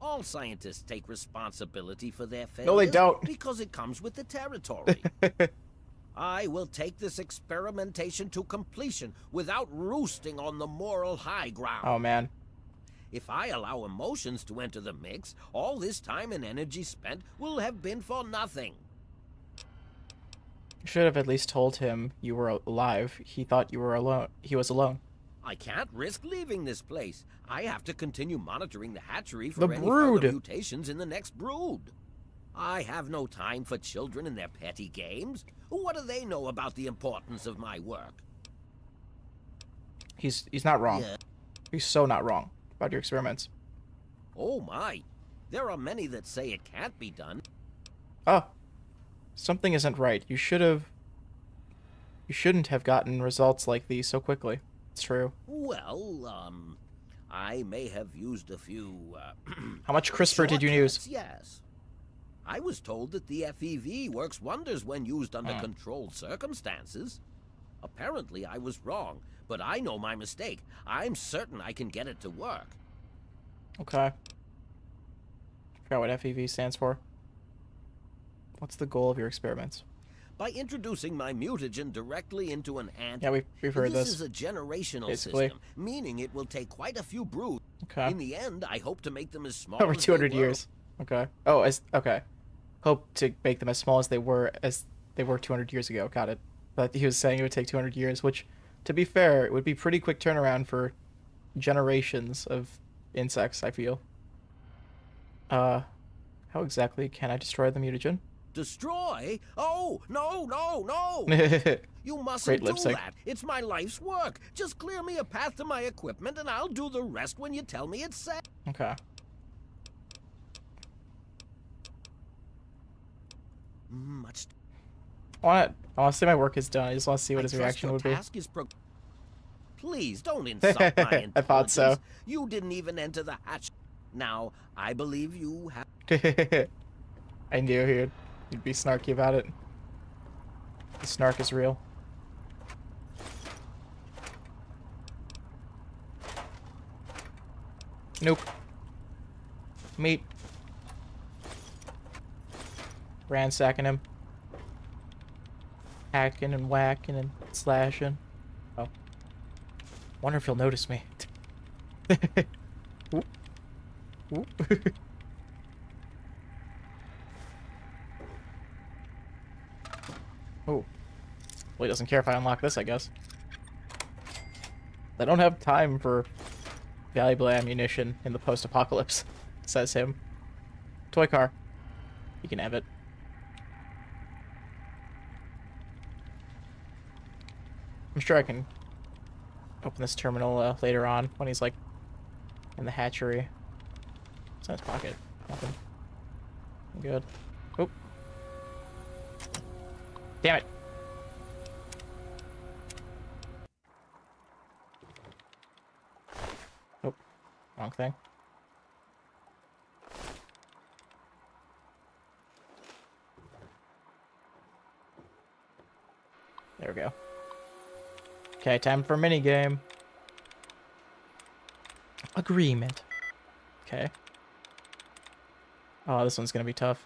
All scientists take responsibility for their failures. No, they don't. [LAUGHS] Because it comes with the territory. [LAUGHS] I will take this experimentation to completion without roosting on the moral high ground. Oh man. If I allow emotions to enter the mix, all this time and energy spent will have been for nothing. You should have at least told him you were alive. He thought you were alone. He was alone. I can't risk leaving this place. I have to continue monitoring the hatchery for The any brood. mutations in the next brood. I have no time for children and their petty games. What do they know about the importance of my work? He's he's not wrong. Yeah. He's so not wrong about your experiments. Oh my. There are many that say it can't be done. Oh. Something isn't right. You should have You shouldn't have gotten results like these so quickly. It's true. Well, um, I may have used a few. Uh, [CLEARS THROAT] How much CRISPR did you use? Yes. I was told that the FEV works wonders when used under Hmm. controlled circumstances. Apparently, I was wrong, but I know my mistake. I'm certain I can get it to work. Okay. Forgot what FEV stands for. What's the goal of your experiments? By introducing my mutagen directly into an ant, Yeah, we we've heard this this. is a generational basically. system, meaning it will take quite a few broods. Okay. In the end, I hope to make them as small [LAUGHS] Over as they 200 were. years. Okay. Oh, as okay. Hope to make them as small as they were as they were 200 years ago. Got it. But he was saying it would take 200 years, which, to be fair, it would be pretty quick turnaround for generations of insects. I feel. Uh, how exactly can I destroy the mutagen? Destroy? Oh, no, no, no! [LAUGHS] You mustn't Great do that. It's my life's work. Just clear me a path to my equipment and I'll do the rest when you tell me it's safe. Much I want I want to say my work is done. I just want to see what I his reaction would be. Please don't [LAUGHS] insult my intelligence. I thought so. You didn't even enter the hatch. Now, I believe you have [LAUGHS] I knew he'd, he'd be snarky about it. The snark is real. Nope. Meat. Ransacking him. Hacking and whacking and slashing. Oh. Wonder if he'll notice me. [LAUGHS] [LAUGHS] Oh. Well, he doesn't care if I unlock this, I guess. I don't have time for valuable ammunition in the post-apocalypse, [LAUGHS] says him. Toy car. You can have it. I'm sure I can open this terminal uh, later on when he's like in the hatchery. It's in his pocket. Nothing. I'm good. Oop. Damn it. Nope. Wrong thing. There we go. Okay, time for a mini game. Agreement. Okay. Oh, this one's gonna be tough.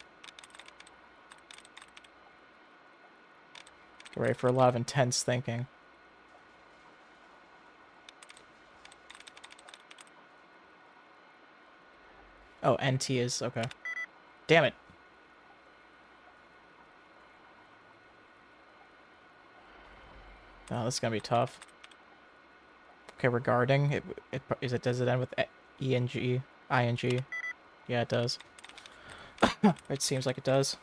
Get ready for a lot of intense thinking. Oh, NT is okay. Damn it. Oh, this is gonna be tough. Okay, regarding it, it is it does it end with e n g i n g? Yeah, it does. [COUGHS] it seems like it does.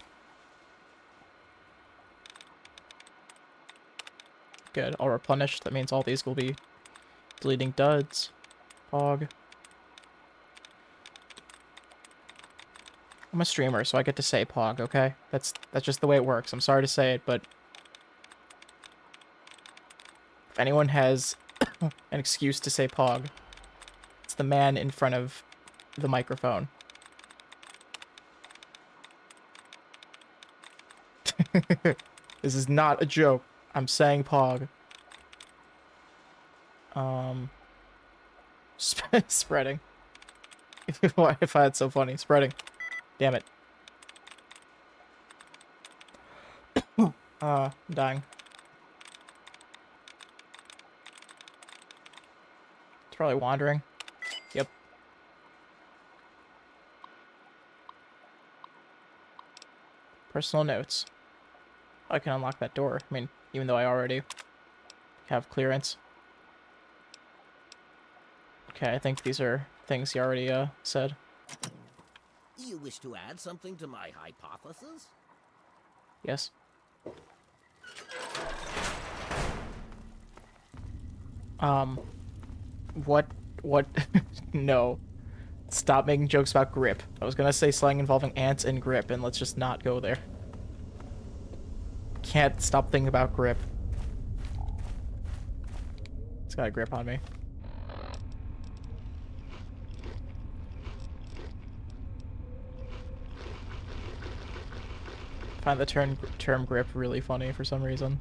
Good, all replenished. That means all these will be bleeding duds. Pog. I'm a streamer, so I get to say Pog, okay? That's that's just the way it works. I'm sorry to say it, but anyone has [COUGHS] an excuse to say Pog, it's the man in front of the microphone. [LAUGHS] this is not a joke. I'm saying Pog. Um, [LAUGHS] sp spreading. [LAUGHS] Why if I had so funny? Spreading. Damn it. [COUGHS] uh, I'm dying. Probably wandering. Yep. Personal notes. I can unlock that door. I mean, even though I already have clearance. Okay, I think these are things he already uh, said. You wish to add something to my hypothesis? Yes. Um, what, what, [LAUGHS] no. Stop making jokes about grip. I was gonna say slang involving ants and grip, and let's just not go there. Can't stop thinking about grip. It's got a grip on me. find the term term grip really funny for some reason.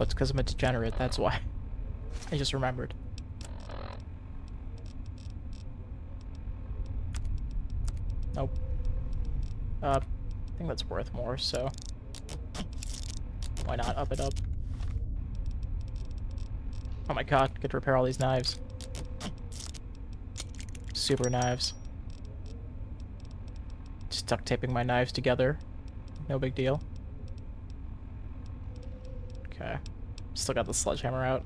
Oh, it's because I'm a degenerate, that's why. I just remembered. Nope. Uh, I think that's worth more, so... Why not up it up? Oh my god, get to repair all these knives super knives. Just duct taping my knives together. No big deal. Okay. Still got the sledgehammer out.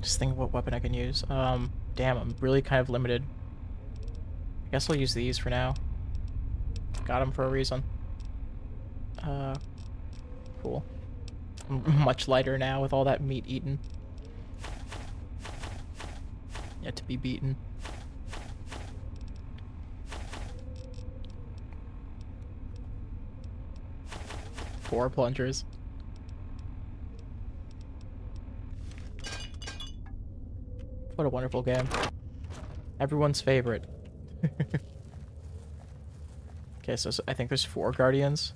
Just think of what weapon I can use. Um, damn, I'm really kind of limited. I guess I'll use these for now. Got them for a reason. Uh, cool [LAUGHS] much lighter now with all that meat eaten. Yet to be beaten. Four plungers. What a wonderful game. Everyone's favorite. [LAUGHS] okay, so, so I think there's four guardians.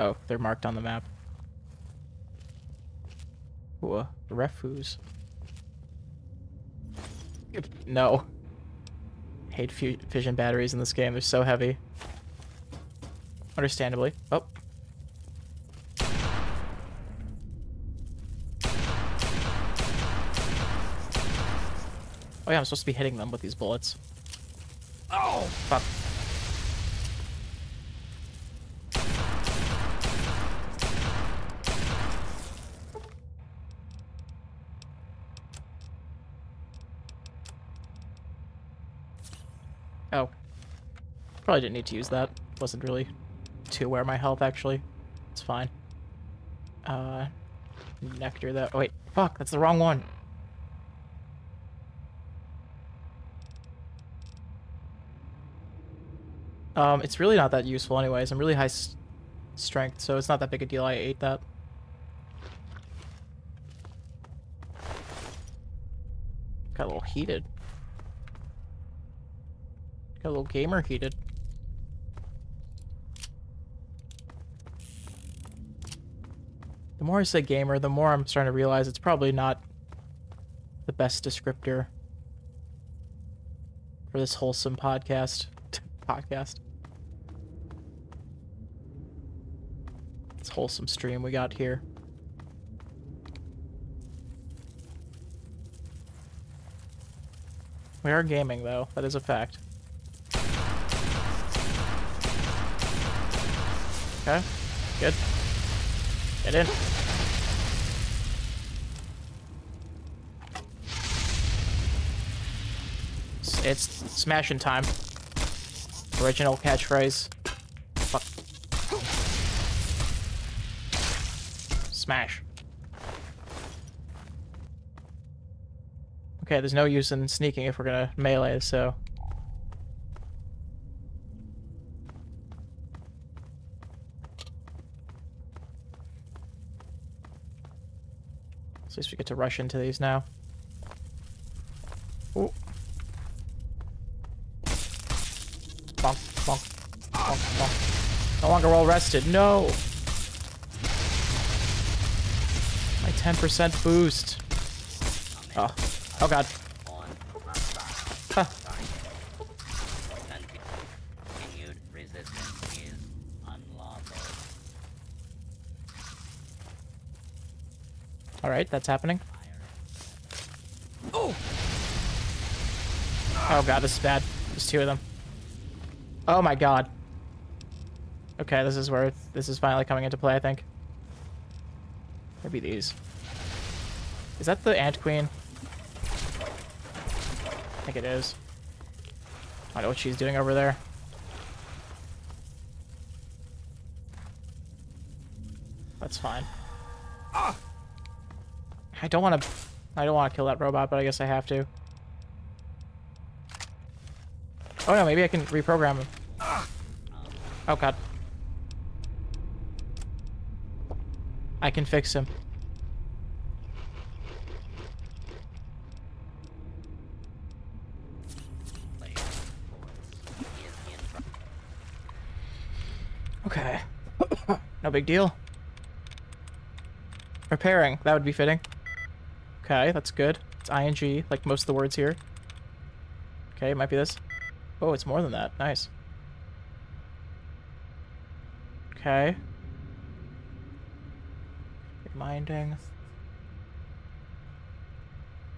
Oh, they're marked on the map. Ooh, uh, refuse. No. Hate fission batteries in this game. They're so heavy. Understandably. Oh. Oh yeah, I'm supposed to be hitting them with these bullets. Oh! Fuck. Probably didn't need to use that. Wasn't really of my health, actually. It's fine. Uh, nectar that- oh, wait, fuck, that's the wrong one. Um, it's really not that useful anyways. I'm really high strength, so it's not that big a deal I ate that. Got a little heated. Got a little gamer heated. The more I say gamer, the more I'm starting to realize it's probably not the best descriptor for this wholesome podcast. [LAUGHS] podcast. This wholesome stream we got here. We are gaming, though. That is a fact. Okay. Good. Get in. It's, it's smashing time. Original catchphrase. Fuck. Smash. Okay, there's no use in sneaking if we're gonna melee, so... least we get to rush into these now. Ooh. Bonk, bonk, bonk, bonk. No longer well rested. No! My 10% boost. Oh. Oh god. Alright, that's happening. Oh! Oh god, this is bad. There's two of them. Oh my god. Okay, this is where this is finally coming into play, I think. Maybe these. Is that the Ant Queen? I think it is. I don't know what she's doing over there. That's fine. I don't want to... I don't want to kill that robot, but I guess I have to. Oh no, maybe I can reprogram him. Oh god. I can fix him. Okay. [COUGHS] no big deal. Repairing, that would be fitting. Okay, that's good. It's ing, like most of the words here. Okay, it might be this. Oh, it's more than that. Nice. Okay. Reminding.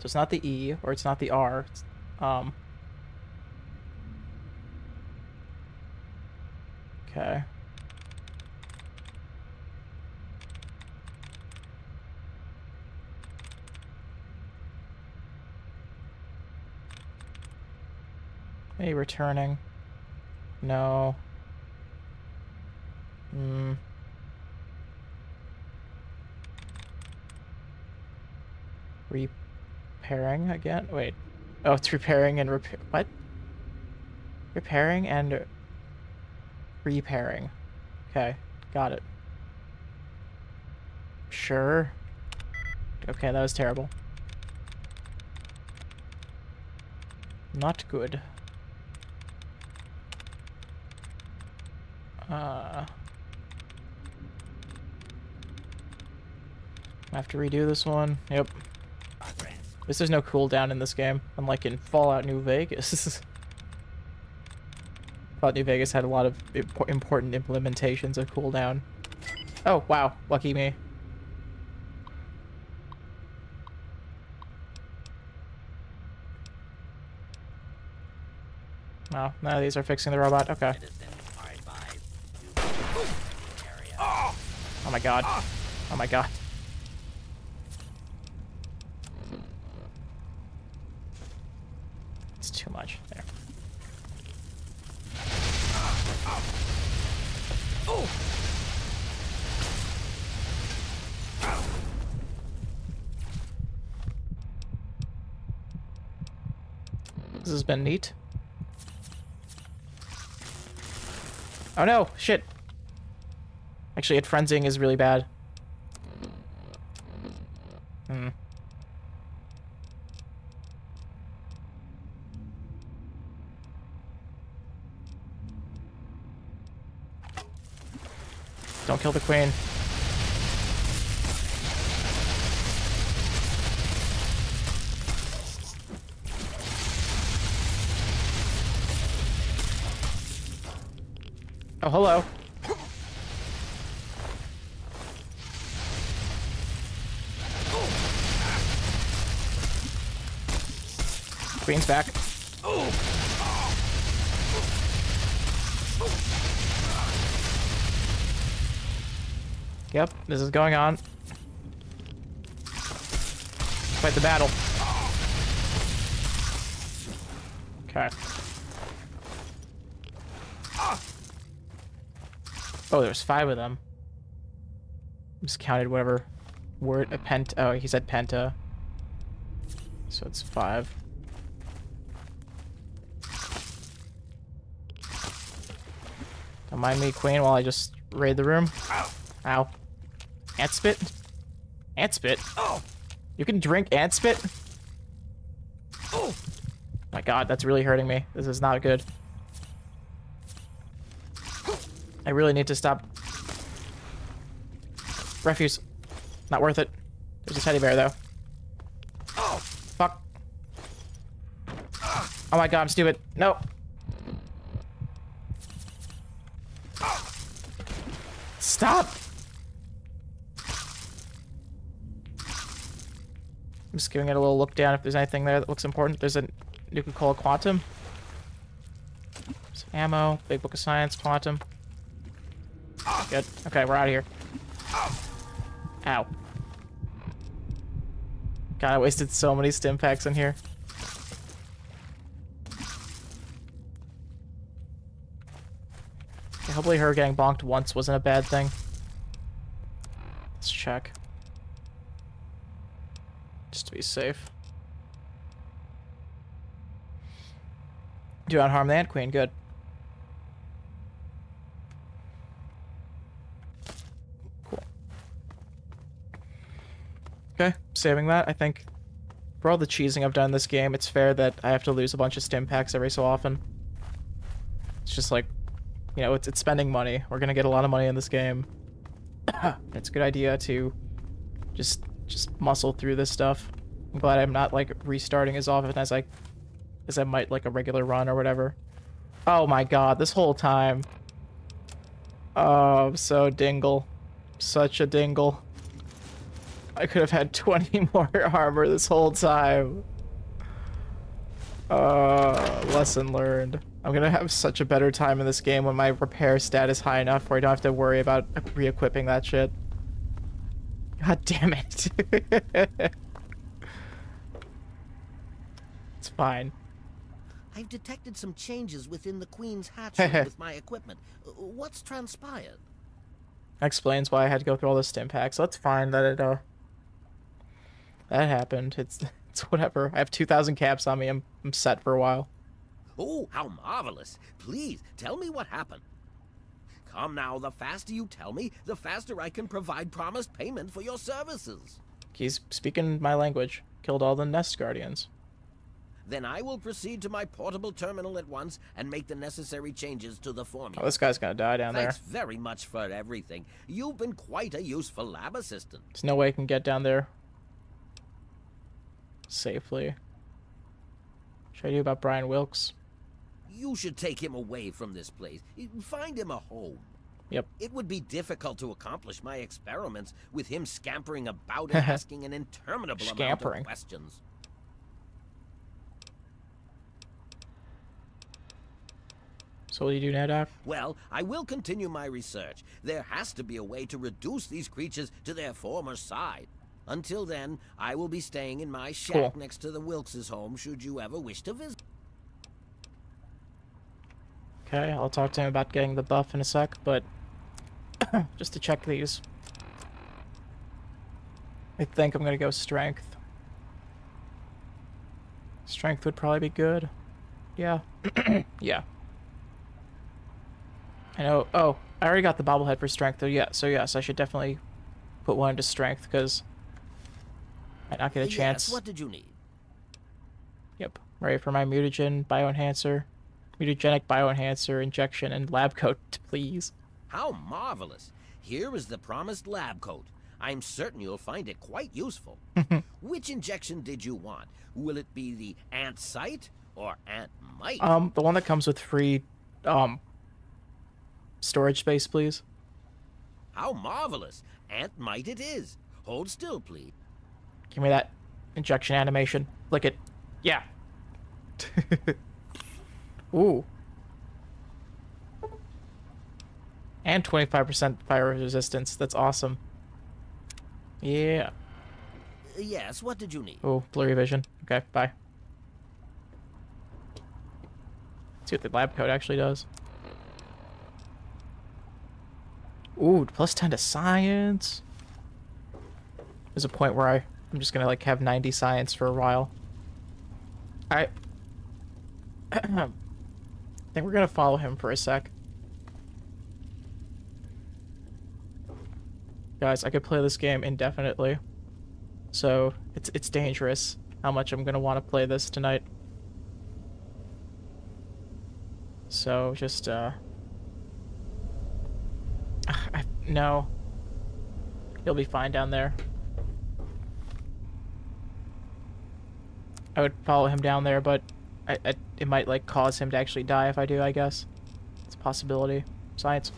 So it's not the E, or it's not the R. It's, um. Okay. Maybe returning. No. Hmm. Repairing again? Wait. Oh, it's repairing and repair. What? Repairing and repairing. Okay, got it. Sure. Okay, that was terrible. Not good. Uh, I have to redo this one. Yep. This there's no cooldown in this game, unlike in Fallout New Vegas. [LAUGHS] Fallout New Vegas had a lot of impo important implementations of cooldown. Oh, wow. Lucky me. No, none of these are fixing the robot. Okay. Oh my god. Oh my god. It's too much. There. This has been neat. Oh no! Shit! Actually, it frenzying is really bad. Hmm. Don't kill the queen. Oh, hello. Queen's back. Yep, this is going on. Fight the battle. Okay. Oh, there's five of them. Just counted whatever word a pent. Oh, he said penta. So it's five. Don't mind me, Queen, while I just raid the room. Ow. Ant spit? Ant spit? Oh! You can drink ant spit? Oh! My god, that's really hurting me. This is not good. I really need to stop. Refuse. Not worth it. There's a teddy bear, though. Oh! Fuck. Oh my god, I'm stupid. No. Stop! I'm just giving it a little look down if there's anything there that looks important. There's a Nuka-Cola Quantum. Some ammo, Big Book of Science, Quantum. Good. Okay, we're out of here. Ow. God, I wasted so many stim packs in here. Hopefully her getting bonked once wasn't a bad thing. Let's check. Just to be safe. Do not harm the Ant Queen, good. Cool. Okay, saving that. I think for all the cheesing I've done in this game, it's fair that I have to lose a bunch of stim packs every so often. It's just like, you know, it's, it's spending money. We're gonna get a lot of money in this game. [COUGHS] it's a good idea to just just muscle through this stuff. I'm glad I'm not like restarting as often as I as I might like a regular run or whatever. Oh my god, this whole time. Oh, I'm so dingle. Such a dingle. I could have had [LAUGHS] 20 more armor this whole time. Uh, lesson learned. I'm gonna have such a better time in this game when my repair stat is high enough where I don't have to worry about re-equipping that shit. God damn it. [LAUGHS] it's fine. I've detected some changes within the Queen's hatchery [LAUGHS] with my equipment. What's transpired? Explains why I had to go through all the stim packs. That's fine that it, uh... That happened. It's, [LAUGHS] it's whatever. I have 2,000 caps on me. I'm, I'm set for a while. Oh, how marvelous. Please, tell me what happened. Come now, the faster you tell me, the faster I can provide promised payment for your services. He's speaking my language. Killed all the Nest Guardians. Then I will proceed to my portable terminal at once and make the necessary changes to the formula. Oh, this guy's gonna die down Thanks there. very much for everything. You've been quite a useful lab assistant. There's no way I can get down there safely. Should I do about Bryan Wilks? You should take him away from this place. Find him a home. Yep. It would be difficult to accomplish my experiments with him scampering about [LAUGHS] and asking an interminable amount of questions. So what do you do now, Doc? Well, I will continue my research. There has to be a way to reduce these creatures to their former side. Until then, I will be staying in my shack Cool. next to the Wilks' home should you ever wish to visit. Okay, I'll talk to him about getting the buff in a sec, but [COUGHS] just to check these. I think I'm gonna go strength. Strength would probably be good. Yeah. [COUGHS] yeah. I know. Oh, I already got the bobblehead for strength, though. Yeah, so yes, I should definitely put one into strength because I might not get a Yes, chance. what did you need? Yep. Ready for my mutagen bioenhancer, mutagenic bioenhancer injection, and lab coat, [LAUGHS] please. How marvelous. Here is the promised lab coat. I'm certain you'll find it quite useful. [LAUGHS] Which injection did you want? Will it be the Ant Sight or Ant Might? Um, the one that comes with free, um, storage space, please. How marvelous! Ant Might it is. Hold still, please. Give me that injection animation. Lick it. Yeah. [LAUGHS] Ooh. And 25% fire resistance. That's awesome. Yeah. Yes, what did you need? Oh, blurry vision. Okay, bye. Let's see what the lab coat actually does. Ooh, plus 10 to science. There's a point where I, I'm just gonna like have 90 science for a while. I [CLEARS THROAT] I think we're gonna follow him for a sec. Guys, I could play this game indefinitely. So it's it's dangerous how much I'm gonna want to play this tonight. So just uh [SIGHS] no. You'll be fine down there. I would follow him down there, but I, I, it might like cause him to actually die if I do, I guess. It's a possibility. Science.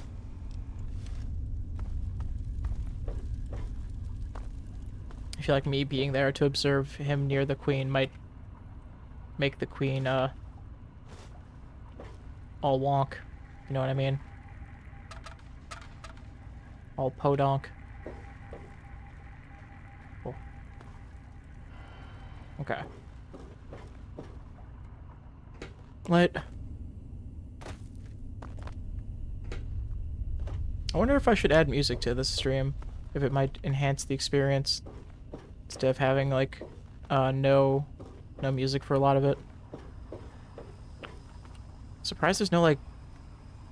I feel like me being there to observe him near the queen might make the queen uh all wonk. You know what I mean? All podonk. Cool. Okay. Let. I wonder if I should add music to this stream. If it might enhance the experience. Instead of having, like, uh, no, no music for a lot of it. Surprised there's no, like,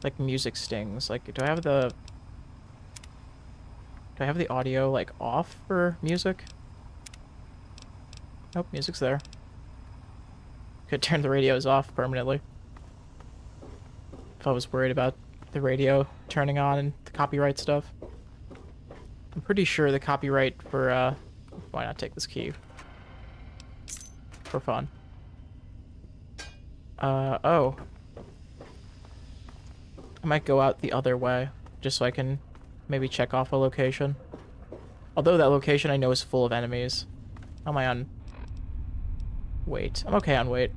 like, music stings. Like, do I have the... Do I have the audio, like, off for music? Nope, music's there. Could turn the radios off permanently. If I was worried about the radio turning on and the copyright stuff. I'm pretty sure the copyright for, uh... Why not take this key? For fun. Uh, oh. I might go out the other way, just so I can maybe check off a location. Although that location I know is full of enemies. How am I on... Wait. I'm okay on wait.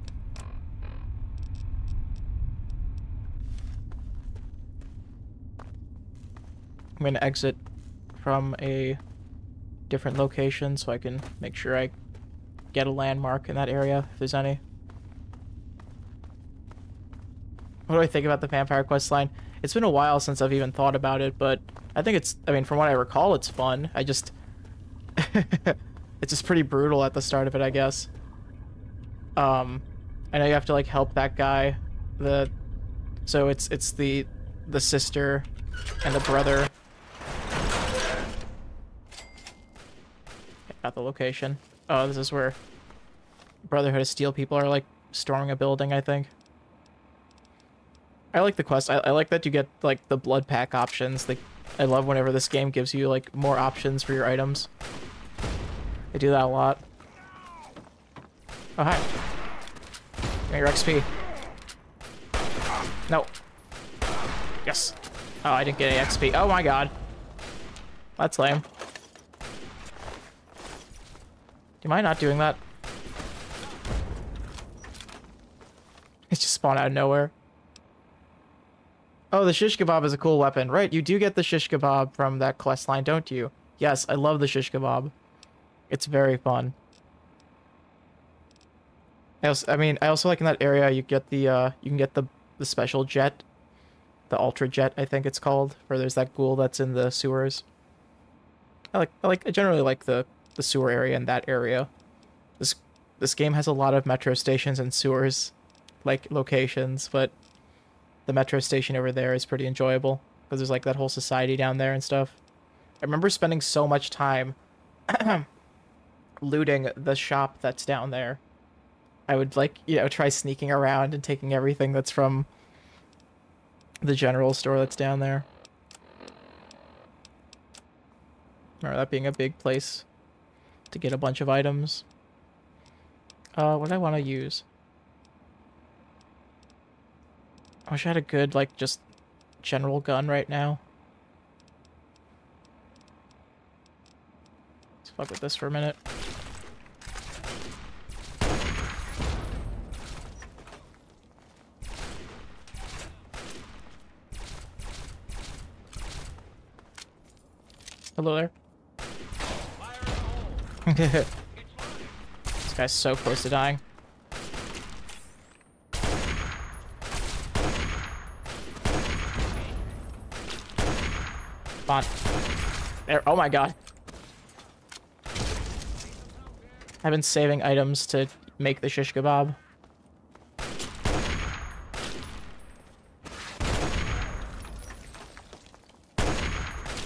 I'm gonna exit from a different location so I can make sure I get a landmark in that area, if there's any. What do I think about the Vampire Quest line? It's been a while since I've even thought about it, but I think it's, I mean, from what I recall, it's fun. I just, [LAUGHS] it's just pretty brutal at the start of it, I guess. Um, I know you have to, like, help that guy. The, so it's, it's the, the sister and the brother. Got the location. Oh, this is where Brotherhood of Steel people are, like, storming a building, I think. I like the quest. I, I like that you get like the blood pack options. Like, I love whenever this game gives you like more options for your items. I do that a lot. Oh hi. Give me your XP. No. Yes. Oh, I didn't get any XP. Oh my god. That's lame. Do you mind not doing that? It's just spawned out of nowhere. Oh, the shish kebab is a cool weapon. Right, you do get the shish kebab from that quest line, don't you? Yes, I love the shish kebab. It's very fun. I also, I mean, I also like in that area you get the, uh, you can get the, the special jet. The ultra jet, I think it's called. Where there's that ghoul that's in the sewers. I like, I like, I generally like the, the sewer area in that area. This, this game has a lot of metro stations and sewers, like, locations, but the metro station over there is pretty enjoyable because there's like that whole society down there and stuff. I remember spending so much time [CLEARS THROAT] looting the shop that's down there. I would like, you know, try sneaking around and taking everything that's from the general store that's down there. Remember that being a big place to get a bunch of items. Uh, what do I want to use? I wish I had a good, like, just general gun right now. Let's fuck with this for a minute. Hello there. [LAUGHS] this guy's so close to dying. Come on. There. Oh my god. I've been saving items to make the shish kebab.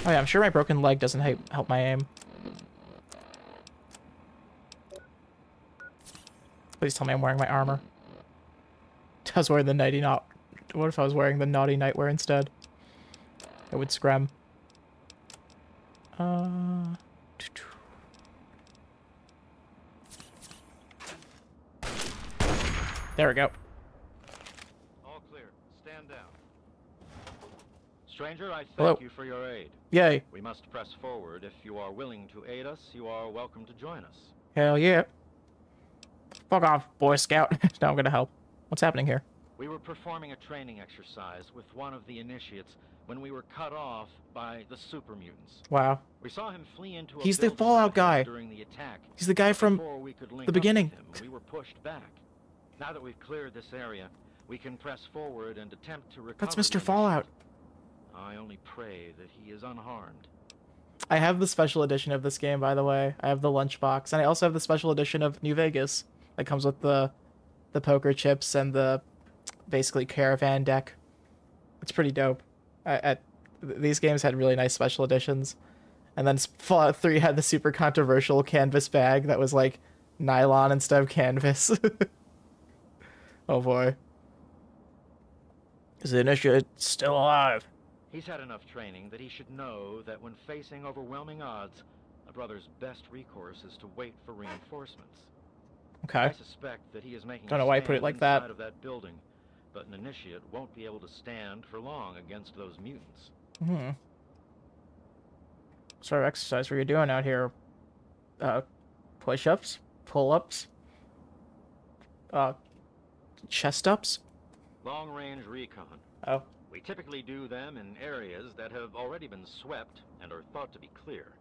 Oh yeah, I'm sure my broken leg doesn't help my aim. Please tell me I'm wearing my armor. [LAUGHS] I was wearing the nighty not. What if I was wearing the naughty nightwear instead? It would scram. Uh. [TSK] There we go. All clear. Stand down. Stranger, I thank Hello. you for your aid. Yay. We must press forward. If you are willing to aid us, you are welcome to join us. Hell yeah. Fuck off, Boy Scout. [LAUGHS] now I'm gonna help. What's happening here? We were performing a training exercise with one of the initiates when we were cut off by the super mutants. Wow. We saw him flee into a He's the Fallout guy. during the attack. He's the guy from we could link the beginning. him, we were pushed back. Now that we've cleared this area, we can press forward and attempt to recover. That's Mr. Fallout. I only pray that he is unharmed. I have the special edition of this game, by the way. I have the lunchbox, and I also have the special edition of New Vegas that comes with the the poker chips and the basically caravan deck. It's pretty dope. I, at these games had really nice special editions, and then Fallout Three had the super controversial canvas bag that was like nylon instead of canvas. [LAUGHS] oh boy, is the initiate still alive? He's had enough training that he should know that when facing overwhelming odds, a brother's best recourse is to wait for reinforcements. Okay. I suspect that he is making Don't a know why he put it like that. of that building, but an initiate won't be able to stand for long against those mutants. Hmm. Sort of exercise were you doing out here? Uh, push-ups, pull-ups, uh, chest-ups. Long-range recon. Oh, We typically do them in areas that have already been swept and are thought to be clear.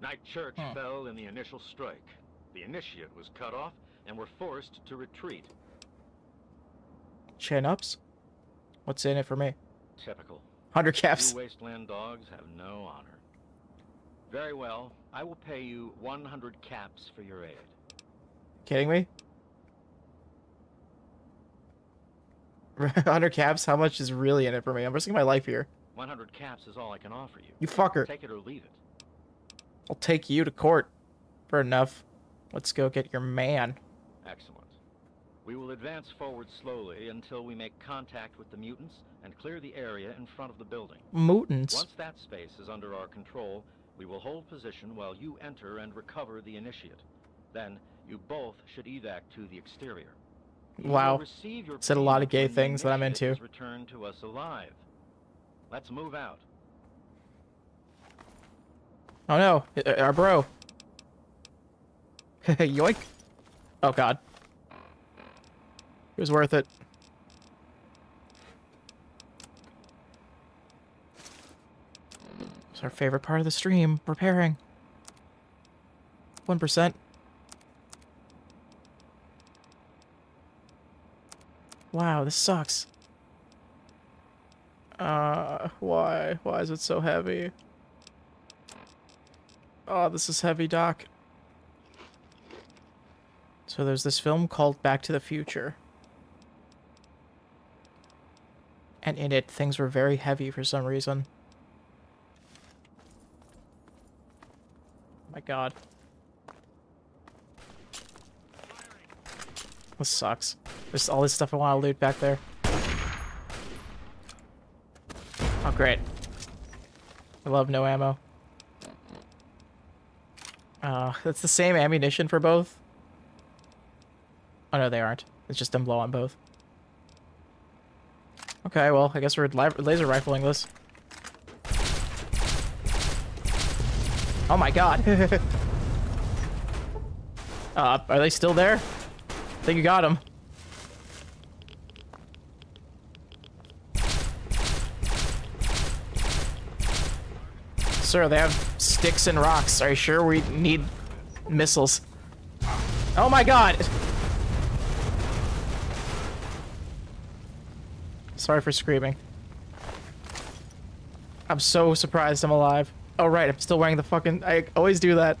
Knight Church Hmm. fell in the initial strike. The initiate was cut off and were forced to retreat. chin-ups. What's in it for me? Typical. Hundred caps. You wasteland dogs have no honor. Very well. I will pay you 100 caps for your aid. Kidding me? [LAUGHS] Hundred caps. How much is really in it for me? I'm risking my life here. 100 caps is all I can offer you. You fucker. Take it or leave it. I'll take you to court for enough. Let's go get your man. Excellent. We will advance forward slowly until we make contact with the mutants and clear the area in front of the building. Mutants. Once that space is under our control, we will hold position while you enter and recover the initiate. Then, you both should evac to the exterior. Wow. Said a lot of gay things that I'm into. is returned to us alive. Let's move out. Oh no, I- I- our bro. [LAUGHS] Yoink. Oh god. It was worth it. It's our favorite part of the stream, repairing. 1%. Wow, this sucks. Uh, why? Why is it so heavy? Oh, this is heavy, Doc. So there's this film called Back to the Future. And in it, things were very heavy for some reason. my god. This sucks. There's all this stuff I want to loot back there. Oh, great. I love no ammo. Uh, it's the same ammunition for both. Oh no, they aren't. It's just them blow on both. Okay, well, I guess we're laser rifling this. Oh my god. [LAUGHS] uh, are they still there? Think you got him. Sir, they have sticks and rocks. Are you sure we need missiles? Oh my god! Sorry for screaming. I'm so surprised I'm alive. Oh right, I'm still wearing the fucking... I always do that.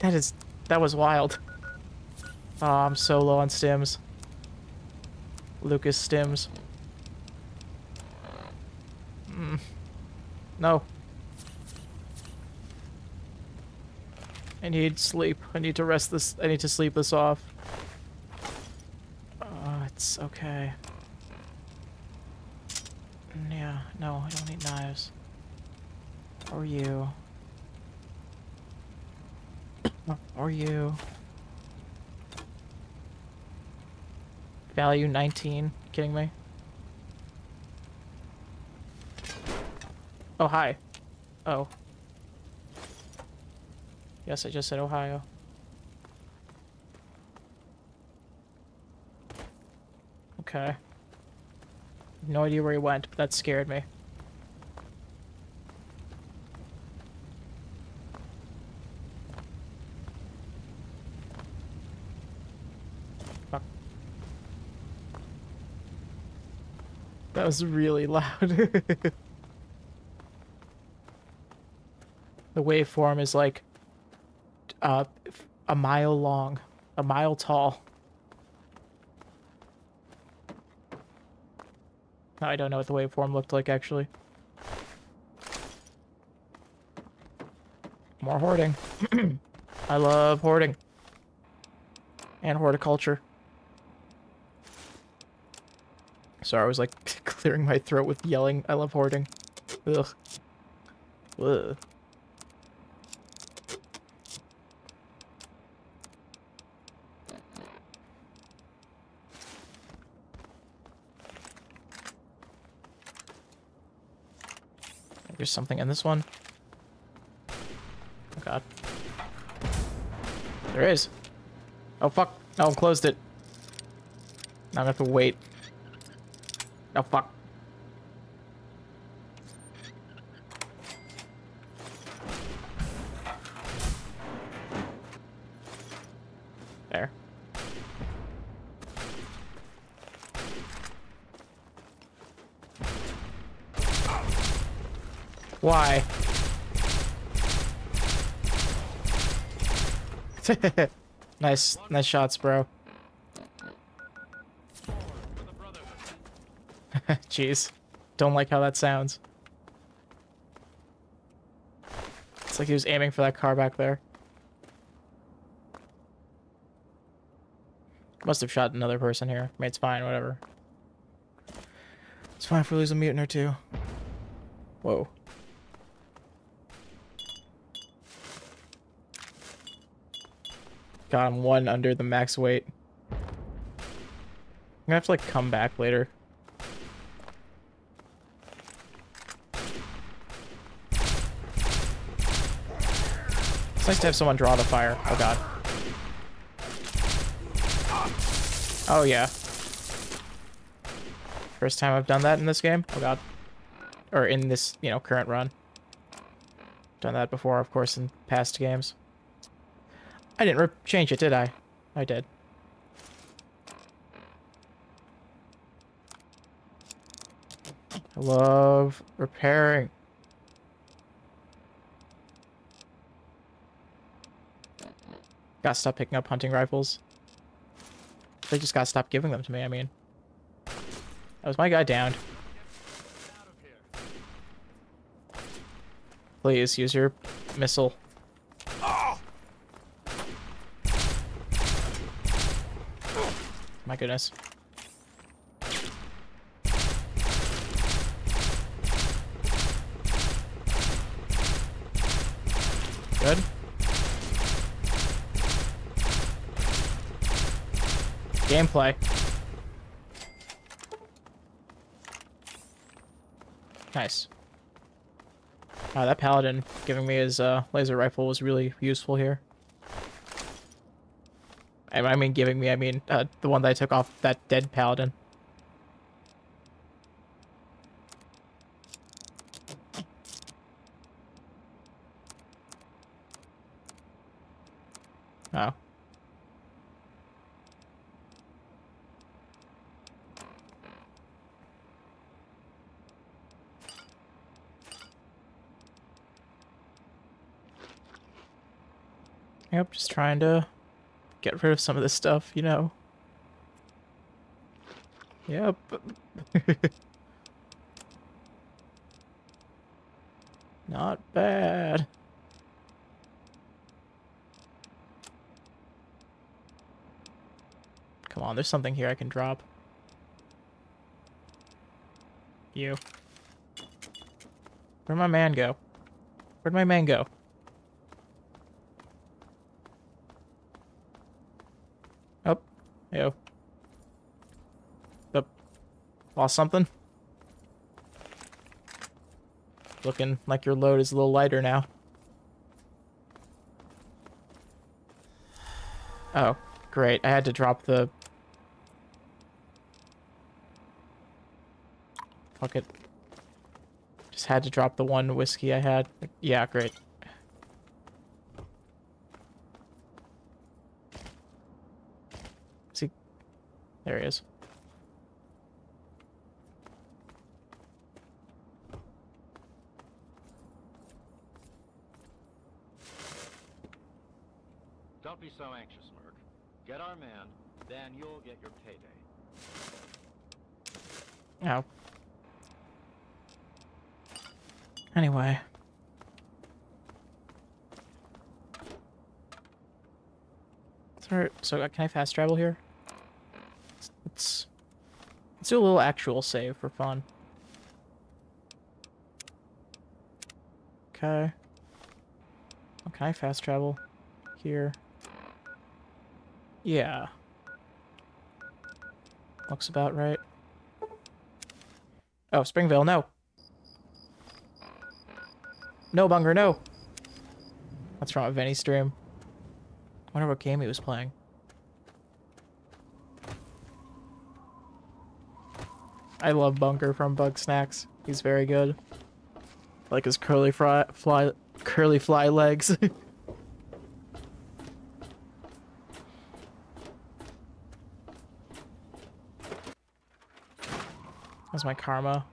That is... That was wild. Oh, I'm so low on stims. Lucas stims. Mm. No. I need sleep. I need to rest this. I need to sleep this off. Oh, it's okay. Yeah, no, I don't need knives. Or you. Or you. Value 19. Kidding me? Oh, hi. Oh. Yes, I just said Ohio. Okay. No idea where he went, but that scared me. That was really loud. [LAUGHS] the waveform is like uh, a mile long, a mile tall. I don't know what the waveform looked like, actually. More hoarding. [CLEARS THROAT] I love hoarding. And horticulture. Sorry, I was like [LAUGHS] clearing my throat with yelling. I love hoarding. Ugh. Ugh. There's something in this one. Oh god. There is. Oh fuck. I closed it. Now I have to wait. Oh fuck. There. Why? [LAUGHS] nice, nice shots, bro. Jeez. Don't like how that sounds. It's like he was aiming for that car back there. Must have shot another person here. I mean, it's fine, whatever. It's fine if we lose a mutant or two. Whoa. Got him one under the max weight. I'm gonna have to like come back later. Nice to have someone draw the fire. Oh god. Oh yeah. First time I've done that in this game. Oh god. Or in this, you know, current run. Done that before, of course, in past games. I didn't change it, did I? I did. I love repairing. Gotta stop picking up hunting rifles. They just gotta stop giving them to me, I mean. That was my guy downed. Please, use your missile. My goodness. Good. Gameplay. Nice. Oh, that paladin giving me his uh, laser rifle was really useful here. I mean, giving me, I mean, uh, the one that I took off that dead paladin. Oh. Yep, just trying to get rid of some of this stuff, you know. Yep. [LAUGHS] Not bad. Come on, there's something here I can drop. You. Where'd my man go? Where'd my man go? Oh. Yo. Up. Lost something? Looking like your load is a little lighter now. Oh, great. I had to drop the... Fuck it. Just had to drop the one whiskey I had. Yeah, great. See? There he is. Don't be so anxious, Merc. Get our man, then you'll get your payday. Oh. Anyway. So, so uh, can I fast travel here? Do a little actual save for fun. Okay. I fast travel here? Yeah. Looks about right. Oh, Springvale, no. No, Bunger, no. What's wrong with Vinny stream. I wonder what game he was playing. I love Bunger from Bugsnax. He's very good. I like his curly fry, fly, curly fly legs. [LAUGHS] That's my karma.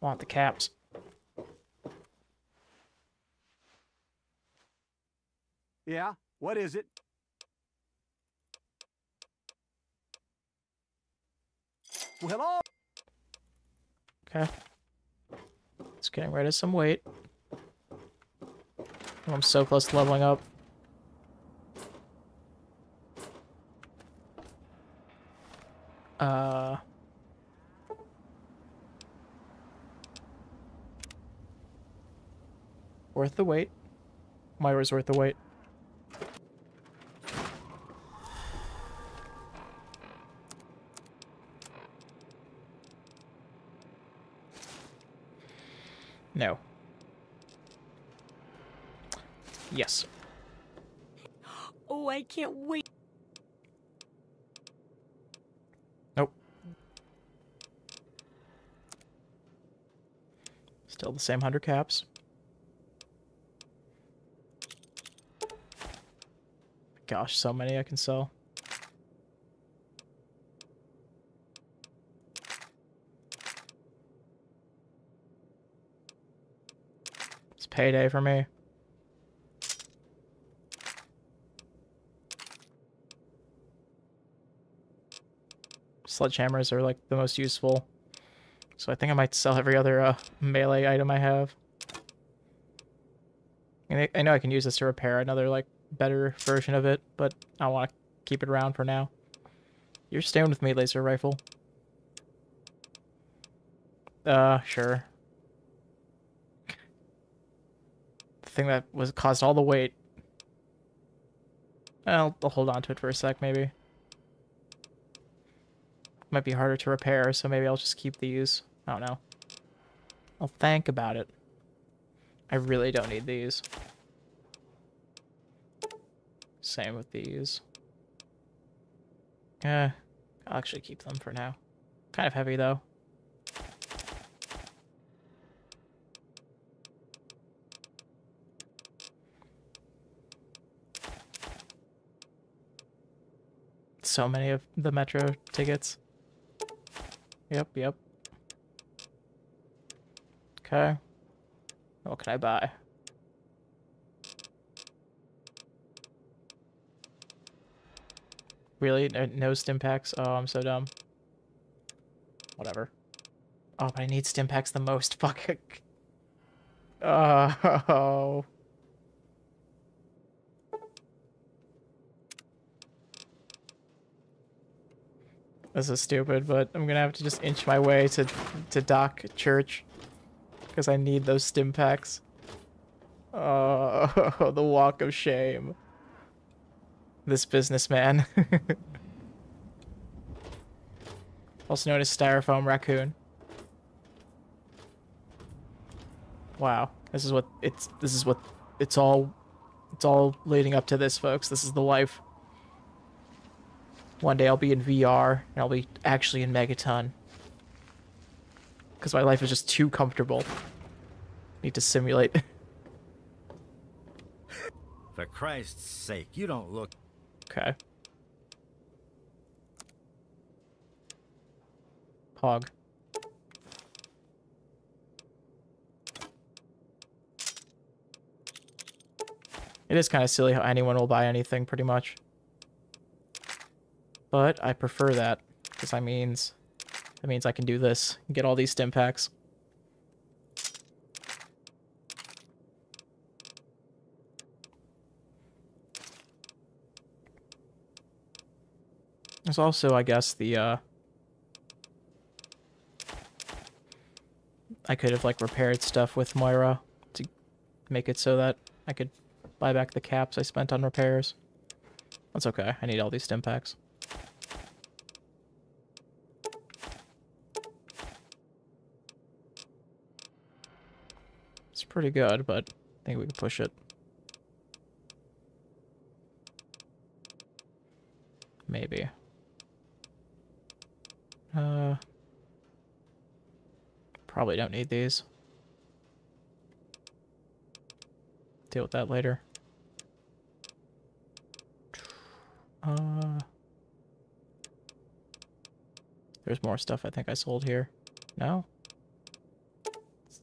want the caps. Yeah? What is it? Hello? Okay. It's getting rid of some weight. I'm so close to leveling up. Uh... Worth the wait. Myra's worth the wait. No. Yes. Oh, I can't wait. Nope. Still the same 100 caps. Gosh, so many I can sell. It's payday for me. Sledgehammers are like the most useful. So I think I might sell every other uh, melee item I have. I, I know I can use this to repair another like better version of it, but I want to keep it around for now. You're staying with me, laser rifle. Uh, sure. The thing that was caused all the weight. I'll, I'll hold on to it for a sec, maybe. Might be harder to repair, so maybe I'll just keep these. I don't know. I'll think about it. I really don't need these. Same with these. Yeah, I'll actually keep them for now. Kind of heavy, though. So many of the Metro tickets. Yep, yep. Okay. What can I buy? Really? No, no stim packs? Oh, I'm so dumb. Whatever. Oh, but I need stim packs the most. [LAUGHS] Fuck. Oh. This is stupid, but I'm gonna have to just inch my way to to Doc Church because I need those stim packs. Oh, [LAUGHS] the walk of shame. This businessman. [LAUGHS] also known as Styrofoam Raccoon. Wow, this is what it's. This is what it's all. It's all leading up to this, folks. This is the life. One day I'll be in VR and I'll be actually in Megaton. Because my life is just too comfortable. Need to simulate. [LAUGHS] For Christ's sake, you don't look... Okay. Pog. It is kind of silly how anyone will buy anything, pretty much. But I prefer that, because that means that means I can do this get all these stim packs. There's also, I guess, the, uh... I could have, like, repaired stuff with Moira to make it so that I could buy back the caps I spent on repairs. That's okay. I need all these stim packs. It's pretty good, but I think we can push it. Maybe. Uh, probably don't need these. Deal with that later. Uh, there's more stuff I think I sold here. No?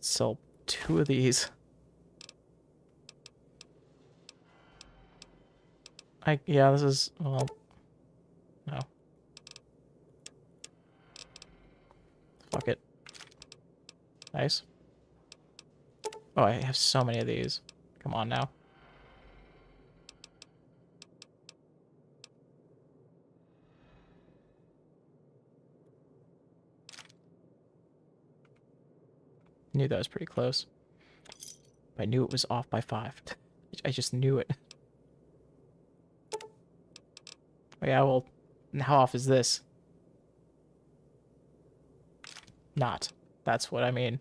Sell two of these. I, yeah, this is, well, no. Fuck it. Nice. Oh, I have so many of these. Come on now. Knew that was pretty close. I knew it was off by five. [LAUGHS] I just knew it. Oh, yeah, well, how off is this? Not. That's what I mean.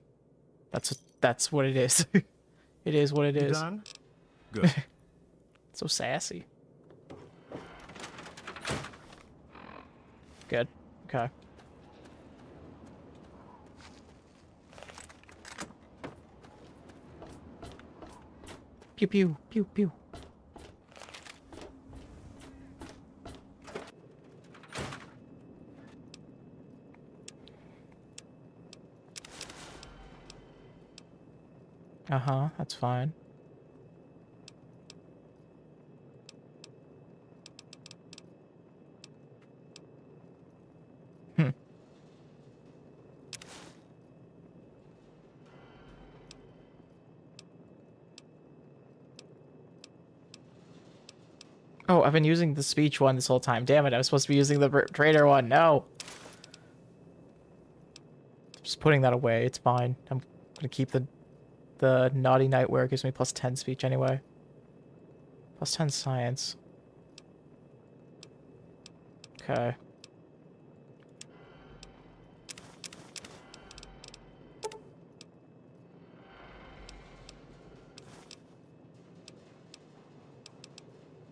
That's that's what it is. [LAUGHS] it is what it is. done? [LAUGHS] Good. so sassy. Good. Okay. Pew pew pew pew. Uh-huh, that's fine. Hmm. Oh, I've been using the speech one this whole time. Damn it, I was supposed to be using the trader one. No. Just putting that away. It's fine. I'm gonna keep the the naughty nightwear gives me plus 10 speech anyway. Plus 10 science. Okay.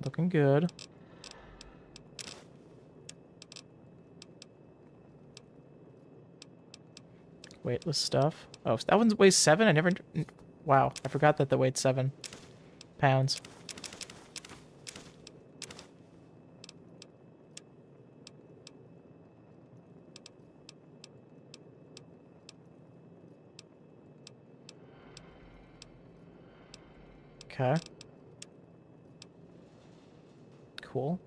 Looking good. Weightless stuff. Oh, that one weighs seven? I never... Wow, I forgot that that weighed seven pounds. Okay. Cool.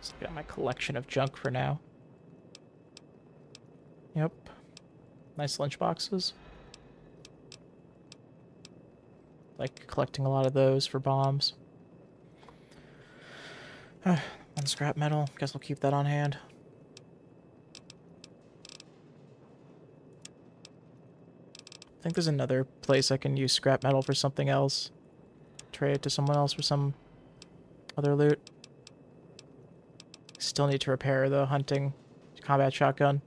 Just got my collection of junk for now. Yep. Nice lunch boxes. Like collecting a lot of those for bombs. [SIGHS] Uh, scrap metal. Guess we'll keep that on hand. I think there's another place I can use scrap metal for something else. Trade it to someone else for some other loot. Still need to repair the hunting combat shotgun.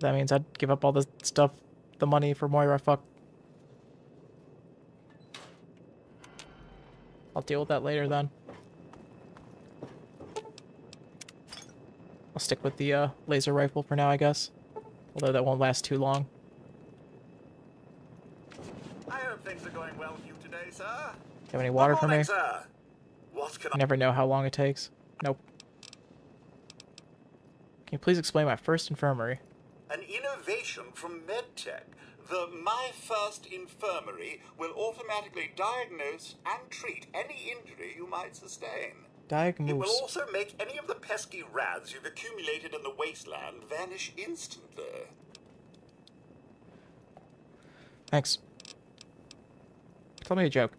That means I'd give up all the stuff, the money for Moira. Fuck. I'll deal with that later then. I'll stick with the uh, laser rifle for now, I guess. Although that won't last too long. I hope things are going well for you today, sir. Have any water for me? sir. What can I never know how long it takes. Nope. Can you please explain my first infirmary? An innovation from MedTech. The My First Infirmary will automatically diagnose and treat any injury you might sustain. Diagnose. It will also make any of the pesky rads you've accumulated in the wasteland vanish instantly. Thanks. Tell me a joke.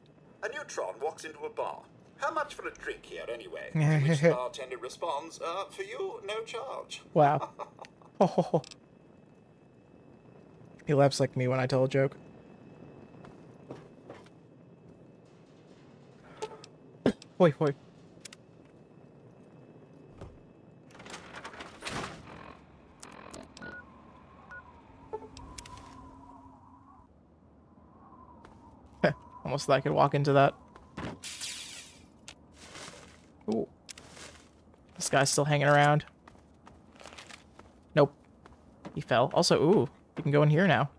A neutron walks into a bar. How much for a drink here, anyway? [LAUGHS] Which the bartender responds, uh, for you, no charge. Wow. [LAUGHS] [LAUGHS] He laughs like me when I tell a joke. Wait, wait. Almost thought I could walk into that. Ooh. This guy's still hanging around. Nope. He fell. Also, ooh, you can go in here now.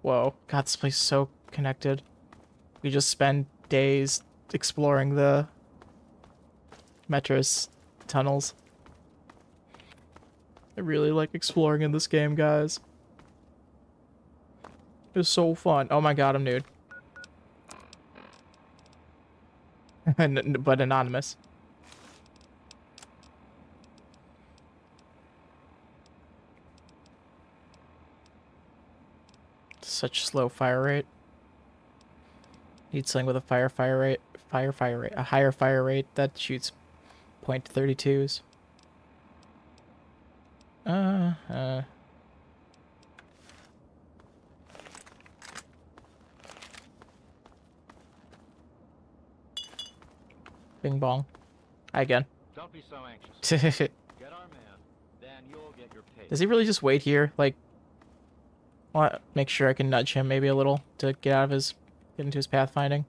Whoa. God, this place is so connected. We just spend days exploring the Metros tunnels. I really like exploring in this game, guys. It's so fun. Oh my god, I'm nude. [LAUGHS] But anonymous. Such slow fire rate. Need something with a fire fire rate, fire fire rate, a higher fire rate that shoots .32s. Uh, uh. Bing bong. Hi again. Don't be so anxious. [LAUGHS] Get our man, then you'll get your pay. Does he really just wait here? Like, want make sure I can nudge him maybe a little to get out of his, get into his pathfinding.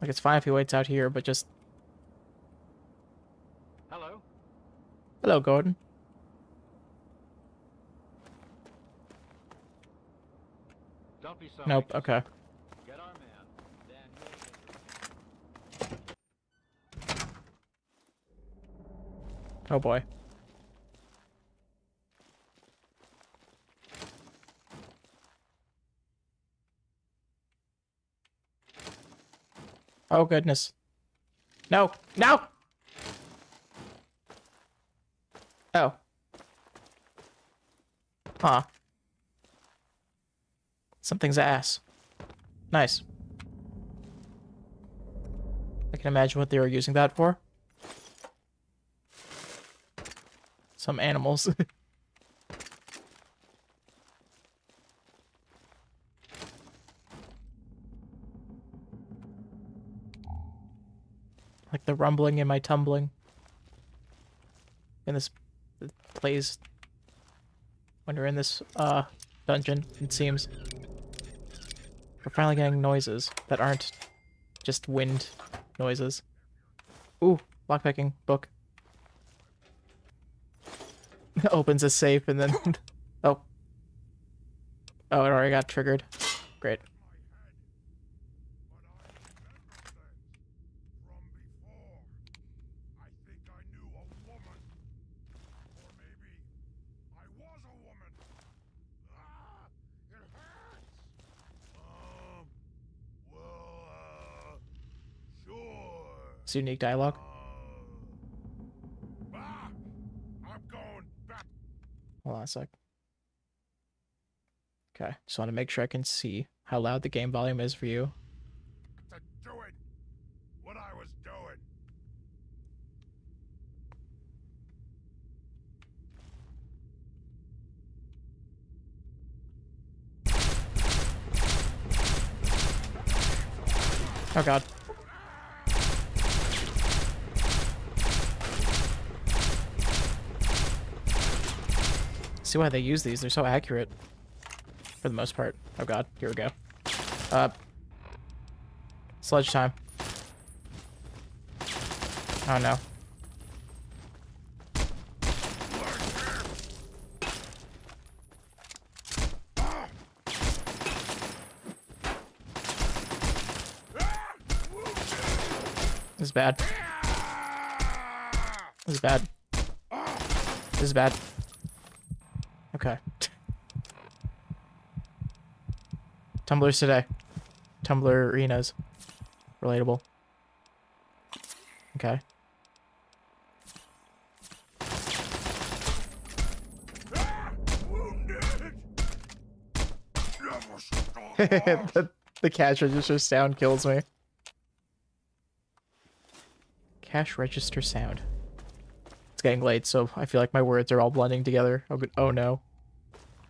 Like, it's fine if he waits out here, but just... Hello? Hello, Gordon. Don't be so Nope, anxious. okay. Oh boy. Oh goodness. No, no! Oh. Huh. Something's ass. Nice. I can imagine what they were using that for. Some animals. [LAUGHS] like the rumbling in my tumbling. In this plays when you're in this uh dungeon, it seems. We're finally getting noises that aren't just wind noises. Ooh, lockpicking book. [LAUGHS] Opens a safe and then [LAUGHS] oh. Oh, it already got triggered. Great. It's unique dialogue. On a sec. Okay, just want to make sure I can see how loud the game volume is for you. doing what I was doing. Oh god. See why they use these. They're so accurate. For the most part. Oh god, here we go. Uh, sledge time. Oh no. This is bad. This is bad. This is bad. Okay. Tumblers today. Tumblr arenas. Relatable. Okay. [LAUGHS] the, the cash register sound kills me. Cash register sound. It's getting late, so I feel like my words are all blending together. Oh, oh no.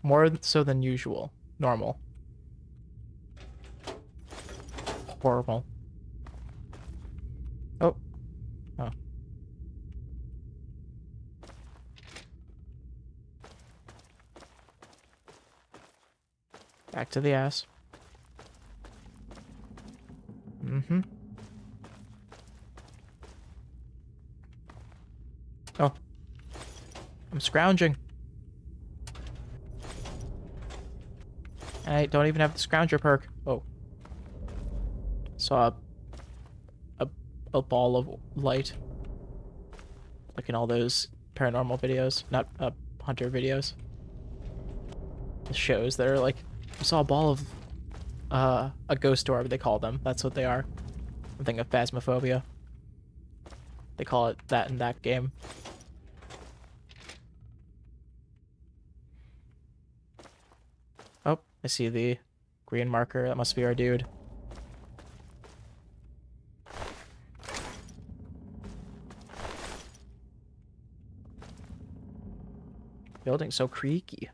More so than usual. Normal. Horrible. Oh. Oh. Back to the ass. Mm-hmm. Oh. I'm scrounging. I don't even have the scrounger perk. Oh. Saw a, a, a ball of light. Like in all those paranormal videos. Not uh, hunter videos. The shows that are like... I saw a ball of... Uh, a ghost orb, they call them. That's what they are. I'm thinking of Phasmophobia. They call it that in that game. I see the green marker. That must be our dude. Building so creaky.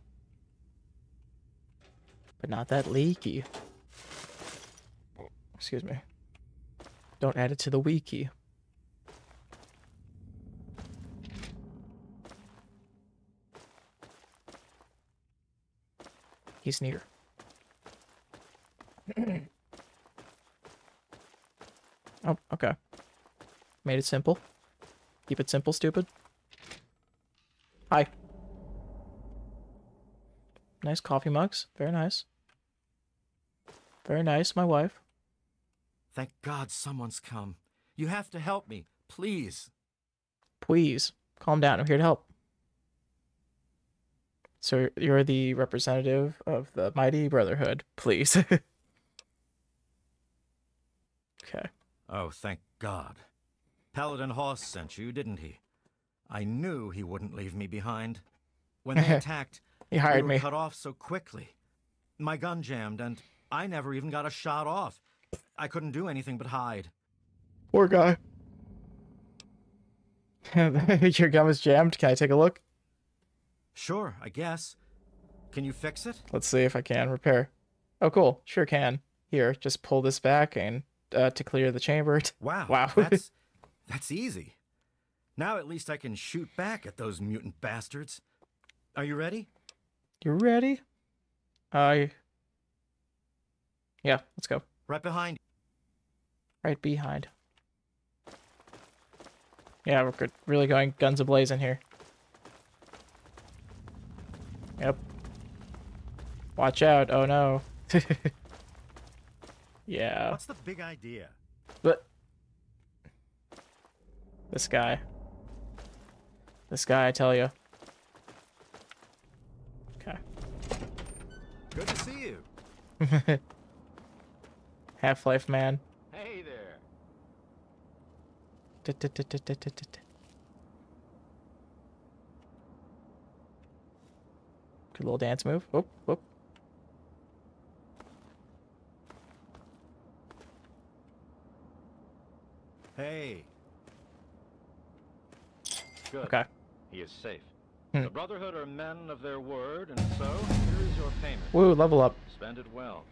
But not that leaky. Excuse me. Don't add it to the wiki. He's near. [CLEARS THROAT] oh, okay. Made it simple. Keep it simple, stupid. Hi. Nice coffee mugs. Very nice. Very nice, my wife. Thank God someone's come. You have to help me, please. Please. Calm down. I'm here to help. So you're the representative of the mighty brotherhood, please. [LAUGHS] Okay. Oh, thank God. Paladin Hoss sent you, didn't he? I knew he wouldn't leave me behind. When they [LAUGHS] attacked, he hired we me. cut off so quickly. My gun jammed, and I never even got a shot off. I couldn't do anything but hide. Poor guy. [LAUGHS] Your gun was jammed. Can I take a look? Sure, I guess. Can you fix it? Let's see if I can repair. Oh, cool. Sure can. Here, just pull this back and uh, to clear the chamber. [LAUGHS] Wow. Wow. [LAUGHS] that's that's easy. Now at least I can shoot back at those mutant bastards. Are you ready? You ready? I. Yeah, let's go. Right behind. Right behind. Yeah, we're really going guns ablaze in here. Yep. Watch out. Oh no. [LAUGHS] yeah. What's the big idea? But this guy. This guy, I tell you. Okay. Good to see you. [LAUGHS] Half-Life man. Hey there. Good little dance move. Whoop, whoop. Hey. Good. Okay. He is safe. Hmm. The Brotherhood are men of their word, and so here is your payment. Woo, level up. Spend it well.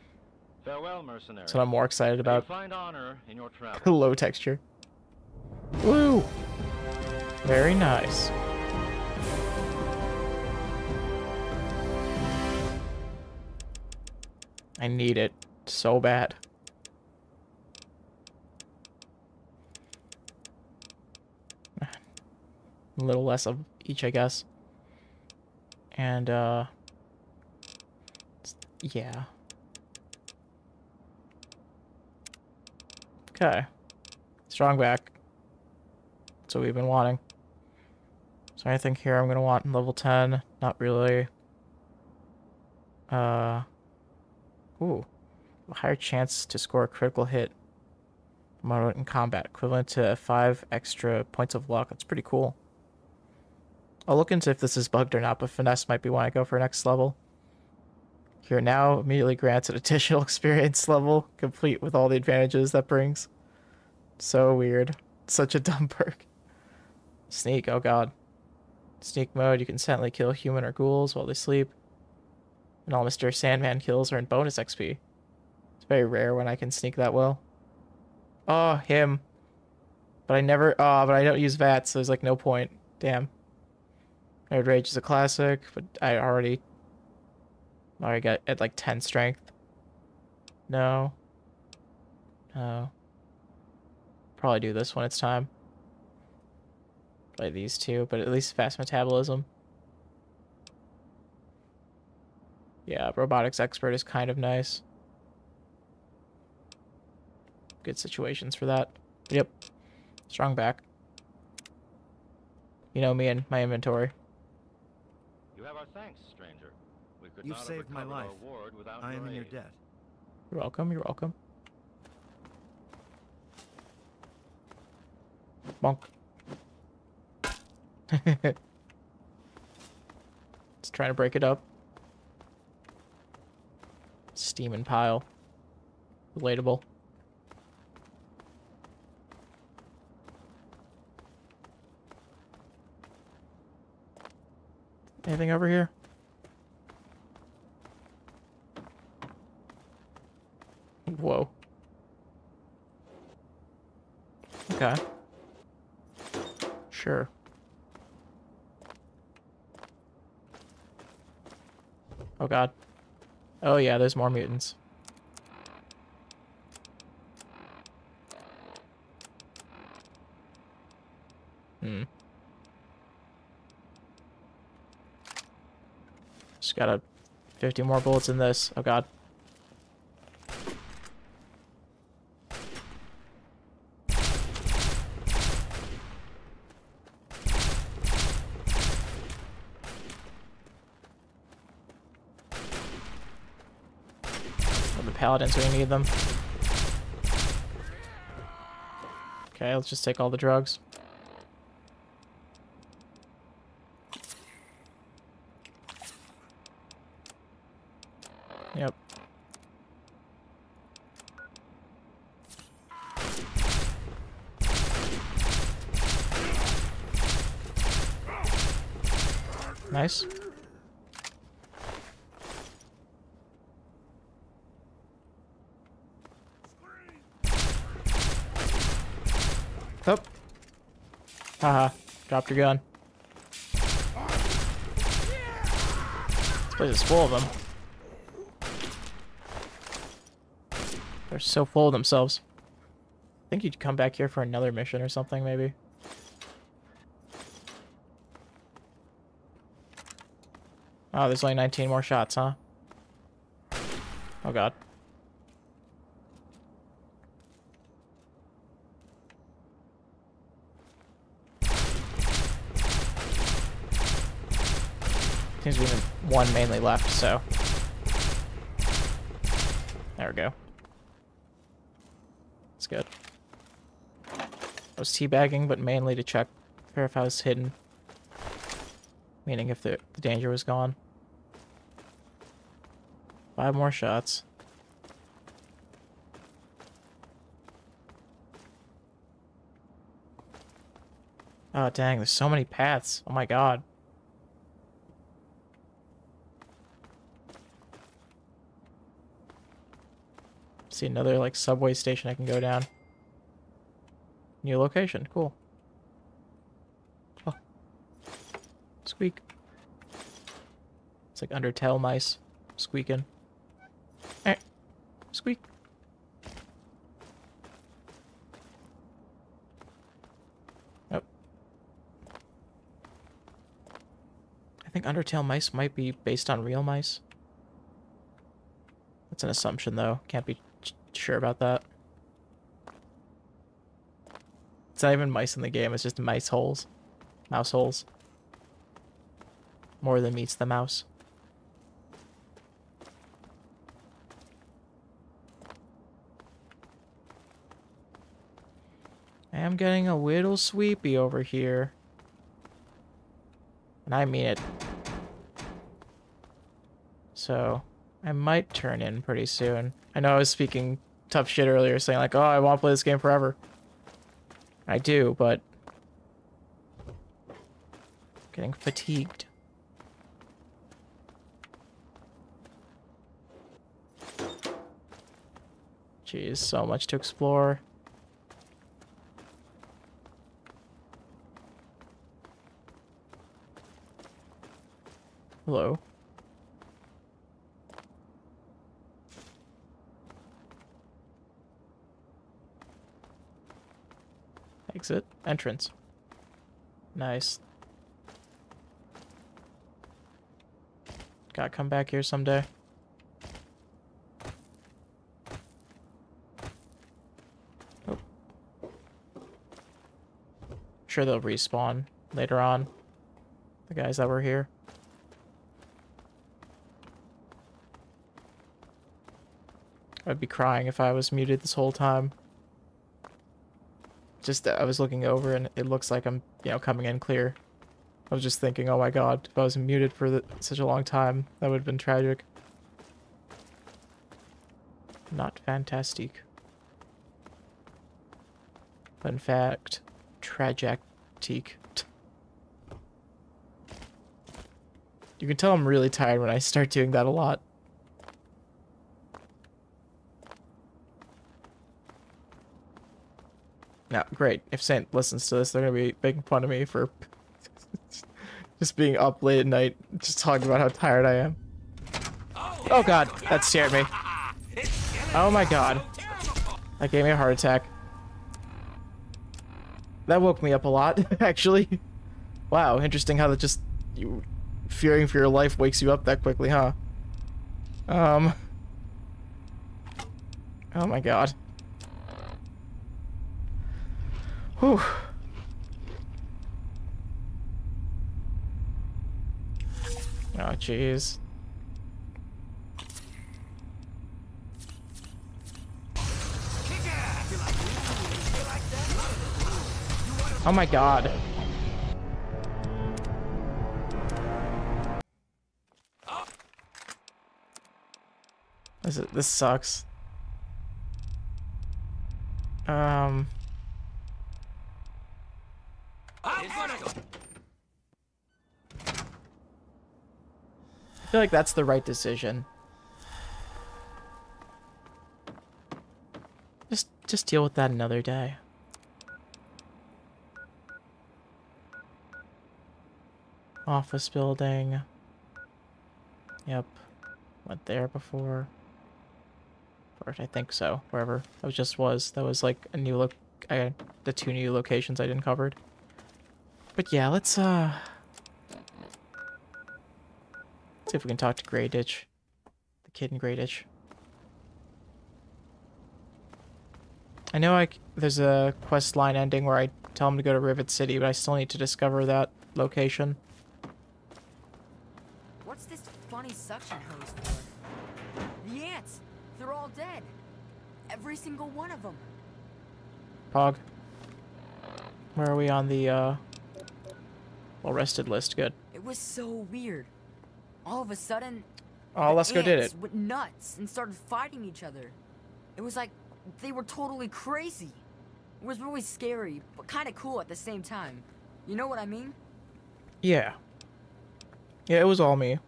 Farewell, mercenary. That's what I'm more excited about. Find honor in your travels. [LAUGHS] Low texture. Woo! Very nice. I need it so bad. Little less of each, I guess. And, uh... Yeah. Okay. Strong back. That's what we've been wanting. So I think here I'm going to want in level 10. Not really. Uh... Ooh. A higher chance to score a critical hit moment in combat, equivalent to 5 extra points of luck. That's pretty cool. I'll look into if this is bugged or not, but Finesse might be when I go for next level. Here now immediately grants [LAUGHS] an additional experience level, complete with all the advantages that brings. So weird. Such a dumb [LAUGHS] perk. Sneak, oh god. Sneak mode, you can silently kill human or ghouls while they sleep. And all Mr. Sandman kills are in bonus XP. It's very rare when I can sneak that well. Oh, him. But I never, oh, but I don't use VATS, so there's like no point. Damn. Nerd Rage is a classic, but I already, already got at like 10 strength. No. No. Probably do this when it's time. Play these two, but at least fast metabolism. Yeah, robotics expert is kind of nice. Good situations for that. Yep. Strong back. You know me and my inventory. You have our thanks, stranger. We could You've not saved my life. ward without I am in your debt. You're welcome, you're welcome. Bonk. [LAUGHS] Let's try to break it up. Steam and pile. Relatable. Anything over here? Whoa. Okay. Sure. Oh god. Oh yeah, there's more mutants. Hmm. Got a 50 more bullets in this. Oh god. Oh, the paladins, we need them. Okay, let's just take all the drugs. Nice. Oh. Haha. Dropped your gun. This place is full of them. They're so full of themselves. I think you'd come back here for another mission or something, maybe. Oh, there's only 19 more shots, huh? Oh god. Seems to be one mainly left, so... There we go. That's good. I was teabagging, but mainly to check if I was hidden. Meaning if the, the danger was gone. Five more shots. Oh, dang, there's so many paths. Oh my god. See another, like, subway station I can go down. New location. Cool. Oh. Squeak. It's like Undertale mice squeaking. Squeak. Oh. I think Undertale mice might be based on real mice. That's an assumption, though. Can't be sure about that. It's not even mice in the game, it's just mice holes. Mouse holes. More than meets the mouse. Am getting a little sweepy over here. And I mean it. So, I might turn in pretty soon. I know I was speaking tough shit earlier, saying like, oh, I want to play this game forever. I do, but... Getting fatigued. Jeez, so much to explore. Hello. Exit. Entrance. Nice. Gotta come back here someday. Sure they'll respawn later on. The guys that were here. I'd be crying if I was muted this whole time. Just, uh, I was looking over and it looks like I'm, you know, coming in clear. I was just thinking, oh my god, if I was muted for the, such a long time, that would have been tragic. Not fantastic. But in fact, tragic. You can tell I'm really tired when I start doing that a lot. Great. If Saint listens to this, they're to be making fun of me for [LAUGHS] just being up late at night, just talking about how tired I am. Oh god, that scared me. Oh my god. That gave me a heart attack. That woke me up a lot, [LAUGHS] actually. Wow, interesting how that just... You, fearing for your life wakes you up that quickly, huh? Um... Oh my god. Whew. Oh, jeez. Oh my god. This is, this sucks. Um feel like that's the right decision. Just, just deal with that another day. Office building. Yep. Went there before. Or I think so. Wherever. That was just was. That was like a new look. I, uh, the two new locations I didn't cover. But yeah, let's, uh see if we can talk to Grayditch. The kid in Grayditch. I know I, there's a quest line ending where I tell him to go to Rivet City, but I still need to discover that location. What's this funny suction hose for? The ants! They're all dead. Every single one of them. Pog. Where are we on the, uh... Well-rested list? Good. It was so weird. All of a sudden... Oh, let's go did it. went nuts and started fighting each other. It was like they were totally crazy. It was really scary, but kind of cool at the same time. You know what I mean? Yeah. Yeah, it was all me.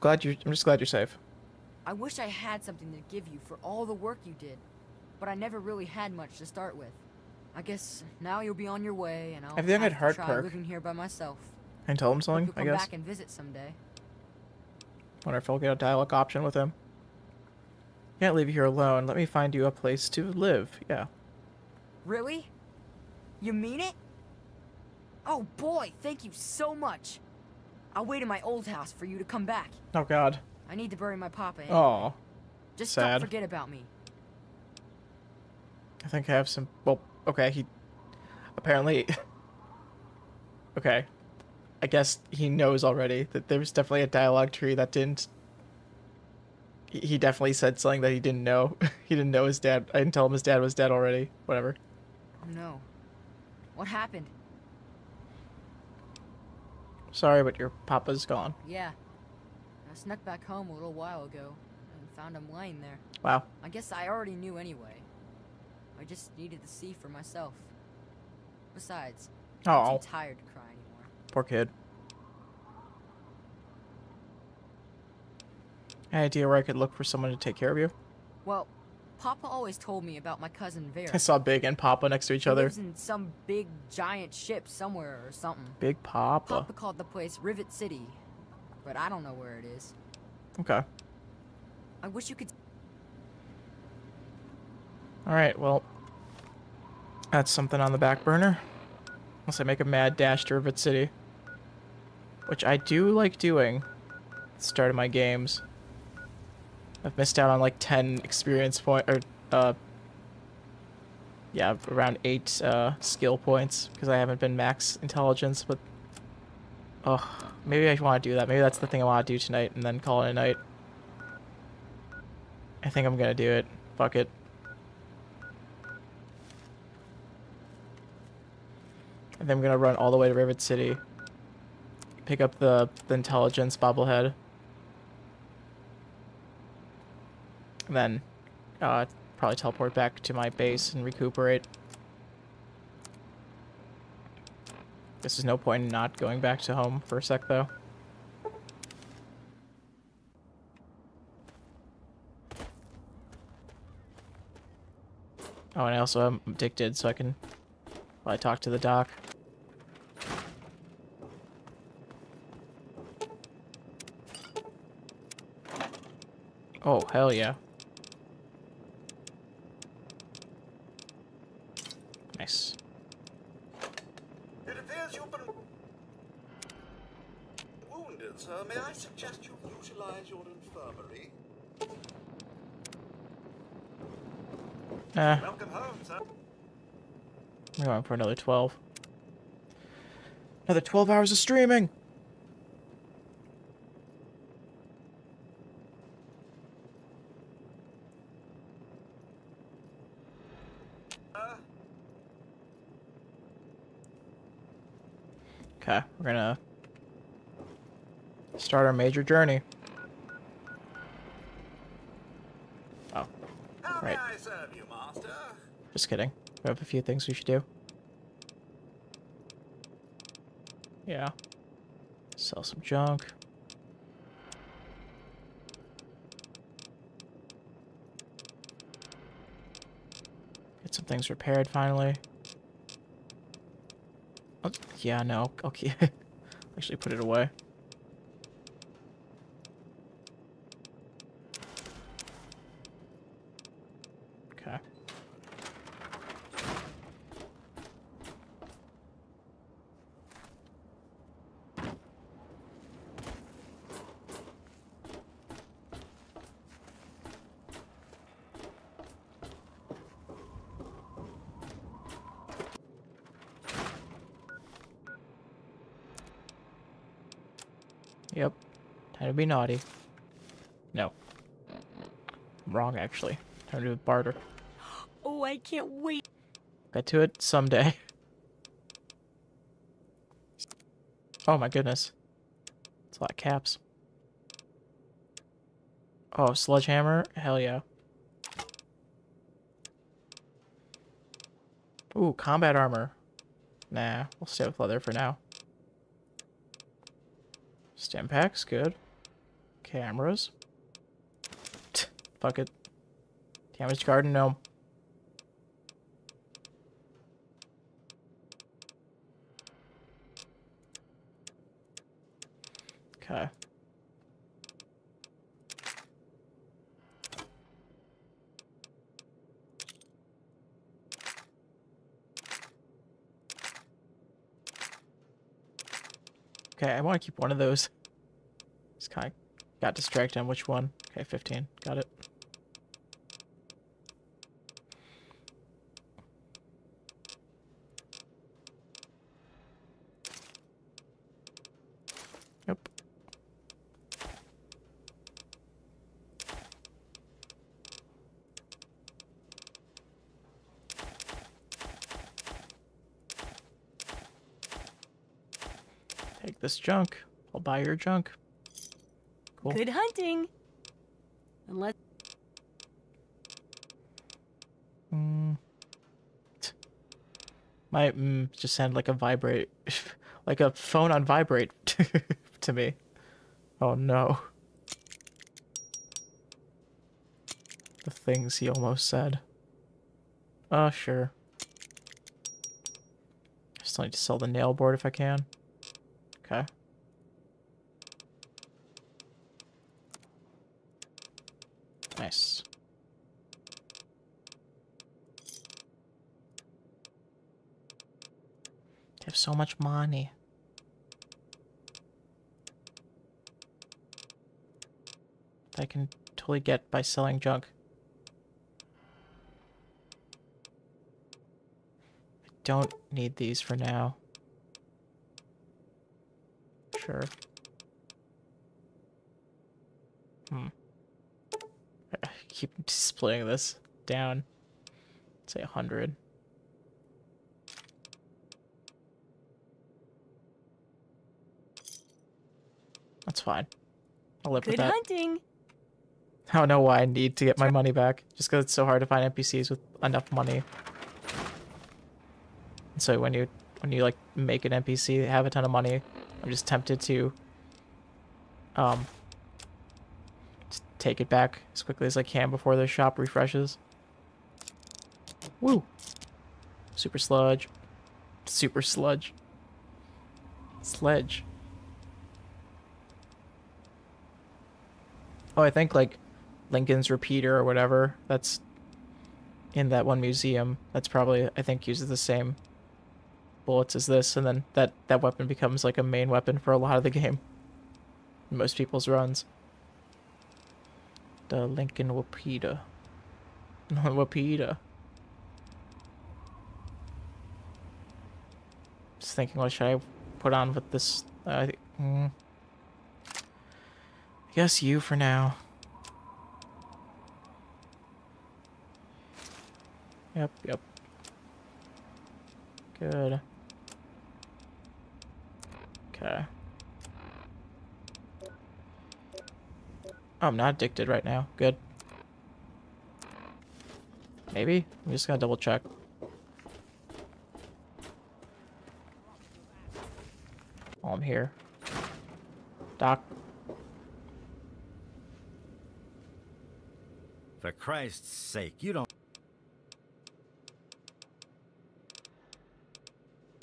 Glad you. I'm just glad you're safe. I wish I had something to give you for all the work you did, but I never really had much to start with. I guess now you'll be on your way, and I'll have, have to try perk. living here by myself. And tell him something. I guess. Back and visit someday. Wonder if I'll get a dialogue option with him. Can't leave you here alone. Let me find you a place to live. Yeah. Really? You mean it? Oh boy, thank you so much. I'll wait in my old house for you to come back. Oh god. I need to bury my papa. Anyway. Oh. Just sad. don't forget about me. I think I have some. Well, okay. He apparently. [LAUGHS] okay. I guess he knows already that there was definitely a dialogue tree that didn't he definitely said something that he didn't know. [LAUGHS] he didn't know his dad. I didn't tell him his dad was dead already. Whatever. Oh no. What happened? Sorry, but your papa's gone. Yeah. I snuck back home a little while ago and found him lying there. Wow. I guess I already knew anyway. I just needed to see for myself. Besides, oh. I'm too tired to cry anymore. Poor kid. Any idea where I could look for someone to take care of you? Well, Papa always told me about my cousin Vera. I saw Big and Papa next to each he other. lives in some big giant ship somewhere or something. Big Papa. Papa called the place Rivet City, but I don't know where it is. Okay. I wish you could. All right. Well, that's something on the back burner. Unless I make a mad dash to Rivet City, which I do like doing. Start of my games. I've missed out on like 10 experience point or uh yeah, around 8 uh skill points because I haven't been max intelligence, but oh, maybe I want to do that. Maybe that's the thing I want to do tonight and then call it a night. I think I'm going to do it. Fuck it. And then I'm going to run all the way to Rivet City. Pick up the, the intelligence bobblehead. And then uh, probably teleport back to my base and recuperate. This is no point in not going back to home for a sec, though. Oh, and I also am addicted, so I can... I talk to the doc. Oh, hell yeah. Nice. It appears you've been wounded, sir. May I suggest you utilize your infirmary? Uh, Welcome home, sir. I'm going for another 12. Another 12 hours of streaming! Okay, we're gonna start our major journey. Oh, right. You, Just kidding. We have a few things we should do. Yeah. Sell some junk. Get some things repaired finally. Oh, yeah, no. Okay. [LAUGHS] Actually put it away. Okay. Yep. Time to be naughty. No. Wrong, actually. Time to do barter. Oh, I can't wait. Get to it someday. Oh my goodness. It's a lot of caps. Oh, sledgehammer? Hell yeah. Ooh, combat armor. Nah, we'll stay with leather for now. Stimpaks, good. Cameras. Fuck it. Damaged garden, no. Okay. Okay, I want to keep one of those. It's kind of got distracted on which one. Okay, 15. Got it. Yep. Take this junk. I'll buy your junk. Cool. Good hunting. Unless Mm. My mm just sounded like a vibrate, [LAUGHS] like a phone on vibrate [LAUGHS] to me. Oh no. The things he almost said. Oh, sure. I still need to sell the nail board if I can. Okay. so much money. I can totally get by selling junk. I don't need these for now. Sure. Hmm. I keep displaying this down. Say 100. That's fine. I'll live good with that. hunting. I don't know why I need to get my money back. Just because it's so hard to find NPCs with enough money. And so when you when you like make an NPC have a ton of money, I'm just tempted to um just take it back as quickly as I can before the shop refreshes. Woo! Super sludge. Super sludge. Sledge. Oh, I think like Lincoln's repeater or whatever that's in that one museum. That's probably I think uses the same bullets as this, and then that that weapon becomes like a main weapon for a lot of the game. [LAUGHS] Most people's runs. The Lincoln repeater. [LAUGHS] repeater. Just thinking, what should I put on with this? Uh, mm. Guess you for now. Yep, yep. Good. Okay. Oh, I'm not addicted right now. Good. Maybe? I'm just gonna double check. While I'm here. Doc. Christ's sake, you don't...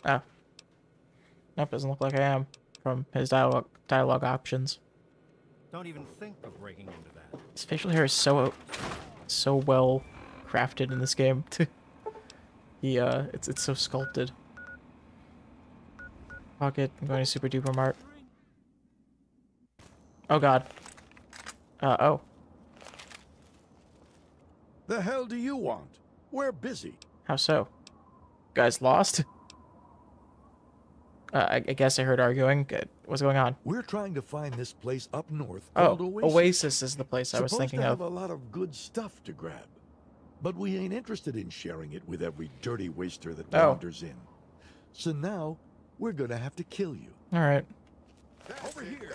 Oh. Nope, doesn't look like I am from his dialogue dialogue options. Don't even think of breaking into that. His facial hair is so so well crafted in this game. [LAUGHS] he uh it's it's so sculpted. Pocket, I'm going to Super Duper Mart. Oh god. Uh oh. The hell do you want? We're busy. How so? Guys lost? Uh, I, I, guess I heard arguing. Good. What's going on? We're trying to find this place up north oh, Oasis. Oasis is the place I was thinking to of. have a lot of good stuff to grab. But we ain't interested in sharing it with every dirty waster that oh. wanders in. So now, we're gonna have to kill you. Alright. Over here.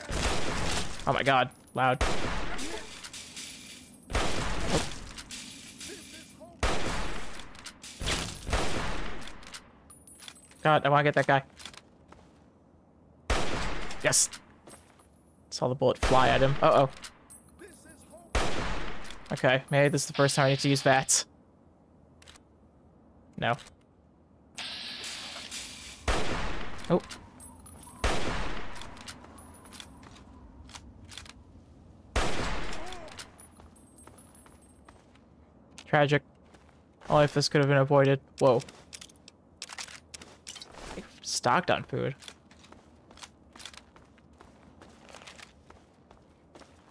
Oh my god. Loud. God, I want to get that guy. Yes. Saw the bullet fly at him. Uh-oh. Okay, maybe this is the first time I need to use VATS. No. Oh. Tragic. Only if this could have been avoided. Whoa. Stocked on food.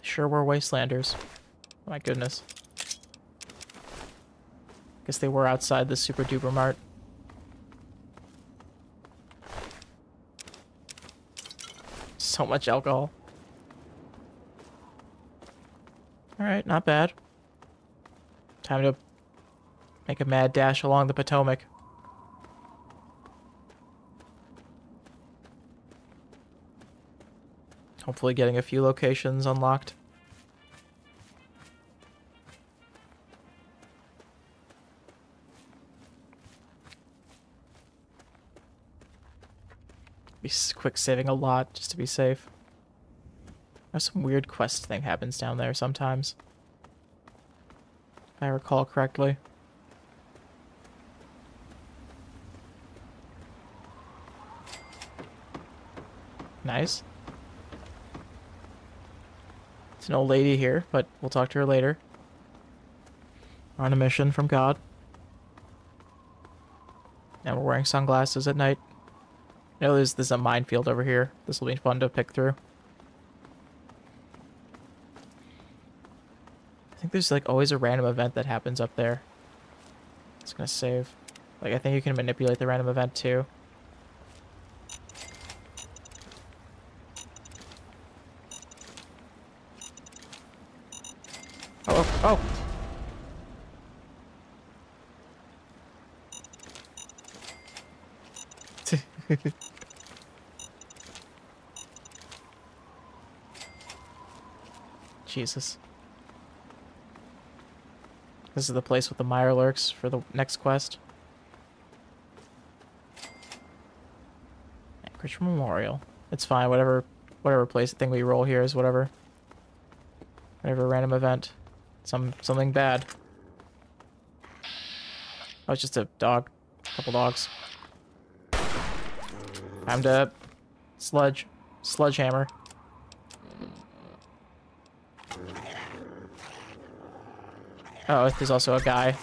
Sure we're Wastelanders. My goodness. Guess they were outside the super duper mart. So much alcohol. Alright, not bad. Time to make a mad dash along the Potomac. Hopefully getting a few locations unlocked. Be quick saving a lot just to be safe. There's some weird quest thing happens down there sometimes. If I recall correctly. Nice. It's an old lady here, but we'll talk to her later. We're on a mission from God. And we're wearing sunglasses at night. I know there's, there's a minefield over here. This will be fun to pick through. I think there's like always a random event that happens up there. It's gonna save. Like I think you can manipulate the random event too. Oh! [LAUGHS] Jesus. This is the place with the mirelurks for the next quest. Anchorage Memorial. It's fine, whatever whatever place thing we roll here is whatever. Whatever random event. Some something bad. Oh, it's just a dog. A couple dogs. Time to sludge. Sludgehammer. Oh, there's also a guy.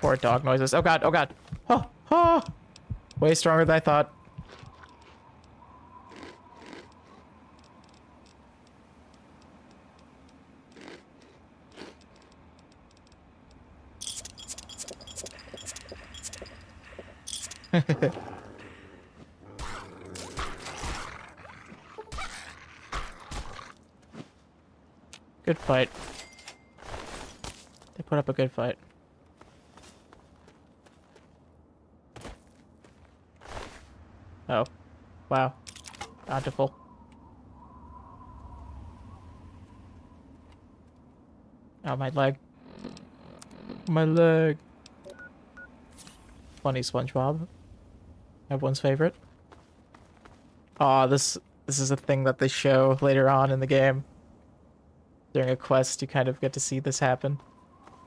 Poor dog noises. Oh god, oh god. Oh, oh! Way stronger than I thought. [LAUGHS] good fight. They put up a good fight. Oh. Wow. Bountiful. Oh, my leg. My leg. Funny SpongeBob. Everyone's favorite. Ah, oh, this this is a thing that they show later on in the game. During a quest, you kind of get to see this happen.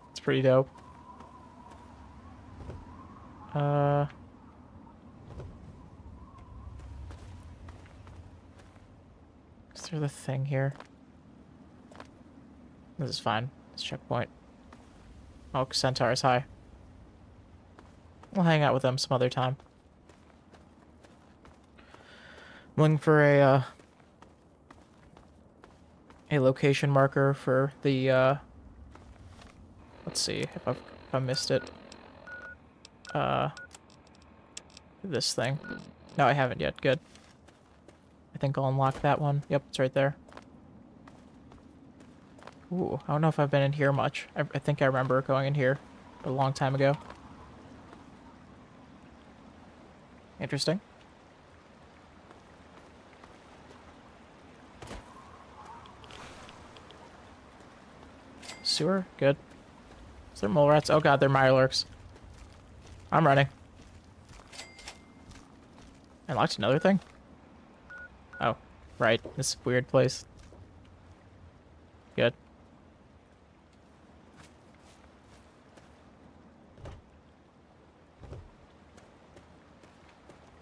It's pretty dope. Uh. Is there the thing here? This is fine. It's checkpoint. Oh, Centaur is high. We'll hang out with them some other time. Looking for a, uh, a location marker for the, uh, let's see if I've, if I missed it. Uh, this thing. No, I haven't yet. Good. I think I'll unlock that one. Yep, it's right there. Ooh, I don't know if I've been in here much. I, I think I remember going in here a long time ago. Interesting. Sewer? Good. Is there mole rats? Oh god, they're mirelurks. I'm running. I locked another thing? Oh, right. This weird place. Good.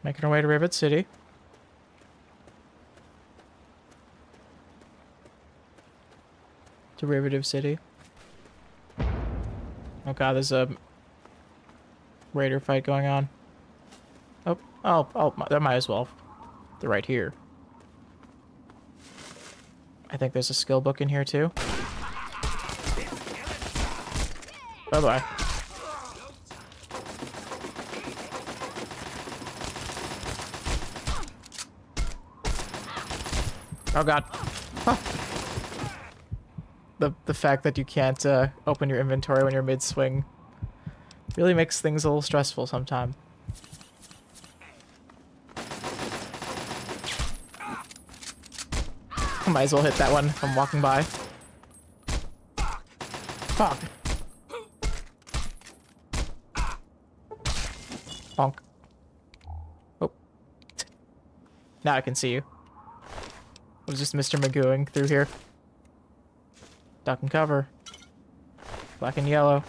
Making our way to Rivet City. Derivative City. Oh god, there's a raider fight going on. Oh, oh, oh, that might as well. They're right here. I think there's a skill book in here too. Bye-bye. Oh god. Huh. The the fact that you can't uh, open your inventory when you're mid-swing really makes things a little stressful sometimes. Might as well hit that one I'm walking by. Fuck. Bonk. Oh. Now I can see you. It was just Mr. Magooing through here. Duck and cover. Black and yellow.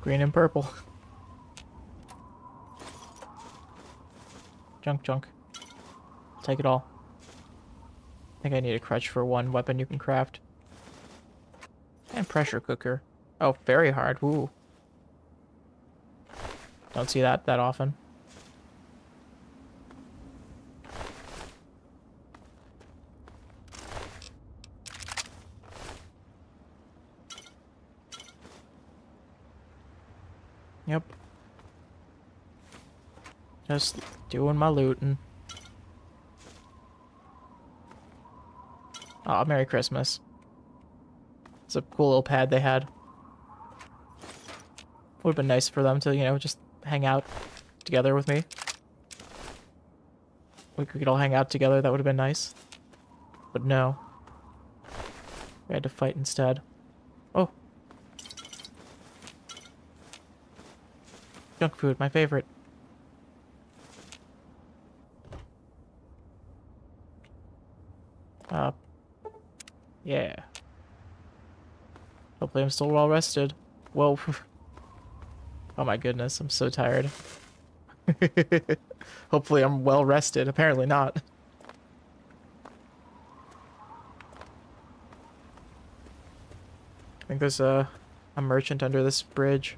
Green and purple. [LAUGHS] Junk, junk. Take it all. I think I need a crutch for one weapon you can craft. And pressure cooker. Oh, very hard. Ooh. Don't see that that often. Yep. Just doing my looting. Oh, Merry Christmas. It's a cool little pad they had. Would have been nice for them to, you know, just hang out together with me. We could all hang out together, that would have been nice. But no. We had to fight instead. Oh. Junk food, my favorite. Uh, yeah. Hopefully I'm still well rested. Whoa. [LAUGHS] oh my goodness, I'm so tired. [LAUGHS] Hopefully I'm well rested. Apparently not. I think there's a, a merchant under this bridge.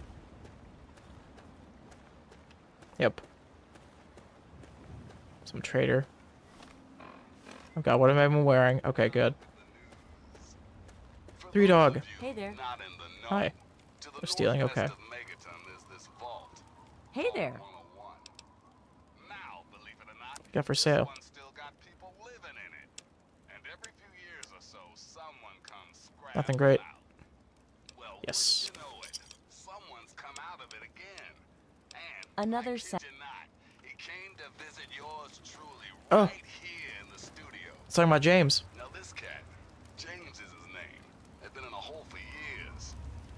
Yep. Some trader. Oh god, what am I even wearing? Okay, good. Three dog. Hey there. Hi. They're stealing, okay. Hey there. Got for sale. Nothing great. Yes. Another set. Oh. Talking about James. Now this cat, James is his name, had been in a hole for years.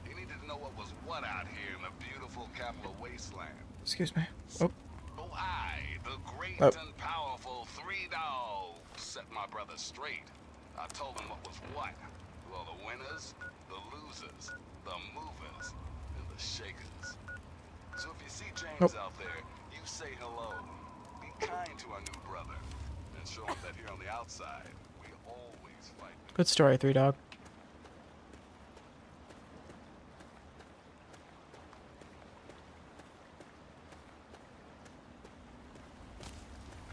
He needed to know what was what out here in the beautiful capital wasteland. Excuse me. Oh. Oh, I, the great Oh. and powerful Three Dogs, set my brother straight. I told him what was what. Well, the winners, the losers, the movers, and the shakers. So if you see James Nope. out there, you say hello. Be kind to our new brother outside. Good story, Three Dog.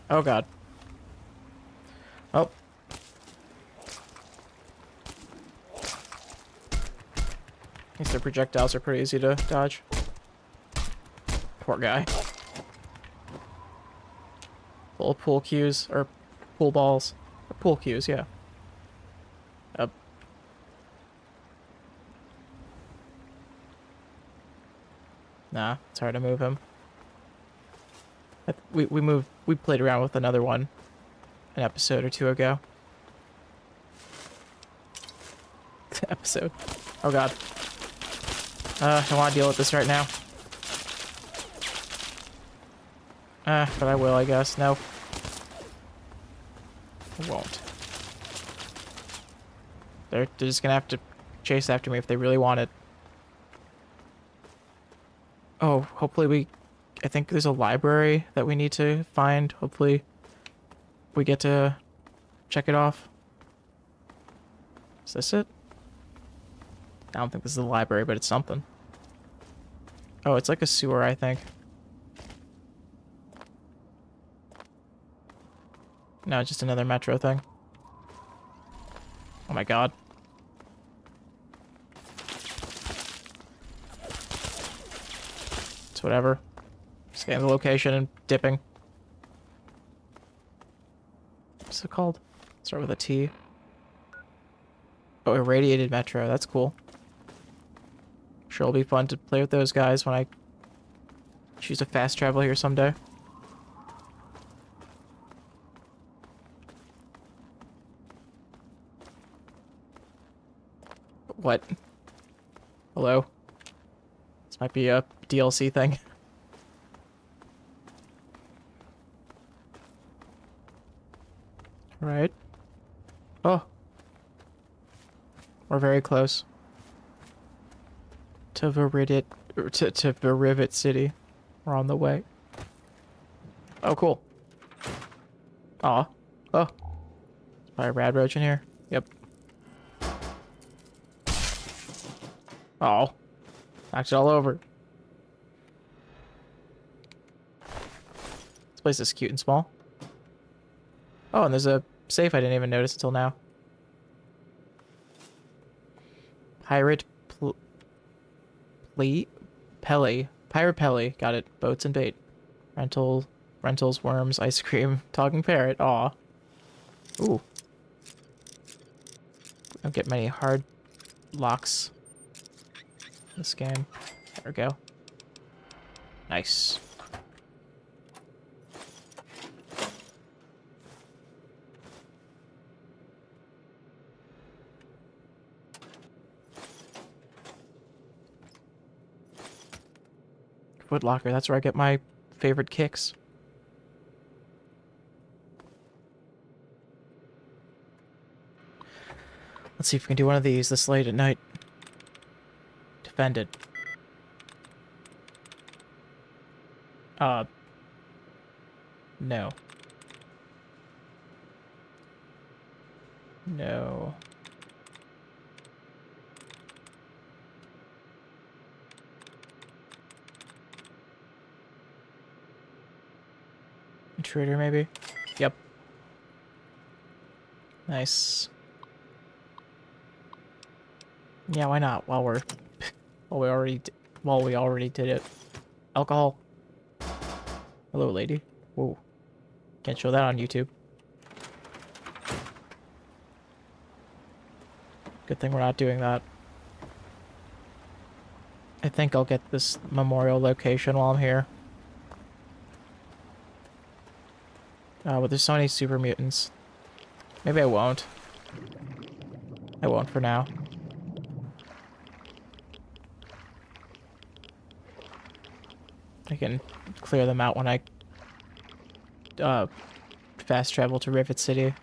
Oh god. Oh. I guess their projectiles are pretty easy to dodge. Poor guy. Full pool cues, or pool balls. Or pool cues, yeah. Up. Nah, it's hard to move him. We, we moved, we played around with another one an episode or two ago. [LAUGHS] episode. Oh god. Uh, I don't want to deal with this right now. Uh, but I will, I guess. No. I won't. They're, they're just gonna have to chase after me if they really want it. Oh, hopefully we... I think there's a library that we need to find. Hopefully we get to check it off. Is this it? I don't think this is the library, but it's something. Oh, it's like a sewer, I think. No, just another metro thing. Oh my god. It's whatever. Scan the location and dipping. What's it called? Start with a T. Oh, irradiated metro. That's cool. Sure it'll be fun to play with those guys when I choose to fast travel here someday. What? Hello? This might be a DLC thing. [LAUGHS] Right. Oh. We're very close. To Viridit, er, to, to Virivit City. We're on the way. Oh, cool. Aw. Oh. Is my rad roach in here? Yep. Oh. Knocked it all over. This place is cute and small. Oh, and there's a safe I didn't even notice until now. Pirate pl Ple Pele. Pirate Pele. Got it. Boats and bait. Rental rentals, worms, ice cream, [LAUGHS] talking parrot. Aw. Ooh. Don't get many hard locks this game. There we go. Nice. Foot Locker. That's where I get my favorite kicks. Let's see if we can do one of these this late at night. Defended. Uh. No. No. Intruder, maybe? Yep. Nice. Yeah, why not? While we're... while we already... While we already did it. Alcohol. Hello, lady. Whoa. Can't show that on YouTube. Good thing we're not doing that. I think I'll get this memorial location while I'm here. Uh, but there's so many super mutants. Maybe I won't. I won't for now. I can clear them out when I uh, fast travel to Rivet City.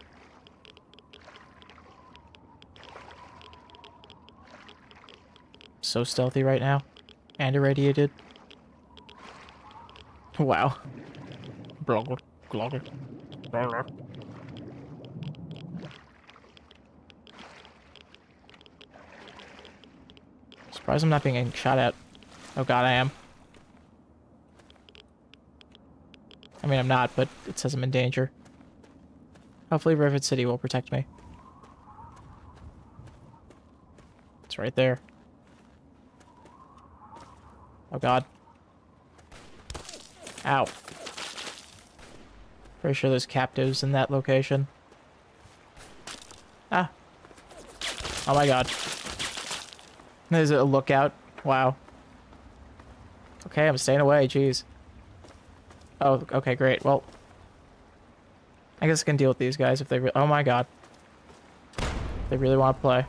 So stealthy right now. And irradiated. Wow. Bro. Glogger. Surprised I'm not being shot at. Oh god, I am. I mean, I'm not, but it says I'm in danger. Hopefully Rivet City will protect me. It's right there. Oh god. Ow. Pretty sure there's captives in that location. Ah. Oh my god. There's a lookout. Wow. Okay, I'm staying away, jeez. Oh, okay, great. Well, I guess I can deal with these guys if they really... Oh my god. They really want to play.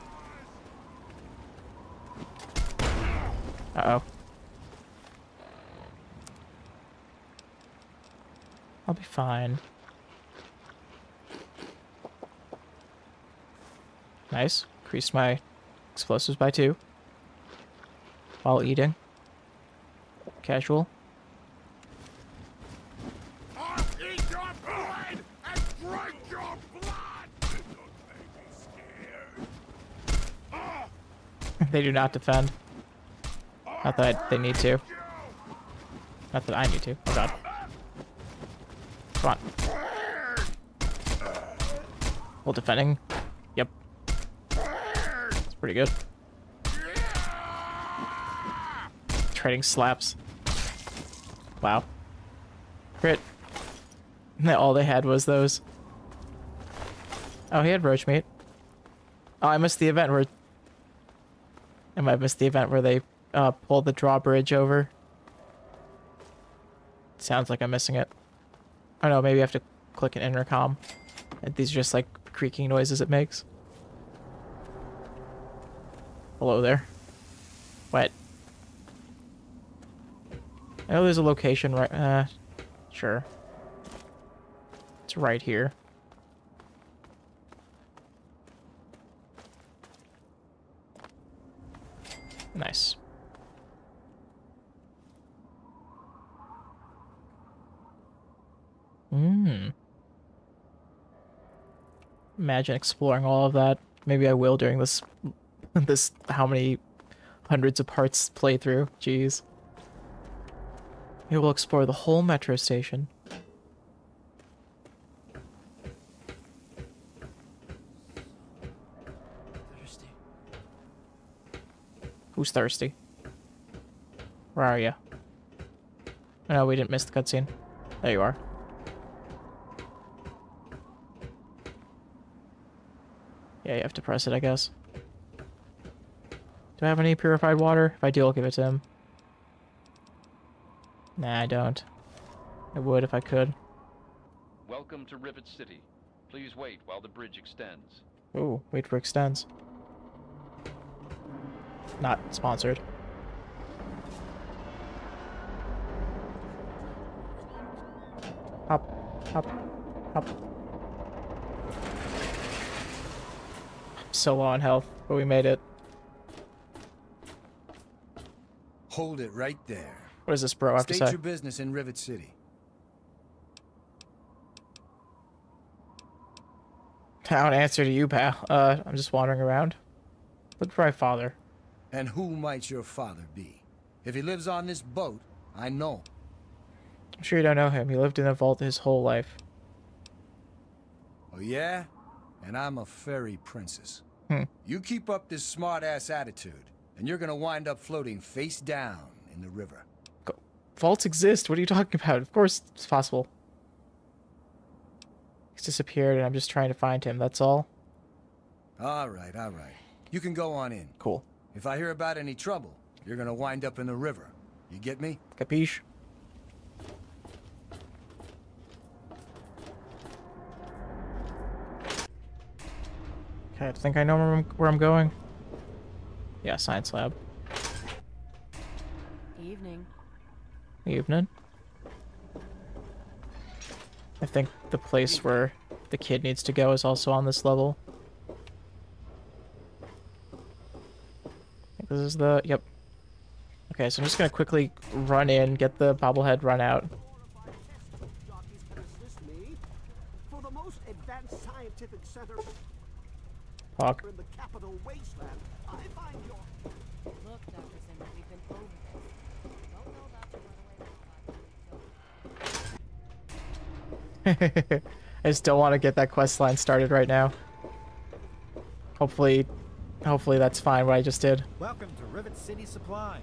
Uh-oh. I'll be fine. Nice. Increased my explosives by two. While eating. Casual. They do not defend. Not that I, they need to. Not that I need to. Oh god. Come on. Well, defending. Yep. It's pretty good. Trading slaps. Wow. Crit. [LAUGHS] All they had was those. Oh, he had roach meat. Oh, I missed the event where I might miss the event where they uh, pull the drawbridge over. Sounds like I'm missing it. I don't know, maybe I have to click an intercom. And these are just like creaking noises it makes. Hello there. What? I know there's a location right... Uh, sure. It's right here. Nice. Hmm. Imagine exploring all of that. Maybe I will during this, [LAUGHS] this how many hundreds of parts playthrough. Jeez. Maybe we'll explore the whole metro station. Thirsty. Who's thirsty? Where are you? Oh, no, we didn't miss the cutscene. There you are. Yeah, you have to press it, I guess. Do I have any purified water? If I do, I'll give it to him. Nah, I don't. I would if I could. Welcome to Rivet City. Please wait while the bridge extends. Ooh, wait for extends. Not sponsored. Hop, hop, hop. So low on health, but we made it. Hold it right there. What does this bro have State to say? your business in Rivet City. [LAUGHS] I don't answer to you, pal. Uh, I'm just wandering around. Look for my father. And who might your father be? If he lives on this boat, I know. I'm sure you don't know him. He lived in a vault his whole life. Oh yeah? And I'm a fairy princess. Hmm. You keep up this smart-ass attitude, and you're gonna wind up floating face down in the river. Faults exist. What are you talking about? Of course it's possible. He's disappeared and I'm just trying to find him. That's all. All right, all right. You can go on in. Cool. If I hear about any trouble, you're gonna wind up in the river. You get me? Capiche? Okay, I think I know where I'm, where I'm going. Yeah, science lab. Evening. Evening. I think the place where the kid needs to go is also on this level. this is the... Yep. Okay, so I'm just gonna quickly run in, get the bobblehead run out. Fuck. In the capital wasteland, I find your... Look, Dr. Zimmer, we've been over this. Don't know about your runaway. [LAUGHS] I just don't want to get that quest line started right now. Hopefully, hopefully that's fine what I just did. Welcome to Rivet City Supply.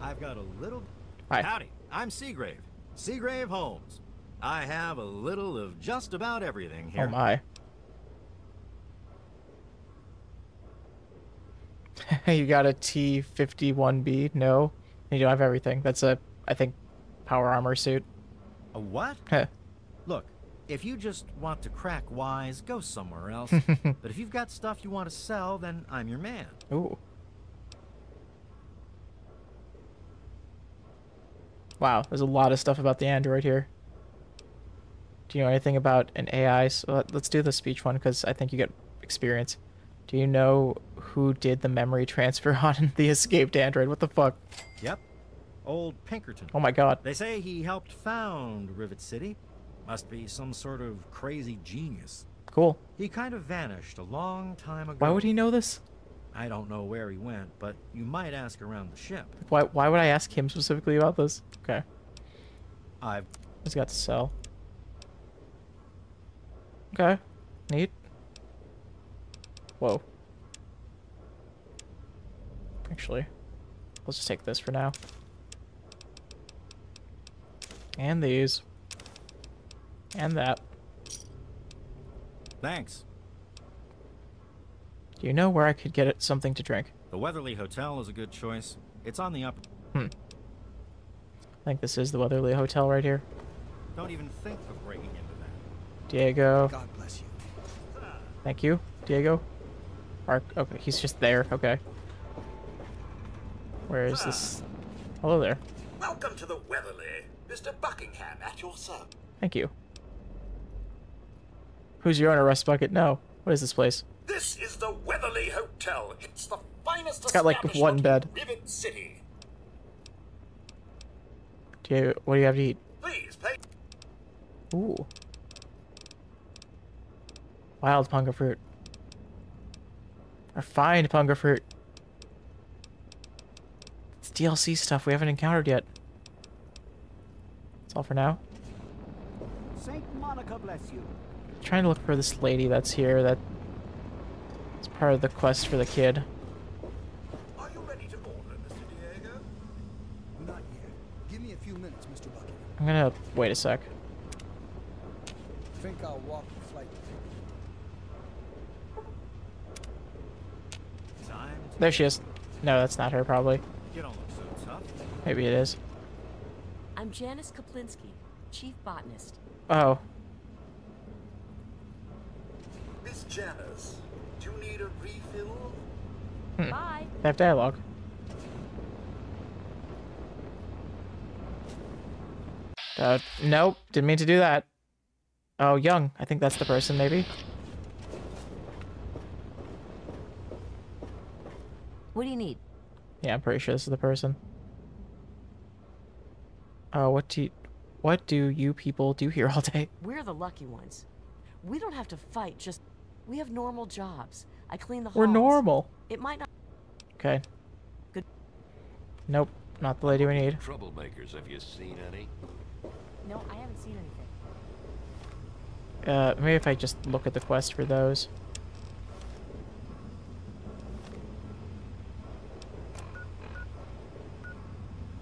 I've got a little. Hi. Howdy, I'm Seagrave. Seagrave Holmes. I have a little of just about everything here. Oh my. [LAUGHS] you got a T51B? No. You don't have everything. That's a, I think, power armor suit. A what? Look, if you just want to crack wise, go somewhere else. [LAUGHS] but if you've got stuff you want to sell, then I'm your man. Ooh. Wow, there's a lot of stuff about the android here. Do you know anything about an AI? So let's do the speech one because I think you get experience. Do you know who did the memory transfer [LAUGHS] on the escaped android? What the fuck? Yep. Old Pinkerton. Oh my god. They say he helped found Rivet City. Must be some sort of crazy genius. Cool. He kind of vanished a long time ago. Why would he know this? I don't know where he went, but you might ask around the ship. Why, why would I ask him specifically about this? Okay. I've He's got to sell. Okay. Neat. Whoa. Actually, let's just take this for now. And these. And that. Thanks. Do you know where I could get something to drink? The Weatherly Hotel is a good choice. It's on the up. Hmm. I think this is the Weatherly Hotel right here. Don't even think of breaking into that. Diego. God bless you. Thank you, Diego. Mark. Okay, he's just there. Okay. Where is this? Hello there. Welcome to the Weatherly. Mr. Buckingham at your service. Thank you. Who's your owner, Rust Bucket? No. What is this place? This is the Weatherly Hotel. It's the finest It's got like one bed. Rivet City. Do you, what do you have to eat? Please pay. Ooh. Wild punga fruit. Refined punga fruit. It's DLC stuff we haven't encountered yet. That's all for now. Saint Monica bless you. trying to look for this lady that's here that is part of the quest for the kid. Are you ready to order, Mr. Diego? Not yet. Give me a few minutes, Mr. Bucket. I'm gonna wait a sec. Think I'll walk the flight. Time to There she is. No, that's not her probably. You don't look so tough. Maybe it is. I'm Janice Kaplinsky, chief botanist. Oh, Miss Janice, do you need a refill? Hmm. Bye. they have dialogue. Uh, nope, didn't mean to do that. Oh, Young. I think that's the person, maybe. What do you need? Yeah, I'm pretty sure this is the person. Oh, what do you, what do you people do here all day? [LAUGHS] We're the lucky ones. We don't have to fight, just we have normal jobs. I clean the halls. We're normal. It might not Okay. Good. Nope, not the lady we need. Troublemakers, have you seen any? No, I haven't seen anything. Uh, maybe if I just look at the quest for those.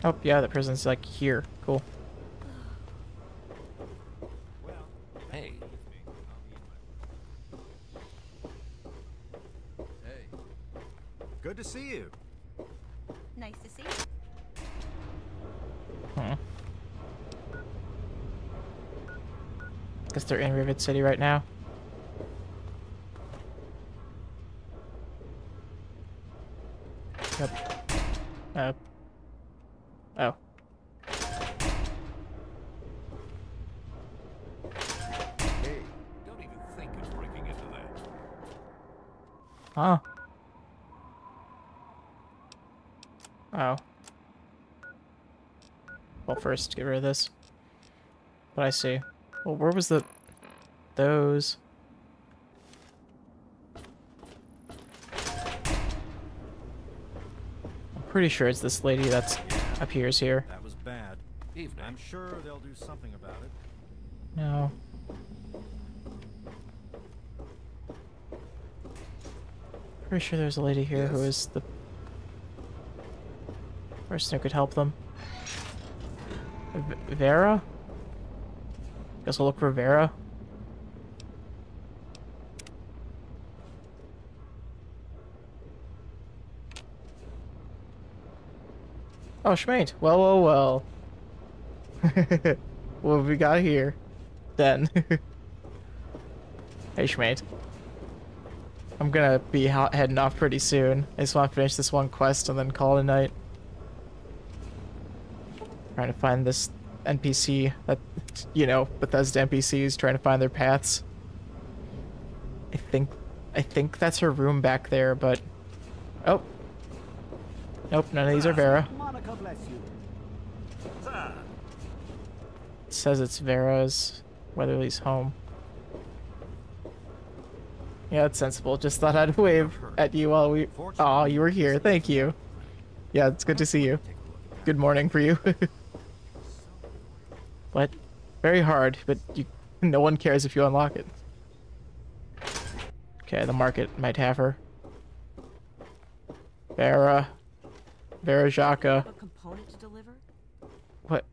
Oh, yeah, the prison's like here. Cool. Hey. Hey. Good to see you. Nice to see you. Hmm. Guess they're in Rivet City right now. Yep. Uh. Oh. Hey, don't even think of breaking into that. Huh. Oh. Well, first, get rid of this. What I see. Well, where was the... Those... pretty sure it's this lady that's appears here. That was bad. Evening. I'm sure they'll do something about it. No. Pretty sure there's a lady here who is the person who could help them. V Vera? Guess we'll look for Vera. Oh, Schmate. Well, well, well. [LAUGHS] what have we got here? Then. [LAUGHS] hey, Schmate. I'm gonna be heading off pretty soon. I just want to finish this one quest and then call it a night. Trying to find this NPC that, you know, Bethesda NPCs trying to find their paths. I think, I think that's her room back there, but, oh. Nope, none of these are Vera. It says it's Vera's, Weatherly's home. Yeah, it's sensible. Just thought I'd wave at you while we... Oh, you were here. Thank you. Yeah, it's good to see you. Good morning for you. [LAUGHS] What? Very hard, but you, no one cares if you unlock it. Okay, the market might have her. Vera. Vera Jaka. A component to deliver? What?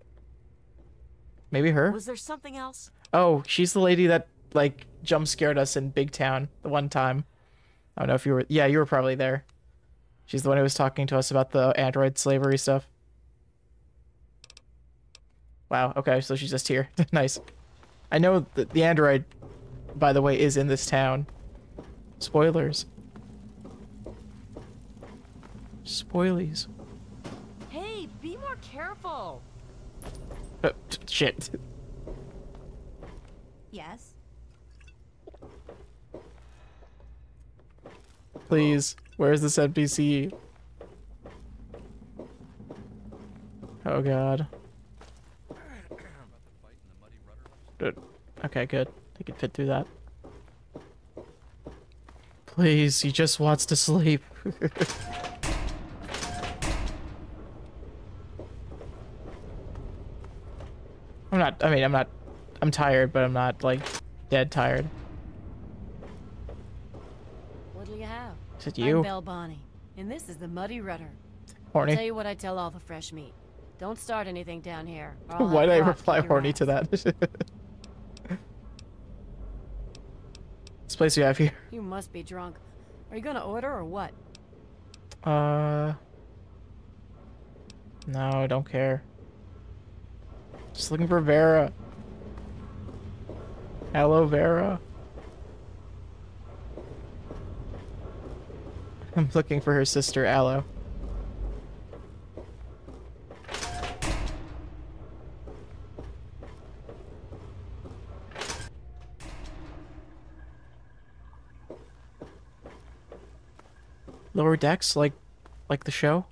Maybe her? Was there something else? Oh, she's the lady that, like, jump scared us in Big Town the one time. I don't know if you were... Yeah, you were probably there. She's the one who was talking to us about the android slavery stuff. Wow, okay, so she's just here. [LAUGHS] nice. I know that the android, by the way, is in this town. Spoilers. Spoilies. Hey, be more careful. Uh, shit. Yes. Please, where's this NPC? Oh god. Good. Okay, good. He can fit through that. Please, he just wants to sleep. [LAUGHS] I'm not, I mean, I'm not, I'm tired, but I'm not, like, dead tired. What'll you have? Is it you? I'm Belle Bonnie, and this is the Muddy Rudder. Horny. I'll tell you what I tell all the fresh meat. Don't start anything down here. [LAUGHS] Why did I reply horny ass. to that? [LAUGHS] this place you have here. You must be drunk. Are you gonna order or what? Uh. No, I don't care. Just looking for Vera. Hello, Vera. [LAUGHS] I'm looking for her sister, Aloe. Lower decks, like, like the show.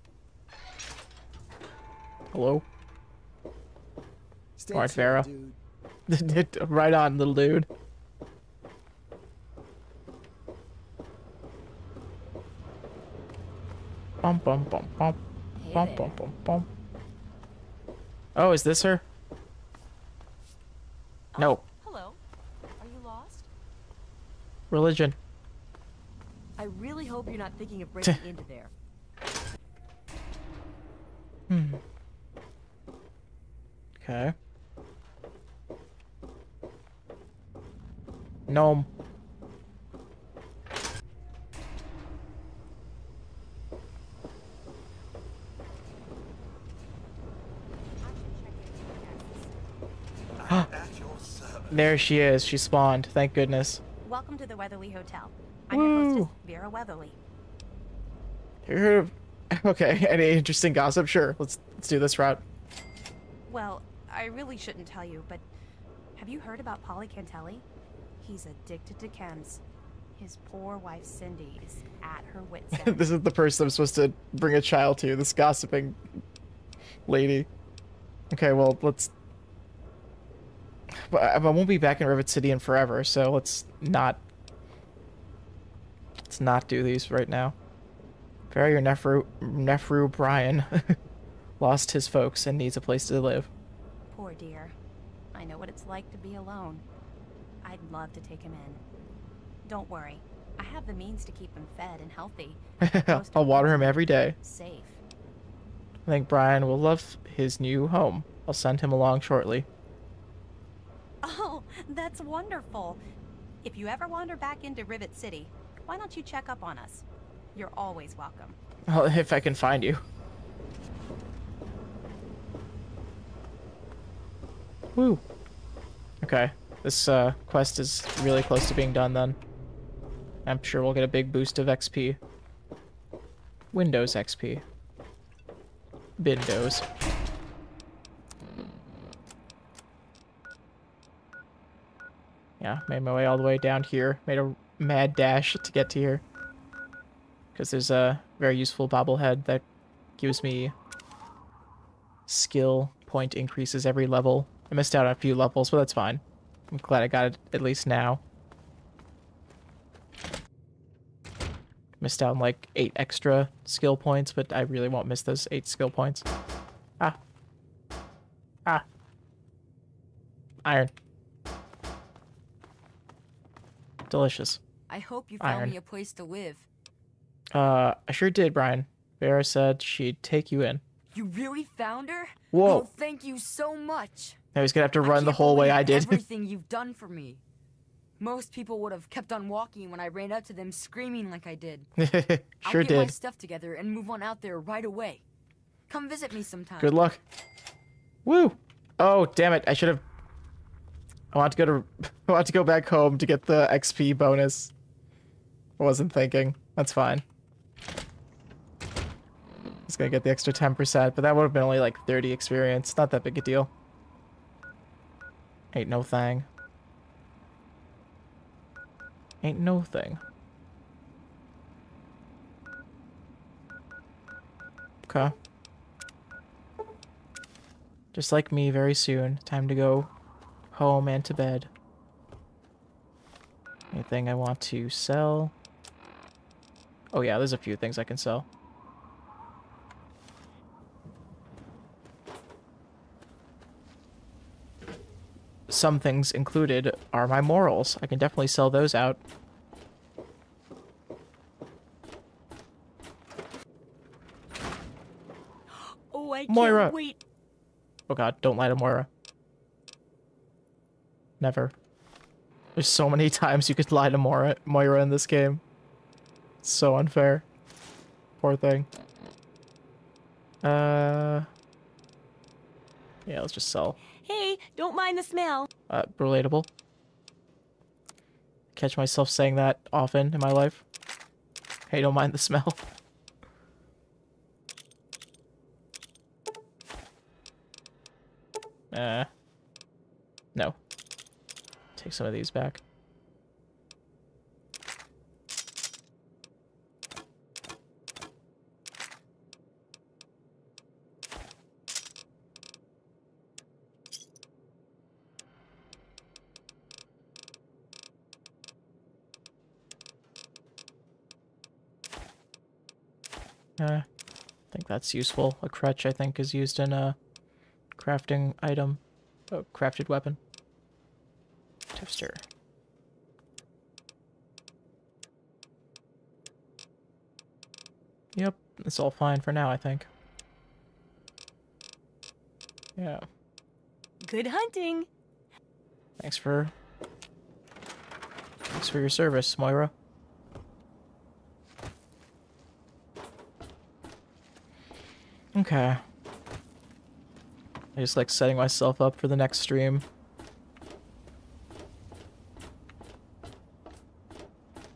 Hello. Chill, Vera. dude. [LAUGHS] right on, little dude. Bum bum bum bum. Bum bum bum bum. Oh, is this her? No. Hello. Are you lost? Religion. I really hope you're not thinking of breaking [LAUGHS] into there. Hmm. Okay. Gnome. [GASPS] there she is. She spawned. Thank goodness. Welcome to the Weatherly Hotel. I'm your hostess, Vera Weatherly. You heard of- [LAUGHS] Okay, any interesting gossip? Sure, let's let's do this route. Well, I really shouldn't tell you, but have you heard about Paulie Cantelli? He's addicted to chems. His poor wife Cindy is at her wit's [LAUGHS] end. this is the person I'm supposed to bring a child to, this gossiping lady. Okay, well, let's... But I, won't be back in Rivet City in forever, so let's not... Let's not do these right now. Very your nephew, nephew Bryan [LAUGHS] lost his folks and needs a place to live. Poor dear. I know what it's like to be alone. I'd love to take him in. Don't worry. I have the means to keep him fed and healthy. [LAUGHS] I'll water him every day. Safe. I think Bryan will love his new home. I'll send him along shortly. Oh, that's wonderful. If you ever wander back into Rivet City, why don't you check up on us? You're always welcome. Well, [LAUGHS] if I can find you. Woo. Okay. This uh, quest is really close to being done then. I'm sure we'll get a big boost of XP. Windows XP. Windows. Yeah, made my way all the way down here. Made a mad dash to get to here. Because there's a very useful bobblehead that gives me skill point increases every level. I missed out on a few levels, but that's fine. I'm glad I got it at least now. Missed out on like eight extra skill points, but I really won't miss those eight skill points. Ah. Ah. Iron. Delicious. I hope you found Iron. me a place to live. Uh, I sure did, Bryan. Vera said she'd take you in. You really found her? Whoa. Oh, thank you so much. Now he's gonna have to run the whole way I did. Everything you've done for me. Most people would have kept on walking when I ran up to them screaming like I did. [LAUGHS] sure I'll get my stuff together and move on out there right away. Come visit me sometime. Good luck. Woo! Oh, damn it. I should have... I want to go to... [LAUGHS] I want to go back home to get the XP bonus. I wasn't thinking. That's fine. Just gonna get the extra 10%, but that would have been only like 30 experience. Not that big a deal. Ain't no thing. Ain't no thing. Okay. Just like me, very soon. Time to go home and to bed. Anything I want to sell? Oh yeah, there's a few things I can sell. Some things included are my morals. I can definitely sell those out. Oh, I Moira. can't wait. Oh god, don't lie to Moira. Never. There's so many [LAUGHS] times you could lie to Moira, Moira in this game. It's so unfair. Poor thing. Uh... Yeah, let's just sell. Don't mind the smell. Uh, relatable. Catch myself saying that often in my life. Hey, don't mind the smell. [LAUGHS] Uh, no. Take some of these back. Uh, I think that's useful. A crutch, I think, is used in a crafting item. Oh, crafted weapon. Tipster. Yep, it's all fine for now, I think. Yeah. Good hunting. Thanks for... Thanks for your service, Moira. Okay. I just like setting myself up for the next stream.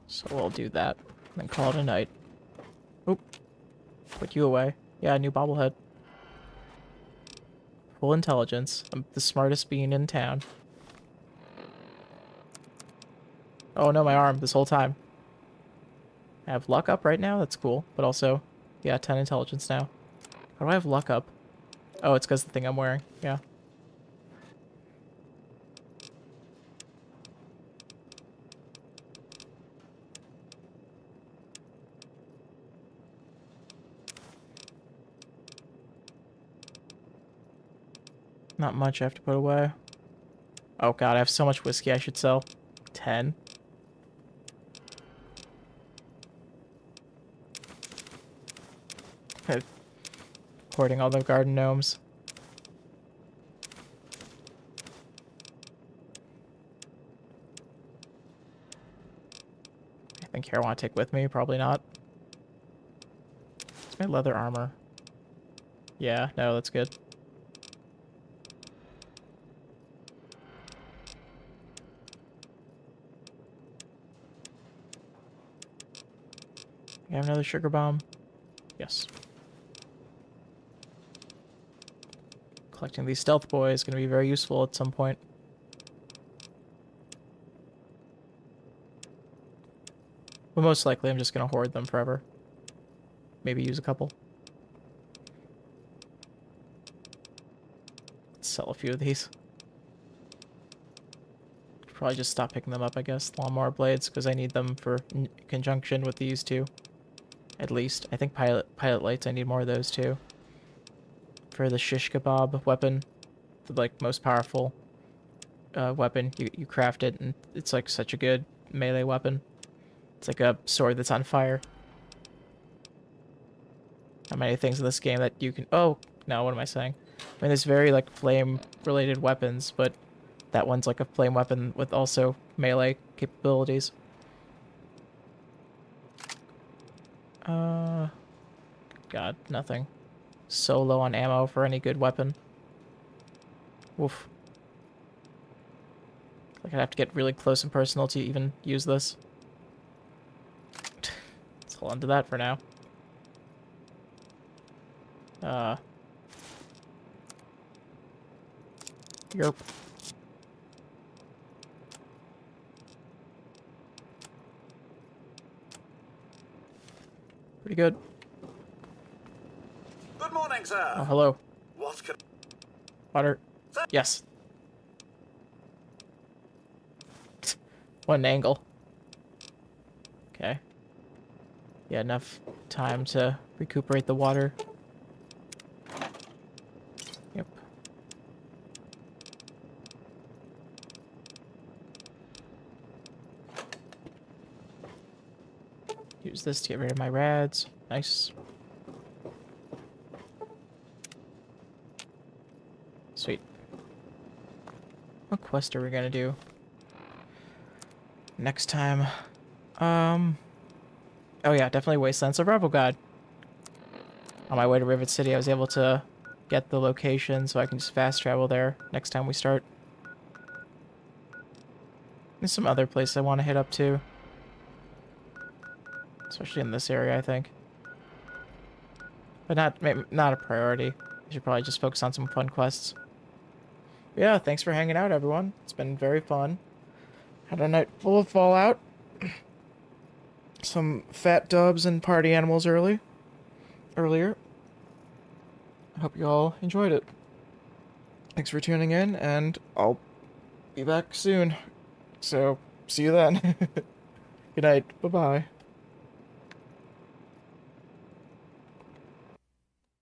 So I'll do that, and then call it a night. Oop. Put you away. Yeah, new bobblehead. Full intelligence. I'm the smartest being in town. Oh no, my arm this whole time. I have luck up right now, that's cool. But also, yeah, 10 intelligence now. How do I have luck up? Oh, it's because the thing I'm wearing. Yeah. Not much I have to put away. Oh god, I have so much whiskey I should sell. Ten. Hoarding all the garden gnomes. I think here I want to take with me. Probably not. It's my leather armor. Yeah, no, that's good. I have another sugar bomb? Yes. Collecting these stealth boys is going to be very useful at some point. But most likely I'm just going to hoard them forever. Maybe use a couple. Let's sell a few of these. Probably just stop picking them up, I guess. Lawnmower blades, because I need them for conjunction with these two. At least. I think pilot pilot lights, I need more of those too. For the shish kebab weapon. The like most powerful uh, weapon. You, you craft it and it's like such a good melee weapon. It's like a sword that's on fire. How many things in this game that you can... Oh, no, what am I saying? I mean, there's very, like, flame-related weapons, but that one's like a flame weapon with also melee capabilities. Uh, God, nothing. So low on ammo for any good weapon. Woof. Like I'd have to get really close and personal to even use this. [SIGHS] Let's hold on to that for now. Uh. Yerp. Pretty good. Sir. Oh, uh, hello. What can... Water. Yes. One angle. Okay. Yeah, enough time to recuperate the water. Yep. Use this to get rid of my rads. Nice. Sweet. What quest are we gonna do? Next time. Um... Oh yeah, definitely Wasteland Survival Guide. On my way to Rivet City, I was able to get the location so I can just fast travel there next time we start. There's some other place I want to hit up to. Especially in this area, I think. But not not a priority. I should probably just focus on some fun quests. Yeah, thanks for hanging out, everyone. It's been very fun. Had a night full of Fallout. [CLEARS THROAT] Some fat dubs and party animals early. Earlier. I hope you all enjoyed it. Thanks for tuning in, and I'll be back soon. So, see you then. [LAUGHS] Good night. Bye-bye.